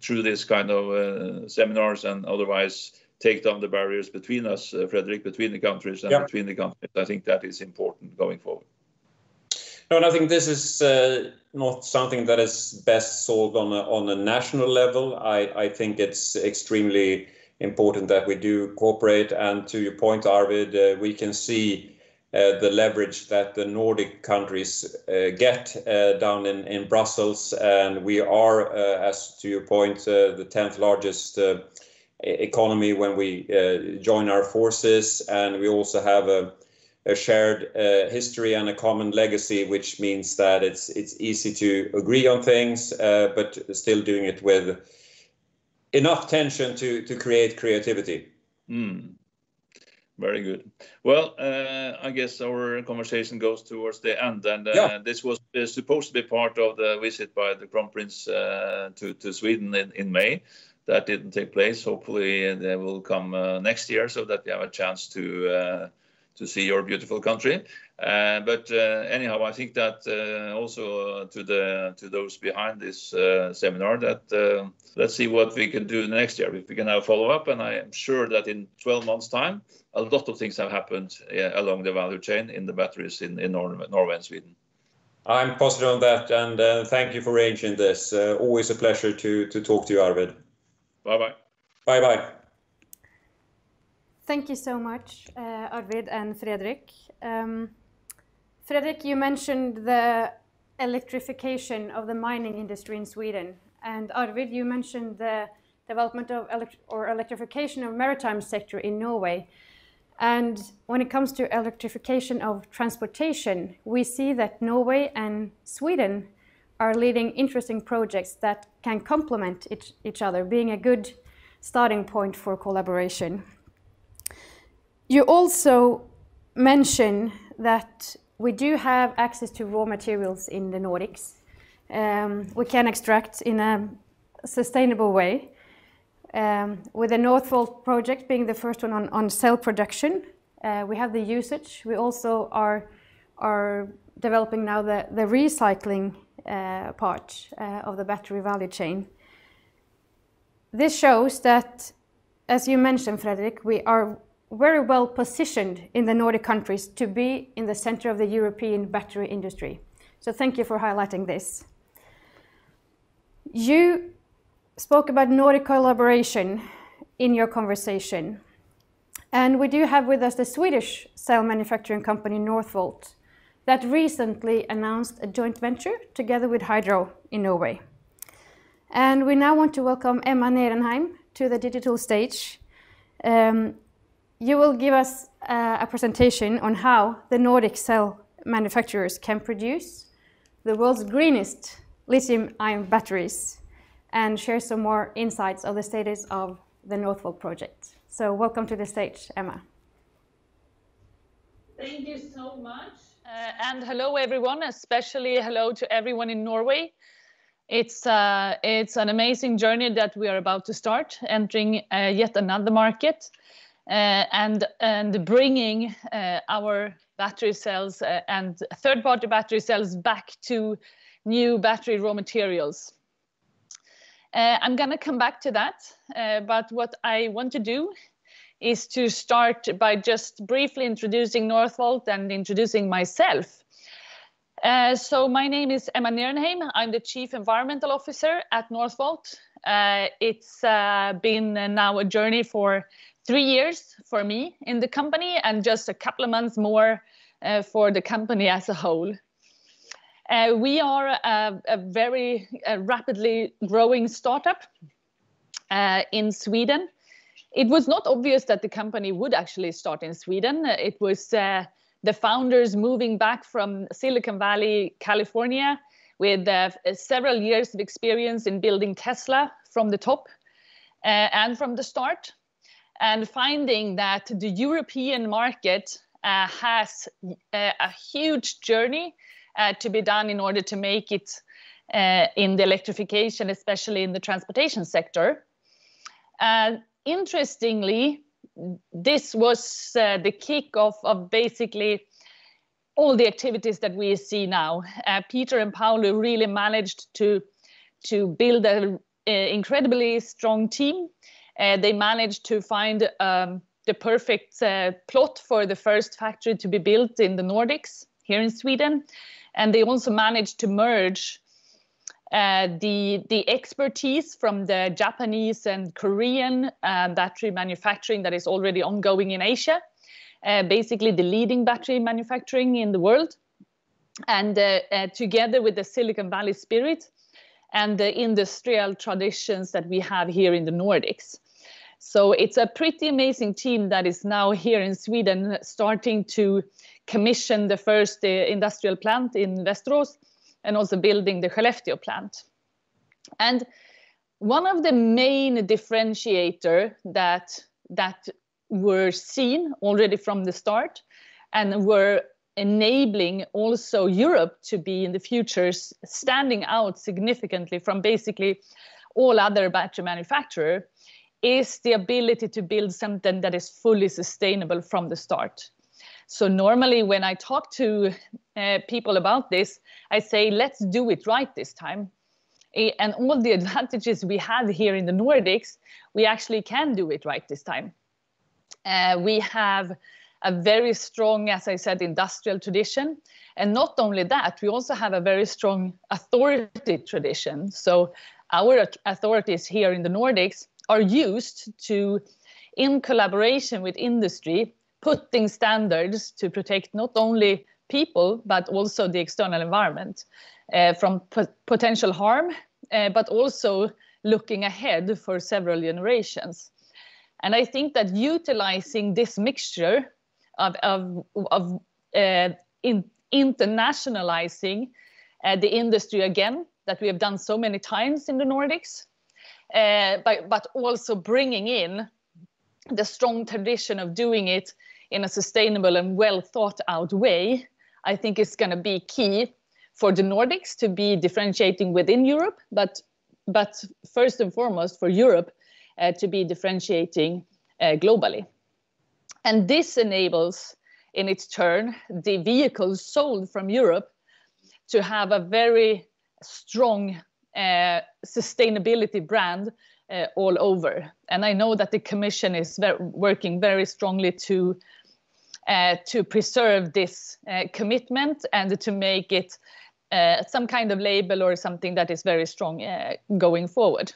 through this kind of seminars and otherwise take down the barriers between us, uh, Fredrik, between the countries and between the countries. I think that is important going forward. No, and I think this is uh, not something that is best solved on a, on a national level. I, I think it's extremely important that we do cooperate. And to your point, Arvid, uh, we can see uh, the leverage that the Nordic countries uh, get uh, down in, in Brussels. And we are, uh, as to your point, uh, the 10th largest economy when we uh, join our forces, and we also have a, a shared uh, history and a common legacy, which means that it's it's easy to agree on things, uh, but still doing it with enough tension to to create creativity. Mm. Very good. Well, uh, I guess our conversation goes towards the end, and uh, yeah. this was uh, supposed to be part of the visit by the Crown Prince to to Sweden in, in May that didn't take place. Hopefully, they will come uh, next year so that we have a chance to uh, to see your beautiful country. Uh, but uh, anyhow, I think that uh, also to the to those behind this uh, seminar that let's see what we can do next year. If we can have follow up, and I am sure that in 12 months' time, a lot of things have happened along the value chain in the batteries in in Nor Norway and Sweden. I'm positive on that, and thank you for arranging this. always a pleasure to to talk to you, Arvid. Bye bye. Bye bye. Thank you so much, uh, Arvid and Fredrik. Um, Fredrik, you mentioned the electrification of the mining industry in Sweden, and Arvid, you mentioned the development of elect or electrification of maritime sector in Norway. And when it comes to electrification of transportation, we see that Norway and Sweden are leading interesting projects that can complement each, each other, being a good starting point for collaboration. You also mention that we do have access to raw materials in the Nordics. Um, we can extract in a sustainable way. Um, with the Northvolt project being the first one on, on cell production, uh, we have the usage. We also are, are developing now the, the recycling part uh, of the battery value chain. This shows that, as you mentioned, Fredrik, we are very well positioned in the Nordic countries to be in the center of the European battery industry. So thank you for highlighting this. You spoke about Nordic collaboration in your conversation. And we do have with us the Swedish cell manufacturing company Northvolt that recently announced a joint venture together with Hydro in Norway. And we now want to welcome Emma Nehrenheim to the digital stage. Um, you will give us uh, a presentation on how the Nordic cell manufacturers can produce the world's greenest lithium-ion batteries and share some more insights of the status of the Northvolt project. So welcome to the stage, Emma. Thank you so much. Uh, and hello, everyone, especially hello to everyone in Norway. It's, uh, it's an amazing journey that we are about to start, entering uh, yet another market uh, and, and bringing uh, our battery cells uh, and third-party battery cells back to new battery raw materials. I'm going to come back to that, but what I want to do is to start by just briefly introducing Northvolt and introducing myself. Uh, so my name is Emma Nehrenheim. I'm the Chief Environmental Officer at Northvolt. Uh, it's uh, been now a journey for three years for me in the company and just a couple of months more uh, for the company as a whole. Uh, we are a, a very rapidly growing startup uh, in Sweden. It was not obvious that the company would actually start in Sweden. It was uh, the founders moving back from Silicon Valley, California, with uh, several years of experience in building Tesla from the top and from the start, and finding that the European market has a huge journey uh, to be done in order to make it uh, in the electrification, especially in the transportation sector. And interestingly, this was uh, the kickoff of basically all the activities that we see now. Uh, Peter and Paolo really managed to to build an incredibly strong team. Uh, they managed to find um, the perfect uh, plot for the first factory to be built in the Nordics here in Sweden and they also managed to merge uh, the the expertise from the Japanese and Korean uh, battery manufacturing that is already ongoing in Asia, uh, basically the leading battery manufacturing in the world, and uh, uh, together with the Silicon Valley spirit and the industrial traditions that we have here in the Nordics. So it's a pretty amazing team that is now here in Sweden starting to commission the first industrial plant in Västerås and also building the Skellefteå plant. And one of the main differentiator that that were seen already from the start and were enabling also Europe to be in the future standing out significantly from basically all other battery manufacturer is the ability to build something that is fully sustainable from the start. So normally when I talk to uh, people about this, I say, let's do it right this time. And all the advantages we have here in the Nordics, we actually can do it right this time. Uh, we have a very strong, as I said, industrial tradition. And not only that, we also have a very strong authority tradition. So our authorities here in the Nordics are used to, in collaboration with industry, putting standards to protect not only people but also the external environment uh, from potential harm, uh, but also looking ahead for several generations. And I think that utilizing this mixture of, of, of uh, in, internationalizing uh, the industry again, that we have done so many times in the Nordics, uh, but, but also bringing in the strong tradition of doing it in a sustainable and well thought out way, I think is going to be key for the Nordics to be differentiating within Europe, but but first and foremost for Europe uh, to be differentiating uh, globally. And this enables, in its turn, the vehicles sold from Europe to have a very strong uh, sustainability brand uh, all over. And I know that the Commission is ver working very strongly to uh, to preserve this uh, commitment and to make it uh, some kind of label or something that is very strong uh, going forward.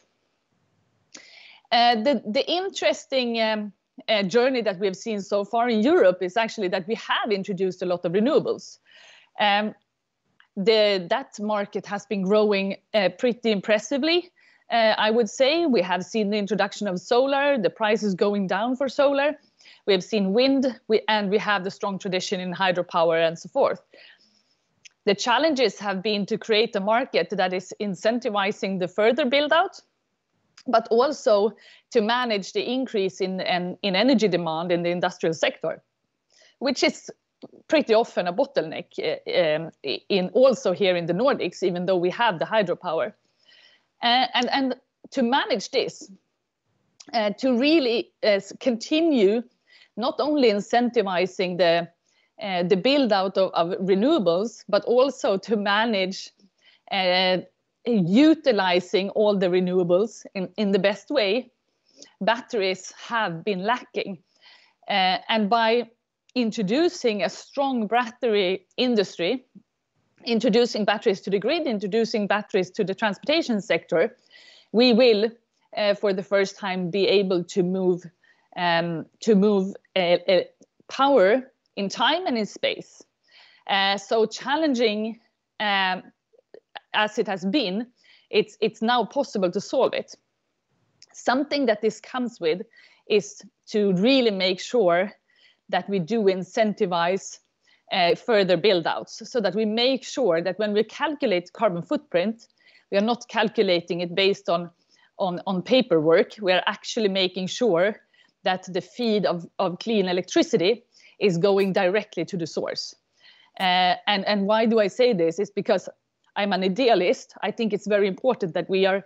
the the interesting um, uh, journey that we have seen so far in Europe is actually that we have introduced a lot of renewables. Um, the, that market has been growing uh, pretty impressively. Uh, I would say we have seen the introduction of solar, the price is going down for solar. We have seen wind, we, and we have the strong tradition in hydropower and so forth. The challenges have been to create a market that is incentivizing the further build out, but also to manage the increase in, in, in energy demand in the industrial sector, which is pretty often a bottleneck uh, um, in also here in the Nordics, even though we have the hydropower. Uh, and, and to manage this, uh, to really uh, continue not only incentivizing the uh, the build out of, of, renewables, but also to manage uh, utilizing all the renewables in, in the best way, batteries have been lacking. Uh, and by introducing a strong battery industry, introducing batteries to the grid, introducing batteries to the transportation sector, we will, uh, for the first time, be able to move um, to move uh, uh, power in time and in space. Uh, so challenging um, as it has been, it's it's now possible to solve it. Something that this comes with is to really make sure that we do incentivize uh, further build outs so that we make sure that when we calculate carbon footprint, we are not calculating it based on, on, on paperwork. We are actually making sure that the feed of, of clean electricity is going directly to the source. Uh, and, and why do I say this? Is because I'm an idealist. I think it's very important that we are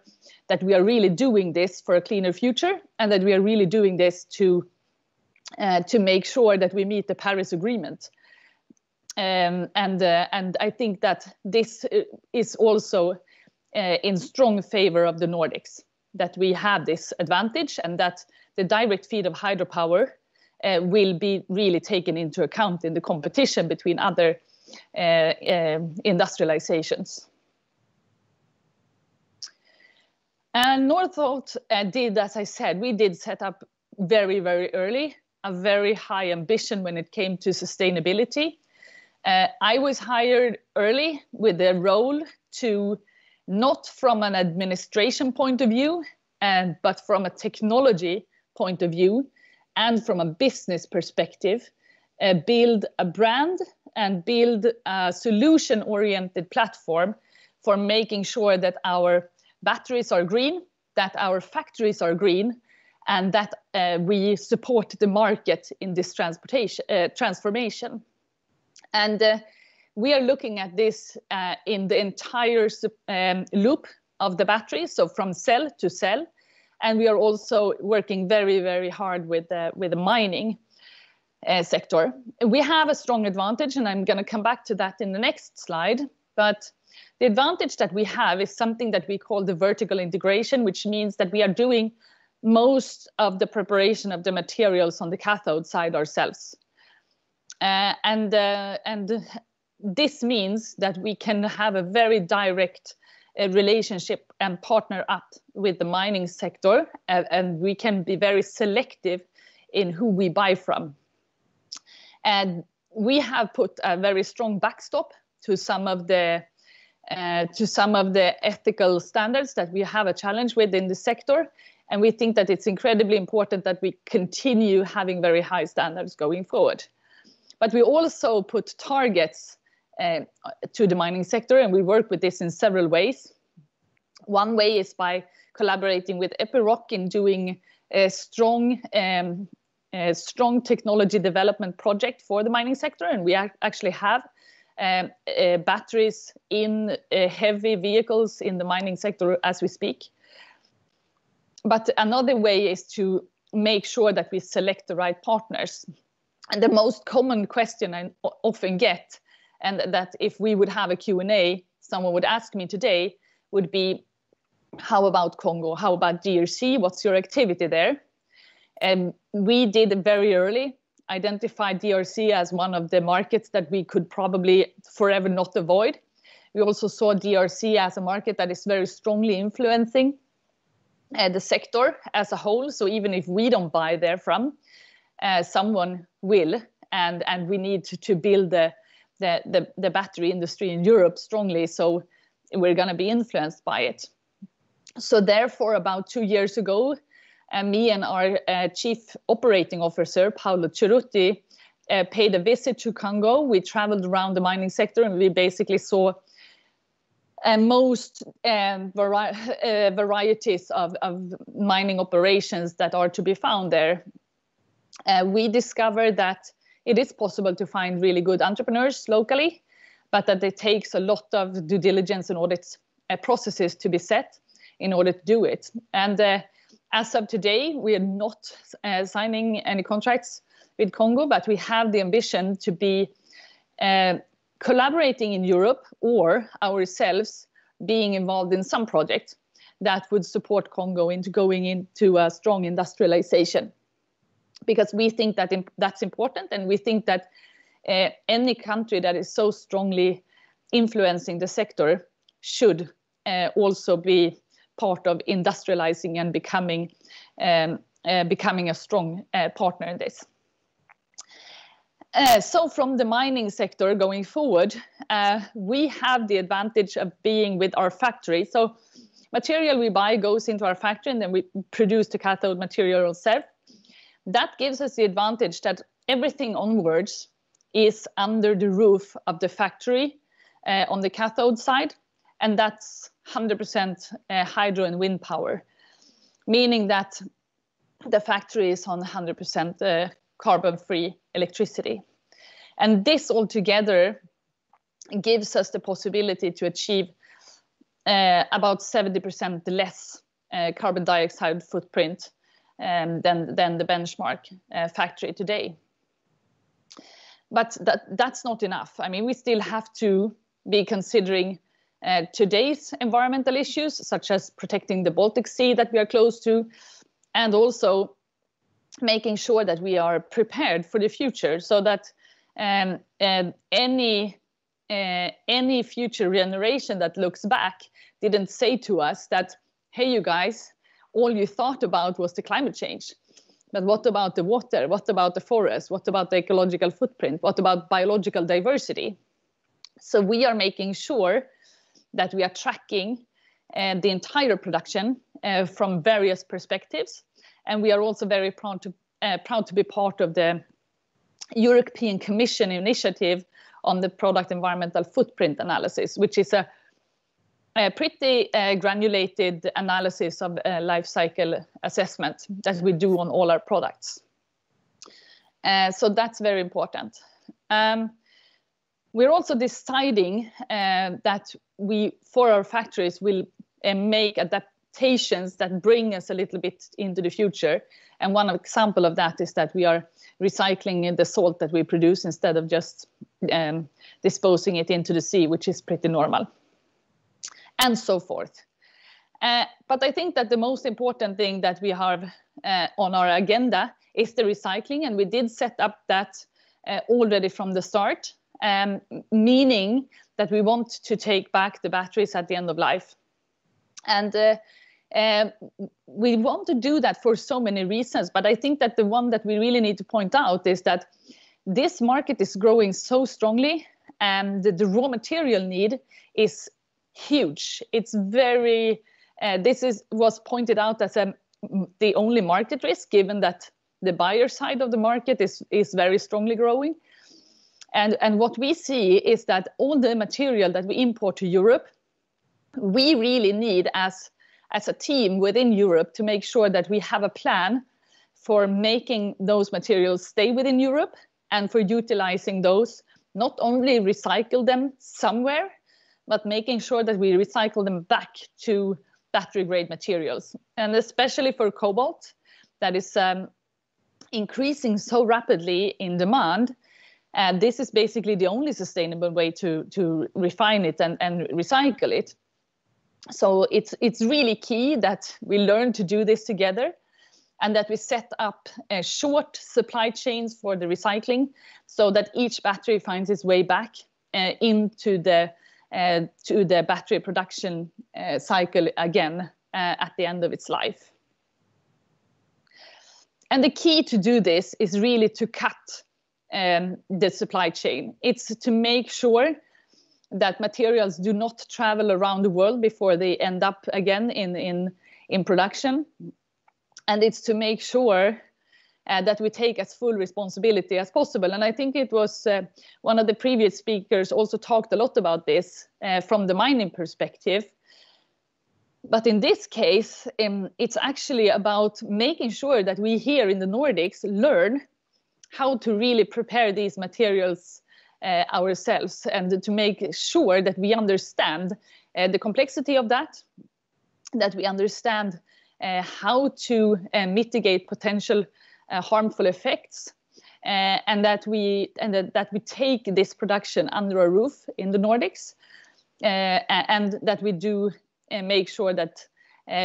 that we are really doing this for a cleaner future, and that we are really doing this to uh, to make sure that we meet the Paris Agreement. Um, and uh, and I think that this uh, is also uh, in strong favor of the Nordics that we have this advantage, and that the direct feed of hydropower uh, will be really taken into account in the competition between other uh, uh, industrializations. And Northvolt did, as I said, we did set up very, very early a very high ambition when it came to sustainability. Uh, I was hired early with a role to not from an administration point of view, and but from a technology point of view, and from a business perspective, uh, build a brand and build a solution oriented platform for making sure that our batteries are green, that our factories are green, and that uh, we support the market in this transportation uh, transformation. And uh, we are looking at this uh, in the entire um, loop of the battery, so from cell to cell. And we are also working very, very hard with, with the mining uh, sector. We have a strong advantage, and I'm going to come back to that in the next slide. But the advantage that we have is something that we call the vertical integration, which means that we are doing most of the preparation of the materials on the cathode side ourselves. Uh, and, uh, and this means that we can have a very direct uh, relationship and partner up with the mining sector, and we can be very selective in who we buy from. And we have put a very strong backstop to some of the uh, to some of the ethical standards that we have a challenge with in the sector. And we think that it's incredibly important that we continue having very high standards going forward. But we also put targets uh, to the mining sector, and we work with this in several ways. One way is by collaborating with Epiroc in doing a strong um, a strong technology development project for the mining sector, and we actually have um, uh, batteries in uh, heavy vehicles in the mining sector as we speak. But another way is to make sure that we select the right partners. And the most common question I often get, and that if we would have a Q&A, someone would ask me today, would be, how about Congo? How about DRC? What's your activity there? And we did very early identify DRC as one of the markets that we could probably forever not avoid. We also saw DRC as a market that is very strongly influencing uh, the sector as a whole. So even if we don't buy there from, uh, someone will, and and we need to, to build the, the the the battery industry in Europe strongly. So we're going to be influenced by it. So therefore, about two years ago, uh, me and our uh, chief operating officer Paolo Cerutti uh, paid a visit to Congo. We traveled around the mining sector and we basically saw uh, most um, vari uh, varieties of, of, mining operations that are to be found there. Uh, we discovered that it is possible to find really good entrepreneurs locally, but that it takes a lot of due diligence and audit uh, processes to be set in order to do it. And uh, as of today, we are not uh, signing any contracts with Congo, but we have the ambition to be collaborating in Europe or ourselves being involved in some project that would support Congo into going into a strong industrialization. Because we think that that's important, and we think that uh, any country that is so strongly influencing the sector should uh, also be part of industrializing and becoming um, uh, becoming a strong uh, partner in this. Uh, so from the mining sector going forward, uh, we have the advantage of being with our factory. So material we buy goes into our factory and then we produce the cathode material ourselves. That gives us the advantage that everything onwards is under the roof of the factory uh, on the cathode side, and that's 100% uh, hydro and wind power, meaning that the factory is on 100% uh, carbon-free electricity. And this altogether gives us the possibility to achieve uh, about 70% less uh, carbon dioxide footprint um, than, than the benchmark uh, factory today. But that, that's not enough. I mean, we still have to be considering uh, today's environmental issues, such as protecting the Baltic Sea that we are close to, and also making sure that we are prepared for the future so that um, any uh, any future generation that looks back didn't say to us that hey you guys all you thought about was the climate change. But what about the water? What about the forest? What about the ecological footprint? What about biological diversity? So we are making sure that we are tracking uh, the entire production uh, from various perspectives. And we are also very proud to, uh, proud to be part of the European Commission initiative on the product environmental footprint analysis, which is a, a pretty uh, granulated analysis of uh, life cycle assessment that we do on all our products. Uh, so that's very important. Um, we're also deciding uh, that we, for our factories, will uh, make adaptations that bring us a little bit into the future. And one example of that is that we are recycling the salt that we produce instead of just um, disposing it into the sea, which is pretty normal, and so forth. Uh, but I think that the most important thing that we have uh, on our agenda is the recycling, and we did set up that uh, already from the start, um, meaning that we want to take back the batteries at the end of life. And uh, um, we want to do that for so many reasons, but I think that the one that we really need to point out is that this market is growing so strongly and the, the raw material need is huge. It's very, uh, this is was pointed out as a, the only market risk given that the buyer side of the market is, is very strongly growing. And, and what we see is that all the material that we import to Europe, we really need as as a team within Europe to make sure that we have a plan for making those materials stay within Europe and for utilizing those, not only recycle them somewhere, but making sure that we recycle them back to battery grade materials. And especially for cobalt, that is um, increasing so rapidly in demand. And this is basically the only sustainable way to, to refine it and, and recycle it so it's it's really key that we learn to do this together and that we set up uh, short supply chains for the recycling so that each battery finds its way back uh, into the uh, to the battery production uh, cycle again at the end of its life. And the key to do this is really to cut um, the supply chain. It's to make sure that materials do not travel around the world before they end up again in, in, in production. And it's to make sure uh, that we take as full responsibility as possible. And I think it was uh, one of the previous speakers also talked a lot about this uh, from the mining perspective. But in this case, um, it's actually about making sure that we here in the Nordics learn how to really prepare these materials uh, ourselves and to make sure that we understand uh, the complexity of that, that we understand uh, how to mitigate potential Uh, harmful effects, uh, and that we and that, that we take this production under a roof in the Nordics, uh, and that we do uh, make sure that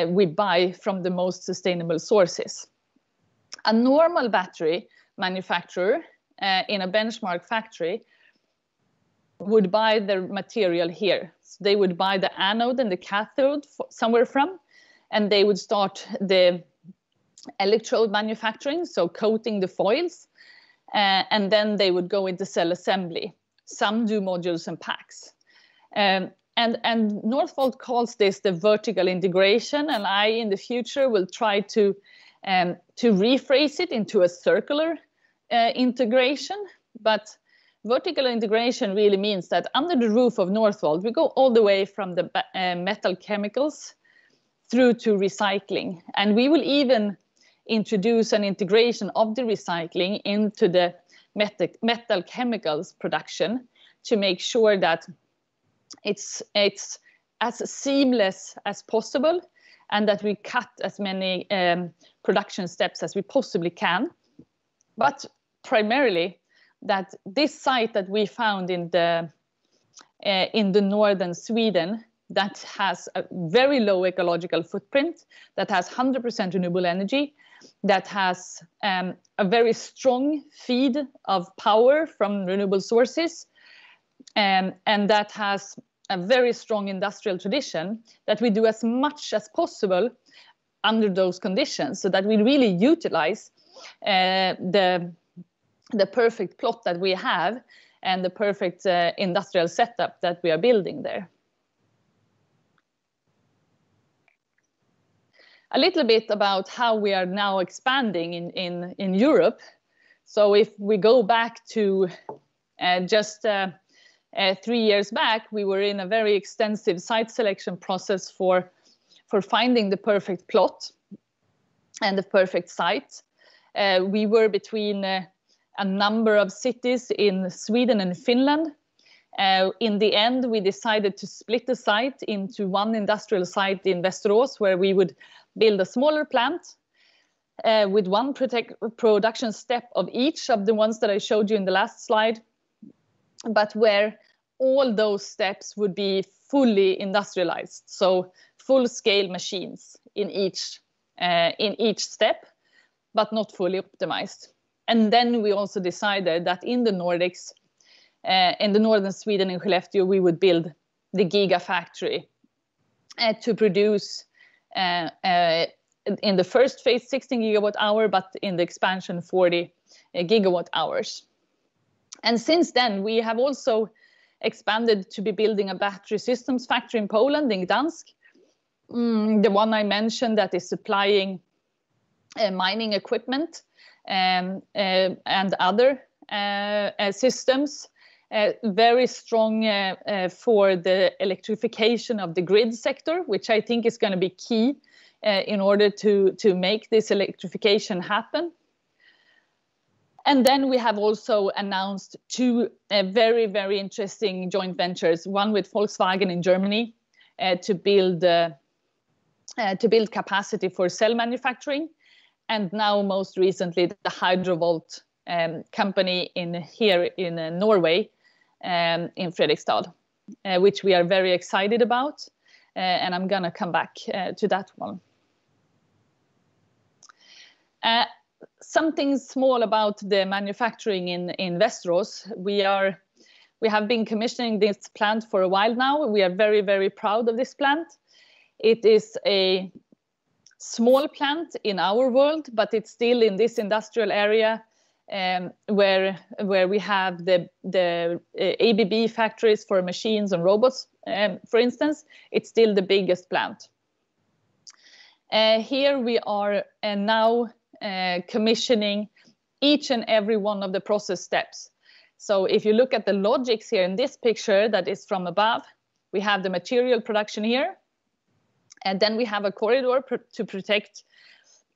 we buy from the most sustainable sources. A normal battery manufacturer in a benchmark factory would buy their material here. So they would buy the anode and the cathode somewhere from, and they would start the electrode manufacturing, so coating the foils, uh, and then they would go into cell assembly. Some do modules and packs. Um, and, and Northvolt calls this the vertical integration, and I, in the future, will try to, um, to rephrase it into a circular uh, integration. But vertical integration really means that under the roof of Northvolt, we go all the way from the uh, metal chemicals through to recycling. And we will even introduce an integration of the recycling into the metal, chemicals production to make sure that it's, it's as seamless as possible and that we cut as many um, production steps as we possibly can. But primarily, that this site that we found in the uh, in the northern Sweden that has a very low ecological footprint, that has 100% renewable energy, that has um, a very strong feed of power from renewable sources, um, and that has a very strong industrial tradition, that we do as much as possible under those conditions so that we really utilize uh, the the perfect plot that we have and the perfect uh, industrial setup that we are building there. A little bit about how we are now expanding in, in, in Europe. So if we go back to uh, just uh, uh, three years back, we were in a very extensive site selection process for, for finding the perfect plot and the perfect site. Uh, we were between uh, a number of cities in Sweden and Finland. Uh, in the end, we decided to split the site into one industrial site in Västerås, where we would build a smaller plant uh, with one production step of each of the ones that I showed you in the last slide, but where all those steps would be fully industrialized, so full-scale machines in each uh, in each step, but not fully optimized. And then we also decided that in the Nordics, uh, in the northern Sweden, in Skellefteå, we would build the gigafactory uh, to produce in the first phase 16 gigawatt hour, but in the expansion 40 uh, gigawatt hours. And since then, we have also expanded to be building a battery systems factory in Poland, in Gdansk. Mm, the one I mentioned that is supplying uh, mining equipment um, uh, and other uh, uh, very strong for the electrification of the grid sector, which I think is going to be key in order to, to make this electrification happen. And then we have also announced two uh, very, very interesting joint ventures, one with Volkswagen in Germany uh, to build uh, to build capacity for cell manufacturing, and now most recently the Hydrovolt um, company in here in uh, Norway, um, in Fredrikstad, uh, which we are very excited about, uh, and I'm gonna come back uh, to that one. Uh, something small about the manufacturing in in. We are we have been commissioning this plant for a while now. We are very very proud of this plant. It is a small plant in our world, but it's still in this industrial area um, where where we have the the uh, ABB factories for machines and robots, um, for instance. It's still the biggest plant. Uh, here we are uh, now uh, commissioning each and every one of the process steps. So if you look at the logics here in this picture that is from above, we have the material production here, and then we have a corridor pr to protect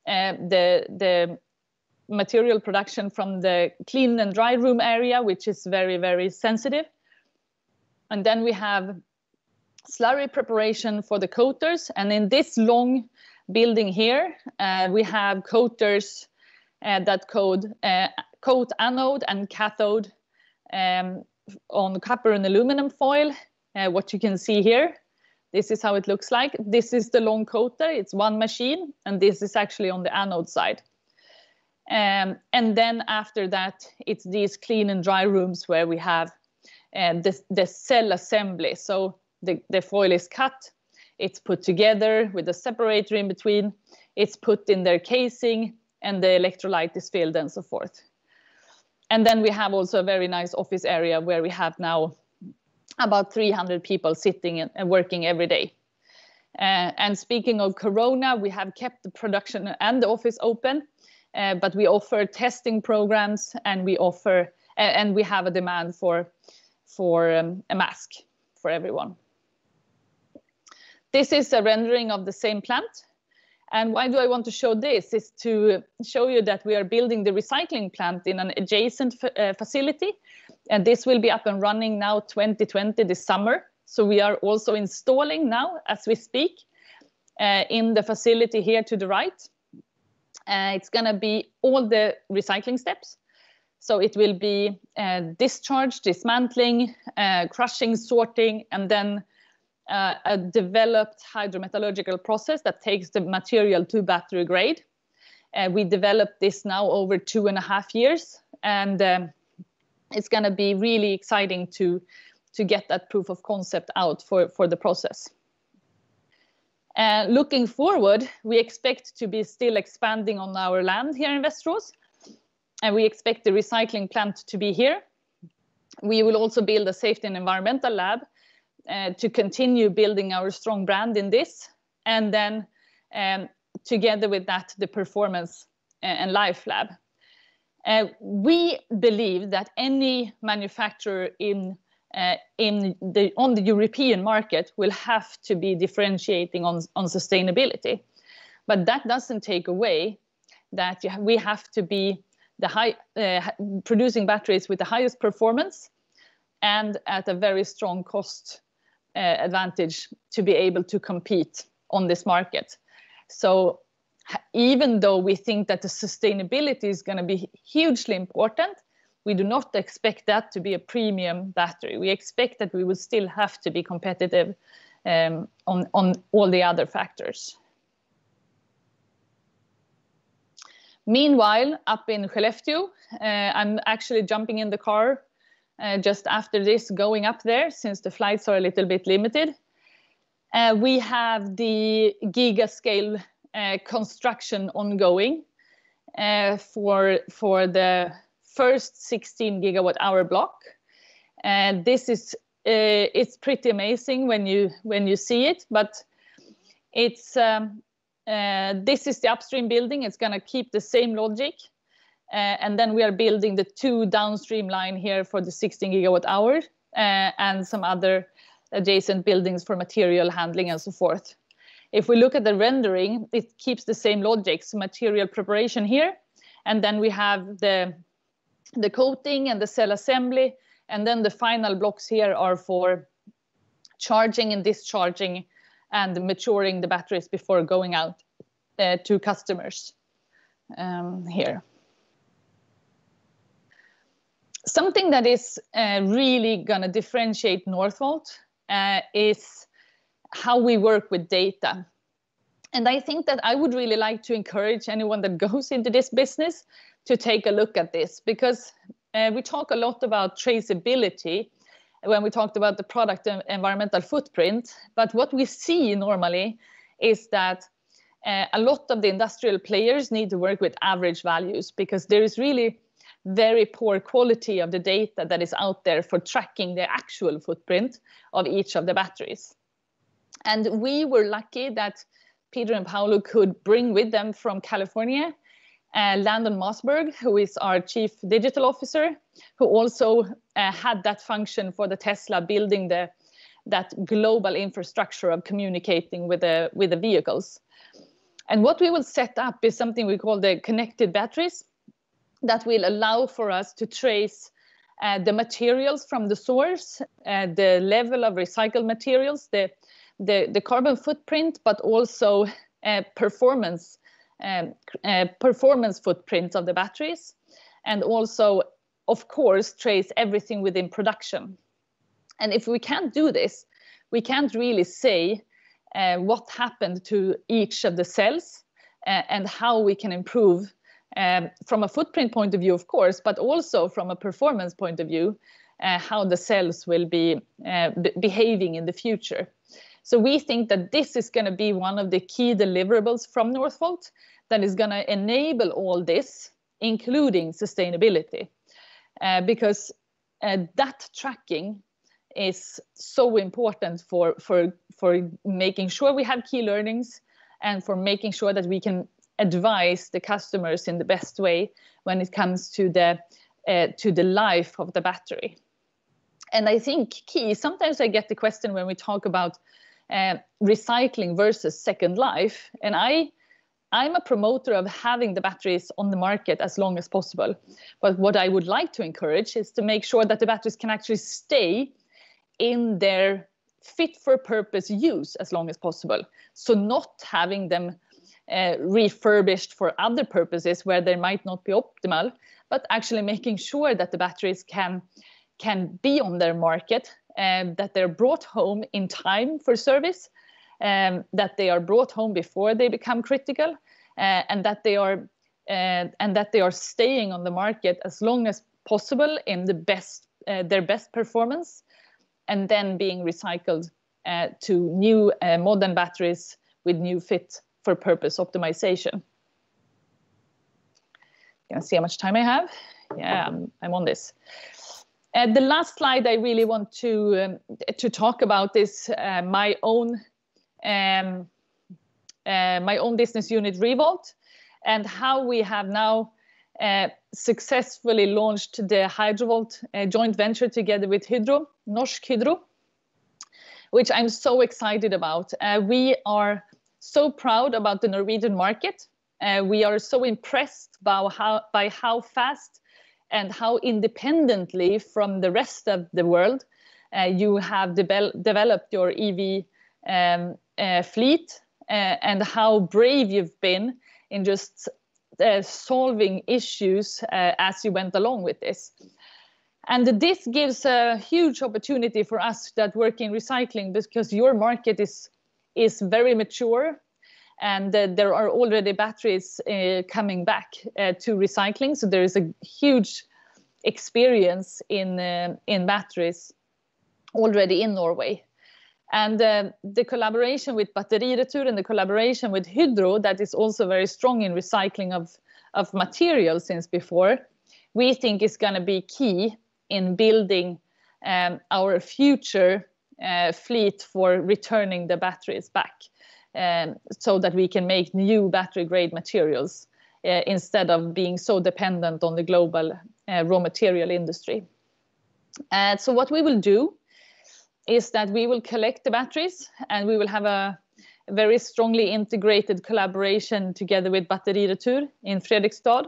uh, the, the material production from the clean and dry room area, which is very, very sensitive. And then we have slurry preparation for the coaters. And in this long building here, uh, we have coaters uh, that code, uh, coat anode and cathode um, on copper and aluminum foil, uh, what you can see here. This is how it looks like. This is the long coater, it's one machine, and this is actually on the anode side. Um, and then after that, it's these clean and dry rooms where we have uh, the, the cell assembly. So the, the foil is cut, it's put together with a separator in between, it's put in their casing, and the electrolyte is filled and so forth. And then we have also a very nice office area where we have now about 300 people sitting and working every day. Uh, and speaking of Corona, we have kept the production and the office open, uh, but we offer testing programs and we offer and we have a demand for for um, a mask for everyone. This is a rendering of the same plant. And why do I want to show this? Is to show you that we are building the recycling plant in an adjacent uh, facility. And this will be up and running now 2020 this summer. So we are also installing now as we speak uh, in the facility here to the right. Uh, it's going to be all the recycling steps. So it will be uh, discharge, dismantling, uh, crushing, sorting, and then uh, a developed hydrometallurgical process that takes the material to battery grade. Uh, we developed this now over two and a half years, and um, it's going to be really exciting to to get that proof of concept out for, for the process. Looking forward, we expect to be still expanding on our land here in Västerås, and we expect the recycling plant to be here. We will also build a safety and environmental lab uh, to continue building our strong brand in this. And then um, together with that, the performance uh, and life lab. Uh, we believe that any manufacturer in uh, in the on the European market will have to be differentiating on on sustainability, but that doesn't take away that we have to be the high uh, producing batteries with the highest performance and at a very strong cost uh, advantage to be able to compete on this market. So even though we think that the sustainability is going to be hugely important, we do not expect that to be a premium battery. We expect that we will still have to be competitive um, on, on all the other factors. Meanwhile, up in Skellefteå, uh, I'm actually jumping in the car uh, just after this going up there since the flights are a little bit limited. Uh, we have the giga scale uh, construction ongoing uh, for, for the first 16 gigawatt hour block. And this is uh, it's pretty amazing when you when you see it, but it's um, uh, this is the upstream building. It's going to keep the same logic uh, and then we are building the two downstream line here for the 16 gigawatt hour uh, and some other adjacent buildings for material handling and so forth. If we look at the rendering, it keeps the same logic, so material preparation here, and then we have the, the coating and the cell assembly, and then the final blocks here are for charging and discharging and maturing the batteries before going out uh, to customers um, here. Something that is uh, really going to differentiate Northvolt uh, is how we work with data. And I think that I would really like to encourage anyone that goes into this business to take a look at this because uh, we talk a lot about traceability, when we talked about the product environmental footprint. But what we see normally is that uh, a lot of the industrial players need to work with average values because there is really very poor quality of the data that is out there for tracking the actual footprint of each of the batteries. And we were lucky that Peter and Paolo could bring with them from California uh, Landon Mossberg, who is our chief digital officer, who also uh, had that function for the Tesla building the that global infrastructure of communicating with the with the vehicles. And what we will set up is something we call the connected batteries that will allow for us to trace uh, the materials from the source, uh, the level of recycled materials, the, the, the carbon footprint, but also uh, performance, performance footprint of the batteries. And also, of course, trace everything within production. And if we can't do this, we can't really say uh, what happened to each of the cells uh, and how we can improve um, from a footprint point of view, of course, but also from a performance point of view, uh, how the cells will be uh, behaving in the future. So we think that this is going to be one of the key deliverables from Northvolt that is going to enable all this, including sustainability, uh, because uh, that tracking is so important for, for, for making sure we have key learnings and for making sure that we can advise the customers in the best way when it comes to the uh, to the life of the battery. And I think key. Sometimes I get the question when we talk about uh, recycling versus second life, and I I'm a promoter of having the batteries on the market as long as possible. But what I would like to encourage is to make sure that the batteries can actually stay in their fit for purpose use as long as possible. So not having them uh, refurbished for other purposes where they might not be optimal, but actually making sure that the batteries can can be on their market, um, that they're brought home in time for service, um, that they are brought home before they become critical, uh, and that they are uh, and that they are staying on the market as long as possible in the best uh, their best performance, and then being recycled uh, to new uh, modern batteries with new fit for purpose optimization. Can I see how much time I have? Yeah, I'm, I'm on this. Uh, the last slide I really want to um, to talk about is uh, my own um, uh, my own business unit Revolt and how we have now uh, successfully launched the Hydrovolt uh, joint venture together with Hydro, Norsk Hydro, which I'm so excited about. Uh, we are so proud about the Norwegian market. We are so impressed by how, by how fast and how independently from the rest of the world uh, you have de developed your EV um, uh, fleet uh, and how brave you've been in just uh, solving issues uh, as you went along with this. And this gives a huge opportunity for us that work in recycling because your market is is very mature and there are already batteries uh, coming back uh, to recycling. So there is a huge experience in uh, in batteries already in Norway. And uh, the collaboration with Batteriretur and the collaboration with Hydro, that is also very strong in recycling of, of materials since before, we think is going to be key in building um, our future uh, fleet for returning the batteries back um, so that we can make new battery grade materials uh, instead of being so dependent on the global uh, raw material industry. Uh, so what we will do is that we will collect the batteries and we will have a very strongly integrated collaboration together with Batteriretur in Fredrikstad.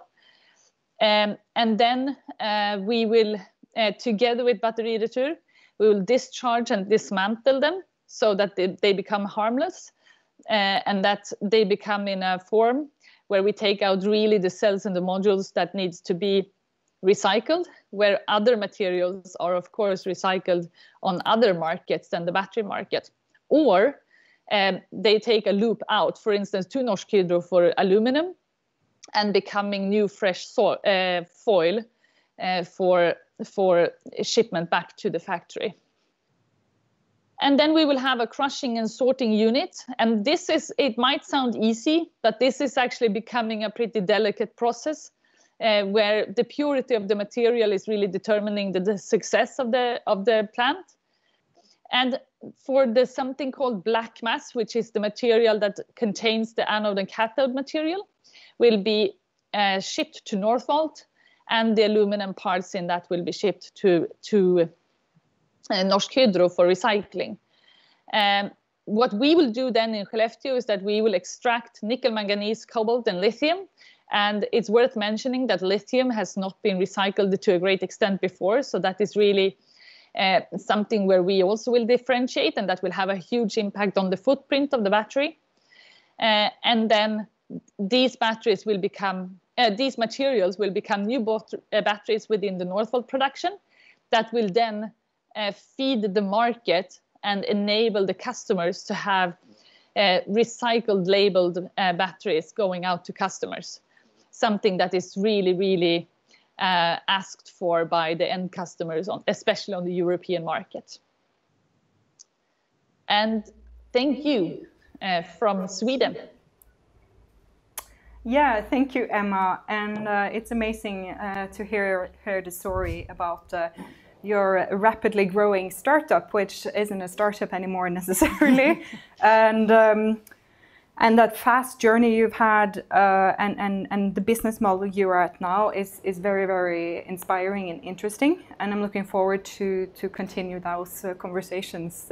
Um, and then uh, we will, uh, together with Batteriretur, we will discharge and dismantle them so that they, they become harmless and that they become in a form where we take out really the cells and the modules that needs to be recycled where other materials are of course recycled on other markets than the battery market or um, they take a loop out for instance to Norsk Hydro for aluminum and becoming new fresh so uh, foil uh, for for shipment back to the factory. And then we will have a crushing and sorting unit. And this is, it might sound easy, but this is actually becoming a pretty delicate process uh, where the purity of the material is really determining the, the, success of the, of the plant. And for the something called black mass, which is the material that contains the anode and cathode material, will be uh, shipped to Northvolt, and the aluminum parts in that will be shipped to, to Norsk Hydro for recycling. Um, what we will do then in Skellefteå is that we will extract nickel, manganese, cobalt, and lithium. And it's worth mentioning that lithium has not been recycled to a great extent before. So that is really uh, something where we also will differentiate and that will have a huge impact on the footprint of the battery. Uh, and then these batteries will become, uh, these materials will become new uh, batteries within the Northvolt production that will then uh, feed the market and enable the customers to have uh, recycled labeled uh, batteries going out to customers. Something that is really, really uh, asked for by the end customers, on, especially on the European market. And thank you uh, from Sweden. Yeah, thank you, Emma. And uh, it's amazing uh, to hear, hear the story about your rapidly growing startup, which isn't a startup anymore necessarily, and um, and that fast journey you've had, uh, and and and the business model you are at now is is very very inspiring and interesting, and I'm looking forward to to continue those uh, conversations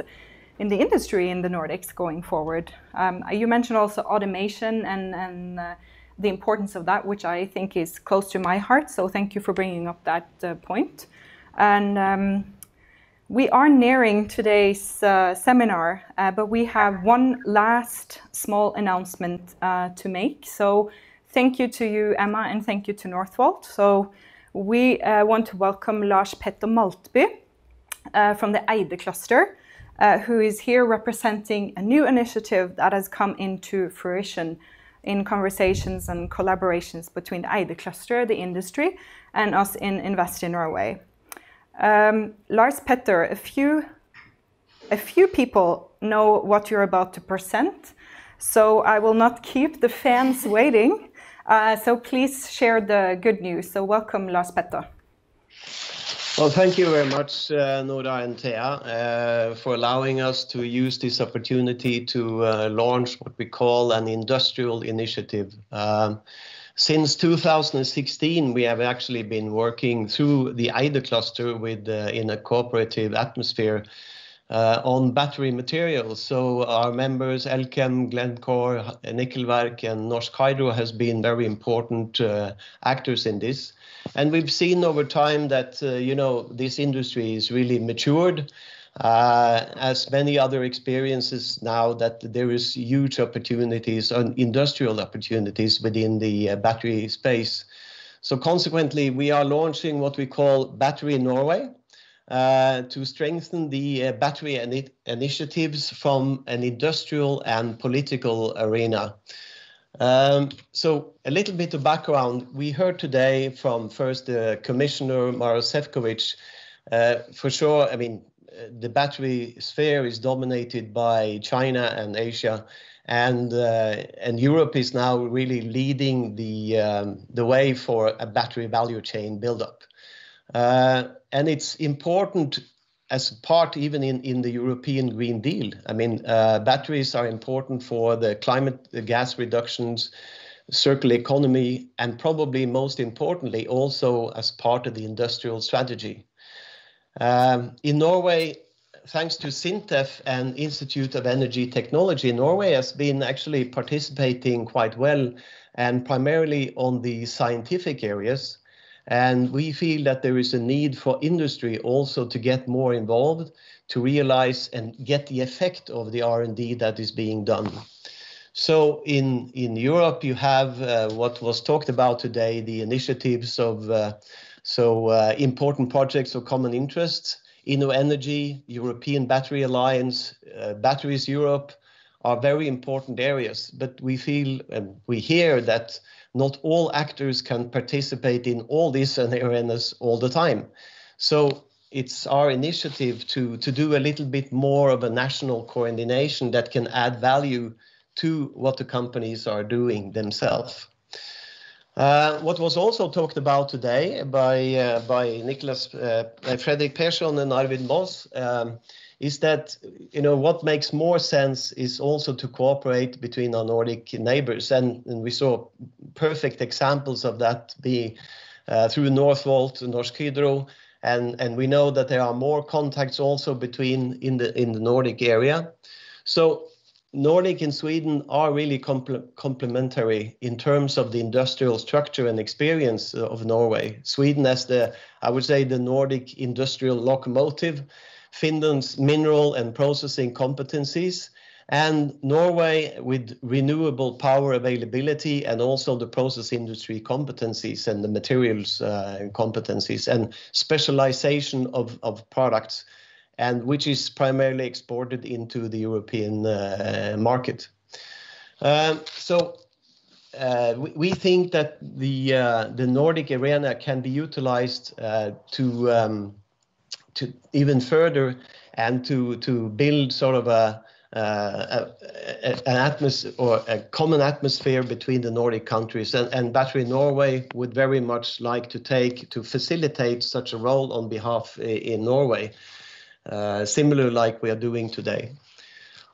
in the industry in the Nordics going forward. Um, you mentioned also automation and and uh, the importance of that, which I think is close to my heart. So thank you for bringing up that uh, point. And um, we are nearing today's uh, seminar, uh, but we have one last small announcement uh, to make. So thank you to you, Emma, and thank you to Northvolt. So we uh, want to welcome Lars Petter Maltby uh, from the Eyde cluster, uh, who is here representing a new initiative that has come into fruition in conversations and collaborations between the Eyde cluster, the industry, and us in Invest in Norway. Um, Lars Petter, a few, a few people know what you're about to present, so I will not keep the fans waiting. Uh, so please share the good news. So welcome, Lars Petter. Well, thank you very much, uh, Nora and Thea, uh, for allowing us to use this opportunity to uh, launch what we call an industrial initiative. Um, since 2016, we have actually been working through the Eyde cluster with uh, in a cooperative atmosphere uh, on battery materials. So our members, Elkem, Glencore, Nikkelverk, and Norsk Hydro has been very important uh, actors in this. And we've seen over time that, uh, you know, this industry is really matured uh, as many other experiences now that there is huge opportunities and industrial opportunities within the uh, battery space. So consequently, we are launching what we call Battery Norway uh, to strengthen the uh, battery initiatives from an industrial and political arena. Um, so a little bit of background. We heard today from first the Commissioner Maroš Šefčovič. Uh, for sure, I mean, the battery sphere is dominated by China and Asia, and uh, and Europe is now really leading the um, the way for a battery value chain buildup, uh, and it's important as part even in, in the European Green Deal. I mean, uh, batteries are important for the climate the gas reductions, circular economy, and probably most importantly also as part of the industrial strategy. Um, in Norway, thanks to SINTEF and Institute of Energy Technology, Norway has been actually participating quite well and primarily on the scientific areas. And we feel that there is a need for industry also to get more involved to realize and get the effect of the R&D that is being done. So in, in Europe, you have uh, what was talked about today, the initiatives of uh, so uh, important projects of common interest, InnoEnergy, European Battery Alliance, uh, Batteries Europe are very important areas. But we feel and we hear that not all actors can participate in all these arenas all the time. So it's our initiative to, to do a little bit more of a national coordination that can add value to what the companies are doing themselves. Uh, what was also talked about today by uh, by Nicholas uh, Fredrik Persson and Arvid Moss um, is that you know what makes more sense is also to cooperate between our Nordic neighbors, and, and we saw perfect examples of that be uh, through Northvolt, Norsk Hydro, and and we know that there are more contacts also between in the in the Nordic area. So Nordic and Sweden are really complementary in terms of the industrial structure and experience of Norway. Sweden as the, I would say, the Nordic industrial locomotive, Finland's mineral and processing competencies, and Norway with renewable power availability and also the process industry competencies and the materials uh, competencies and specialization of, of products and which is primarily exported into the European uh, market. Um, so uh, we, think that the uh, Nordic arena can be utilized uh, to um, to even further and to build sort of uh, an atmosphere or a common atmosphere between the Nordic countries and, and Battery Norway would very much like to take to facilitate such a role on behalf in Norway. Uh, similar like we are doing today.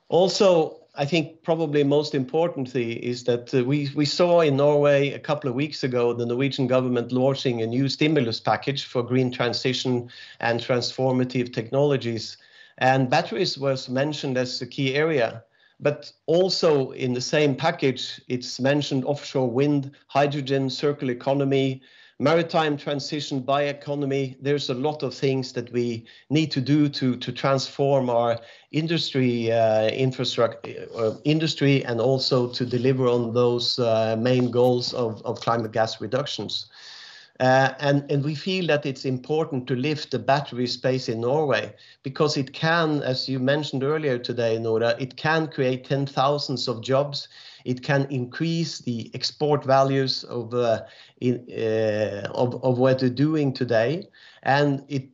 Also, I think probably most importantly is that uh, we, we saw in Norway a couple of weeks ago the Norwegian government launching a new stimulus package for green transition and transformative technologies. And batteries was mentioned as a key area. But also in the same package, it's mentioned offshore wind, hydrogen, circular economy, maritime transition, bioeconomy. There's a lot of things that we need to do to to transform our industry uh, infrastructure, uh, industry, and also to deliver on those uh, main goals of, of climate gas reductions. Uh, and, and we feel that it's important to lift the battery space in Norway because it can, as you mentioned earlier today, Nora, it can create 10 thousands of jobs it can increase the export values of uh, in, uh, of, of what they're doing today, and it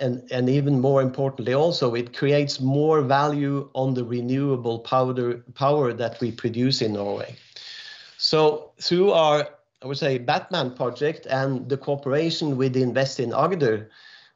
and, and even more importantly also it creates more value on the renewable power power that we produce in Norway. So through our I would say Batman project and the cooperation with Invest in Agder,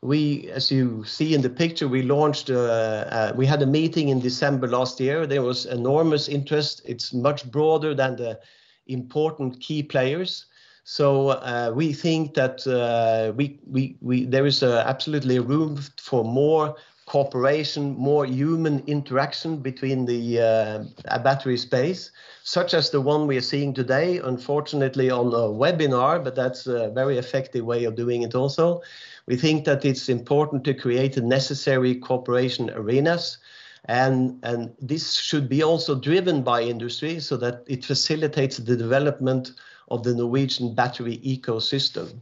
we, as you see in the picture, we launched, uh, uh, we had a meeting in December last year. There was enormous interest. It's much broader than the important key players. So uh, we think that uh, we, we, we, there is uh, absolutely room for more cooperation, more human interaction between the uh, battery space, such as the one we are seeing today, unfortunately on a webinar, but that's a very effective way of doing it also. We think that it's important to create the necessary cooperation arenas. And, and this should be also driven by industry so that it facilitates the development of the Norwegian battery ecosystem.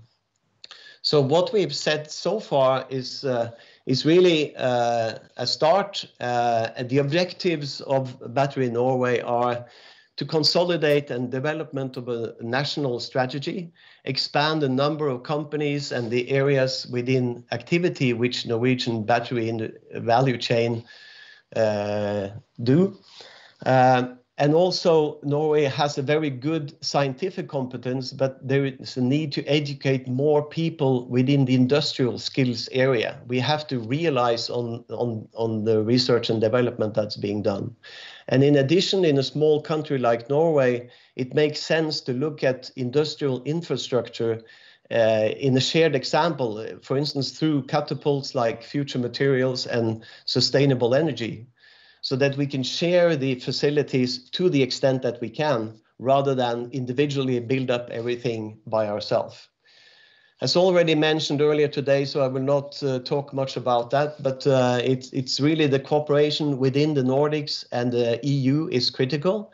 So what we've said so far is uh, is really uh, a start. Uh, the objectives of Battery Norway are to consolidate and development of a national strategy, expand the number of companies and the areas within activity which Norwegian battery in the value chain uh, do. Uh, and also, Norway has a very good scientific competence, but there is a need to educate more people within the industrial skills area. We have to realize on, on, on the research and development that's being done. And in addition, in a small country like Norway, it makes sense to look at industrial infrastructure uh, in a shared example, for instance, through catapults like future materials and sustainable energy so that we can share the facilities to the extent that we can rather than individually build up everything by ourselves. As already mentioned earlier today, so I will not uh, talk much about that, but uh, it's, it's really the cooperation within the Nordics and the EU is critical.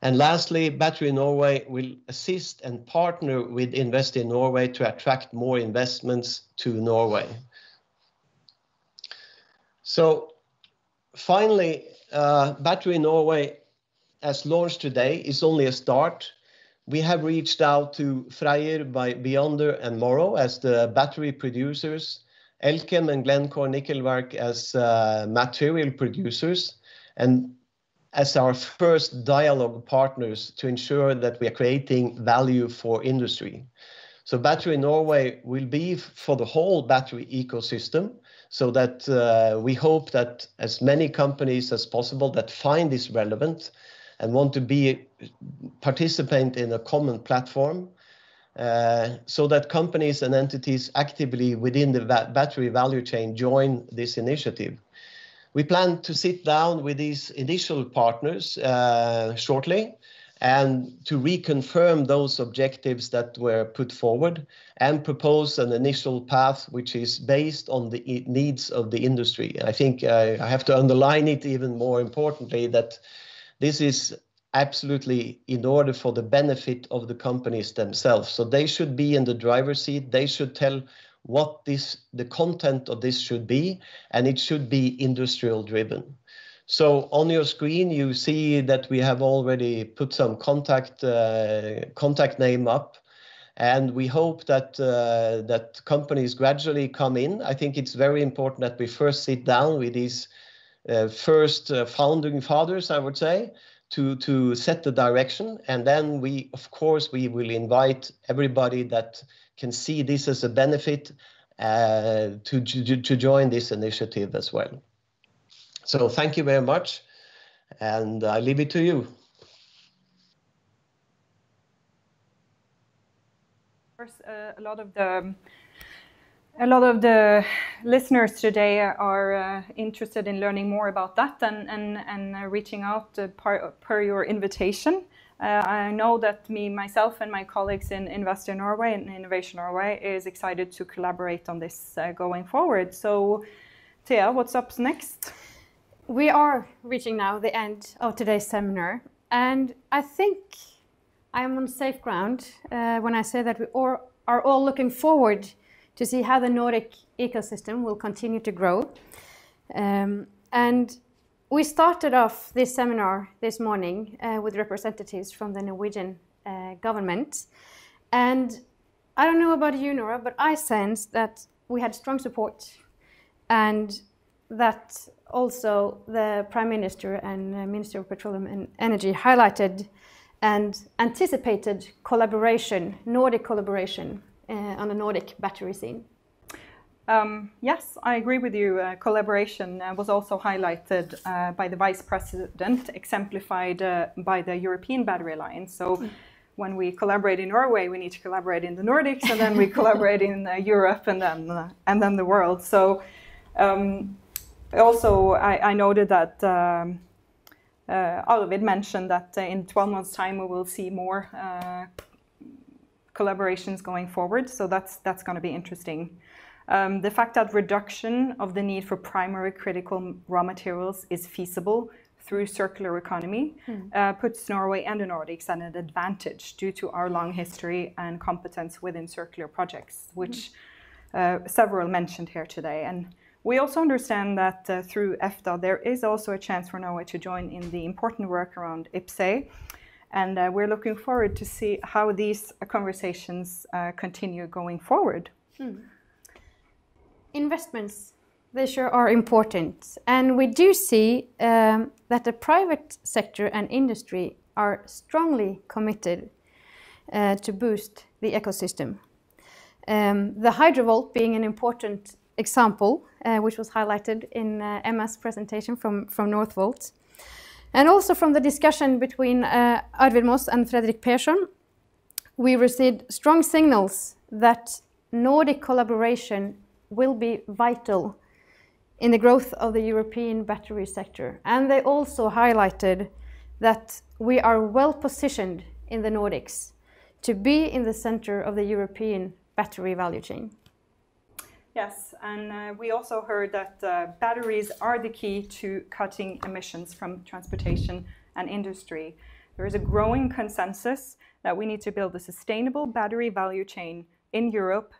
And lastly, Battery Norway will assist and partner with Invest in Norway to attract more investments to Norway. So finally, uh, Battery Norway, as launched today, is only a start. We have reached out to Freyr by Beyonder and Morrow as the battery producers Elkem and Glencore Nikkelverk as material producers and as our first dialogue partners to ensure that we are creating value for industry. So Battery Norway will be for the whole battery ecosystem, so that uh, we hope that as many companies as possible that find this relevant and want to be participant in a common platform, uh, so that companies and entities actively within the battery value chain join this initiative. We plan to sit down with these initial partners uh, shortly, and to reconfirm those objectives that were put forward and propose an initial path, which is based on the needs of the industry. I think I have to underline it even more importantly, that this is absolutely in order for the benefit of the companies themselves. So they should be in the driver's seat. They should tell what this, the content of this should be, and it should be industrial driven. So on your screen, you see that we have already put some contact uh, contact name up, and we hope that uh, that companies gradually come in. I think it's very important that we first sit down with these uh, first founding fathers, I would say, to to set the direction. And then we, of course, we will invite everybody that can see this as a benefit to join this initiative as well. So thank you very much, and I leave it to you. Of course, uh, a lot of the a lot of the listeners today are uh, interested in learning more about that and and, and uh, reaching out per your invitation. I know that me, myself, and my colleagues in Invest in Norway and Innovation Norway is excited to collaborate on this going forward. So, Thea, what's up next? We are reaching now the end of today's seminar, and I think I am on safe ground uh, when I say that we all are all looking forward to see how the Nordic ecosystem will continue to grow. Um, and we started off this seminar this morning uh, with representatives from the Norwegian uh, government. And I don't know about you, Nora, but I sense that we had strong support, and that also the Prime Minister and uh, Minister of Petroleum and Energy highlighted and anticipated collaboration, Nordic collaboration, uh, on the Nordic battery scene. Um, yes, I agree with you. Uh, collaboration was also highlighted by the Vice President, exemplified by the European Battery Alliance. So mm. when we collaborate in Norway, we need to collaborate in the Nordics, and then we collaborate in Europe, and then the world. So um, also, I noted that um, uh, Arvid mentioned that uh, in 12 months' time, we will see more uh, collaborations going forward, so that's that's gonna be interesting. Um, the fact that reduction of the need for primary critical raw materials is feasible through circular economy hmm. puts Norway and the Nordics at an advantage due to our long history and competence within circular projects, hmm. which several mentioned here today. We also understand that uh, through EFTA, there is also a chance for Norway to join in the important work around IPCEI. and uh, we're looking forward to see how these uh, conversations continue going forward. Hmm. Investments, they sure are important, and we do see um, that the private sector and industry are strongly committed to boost the ecosystem. Um, the Hydrovolt being an important example, uh, which was highlighted in uh, Emma's presentation from from Northvolt. And also from the discussion between uh, Arvid Moss and Fredrik Persson, we received strong signals that Nordic collaboration will be vital in the growth of the European battery sector. And they also highlighted that we are well-positioned in the Nordics to be in the center of the European battery value chain. Yes, and uh, we also heard that uh, batteries are the key to cutting emissions from transportation and industry. There is a growing consensus that we need to build a sustainable battery value chain in Europe,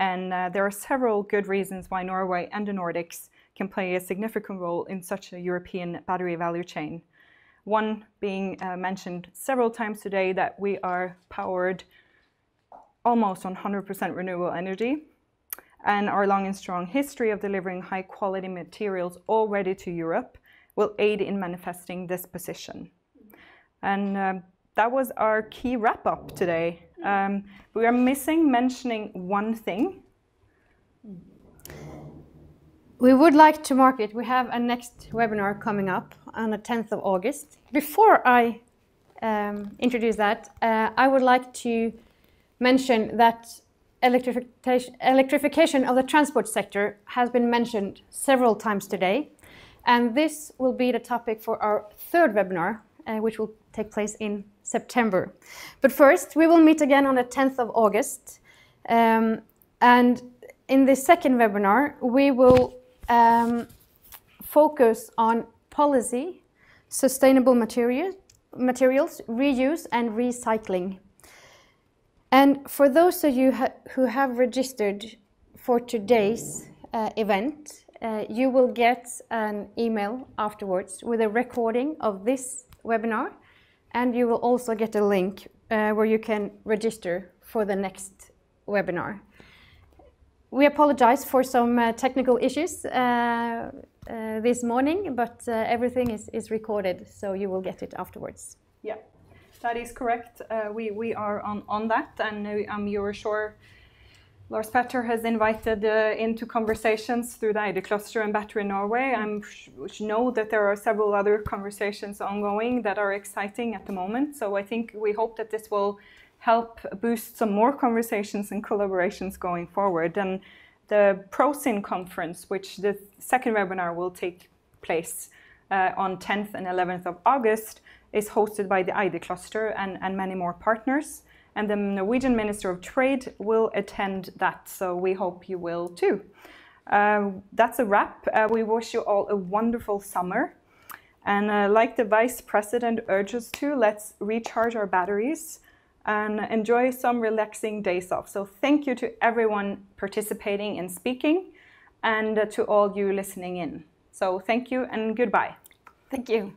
and uh, there are several good reasons why Norway and the Nordics can play a significant role in such a European battery value chain. One being mentioned several times today, that we are powered almost on 100% renewable energy, and our long and strong history of delivering high quality materials already to Europe will aid in manifesting this position. And uh, that was our key wrap up today. Um, we are missing mentioning one thing. We would like to mark it. We have a next webinar coming up on the 10th of August. Before I um, introduce that, uh, I would like to mention that electrification, electrification of the transport sector has been mentioned several times today. And this will be the topic for our third webinar, uh, which will take place in September. But first, we will meet again on the 10th of August. Um, and in the second webinar, we will um, focus on policy, sustainable material, materials, reuse, and recycling. And for those of you ha who have registered for today's uh, event, uh, you will get an email afterwards with a recording of this webinar, and you will also get a link uh, where you can register for the next webinar. We apologize for some uh, technical issues uh, uh, this morning, but everything is, is recorded, so you will get it afterwards. Yeah. That is correct. Uh, we, we are on, on that, and um, you're sure Lars Petter has invited uh, into conversations through the Eyde cluster and Battery Norway. I know that there are several other conversations ongoing that are exciting at the moment. So I think we hope that this will help boost some more conversations and collaborations going forward. And the ProSyn conference, which the second webinar will take place uh, on 10th and 11th of August, is hosted by the Eyde cluster and, and many more partners. And the Norwegian Minister of Trade will attend that, so we hope you will too. Uh, that's a wrap. Uh, we wish you all a wonderful summer. And uh, like the Vice President urges to, let's recharge our batteries and enjoy some relaxing days off. So thank you to everyone participating and speaking and to all you listening in. So thank you and goodbye. Thank you.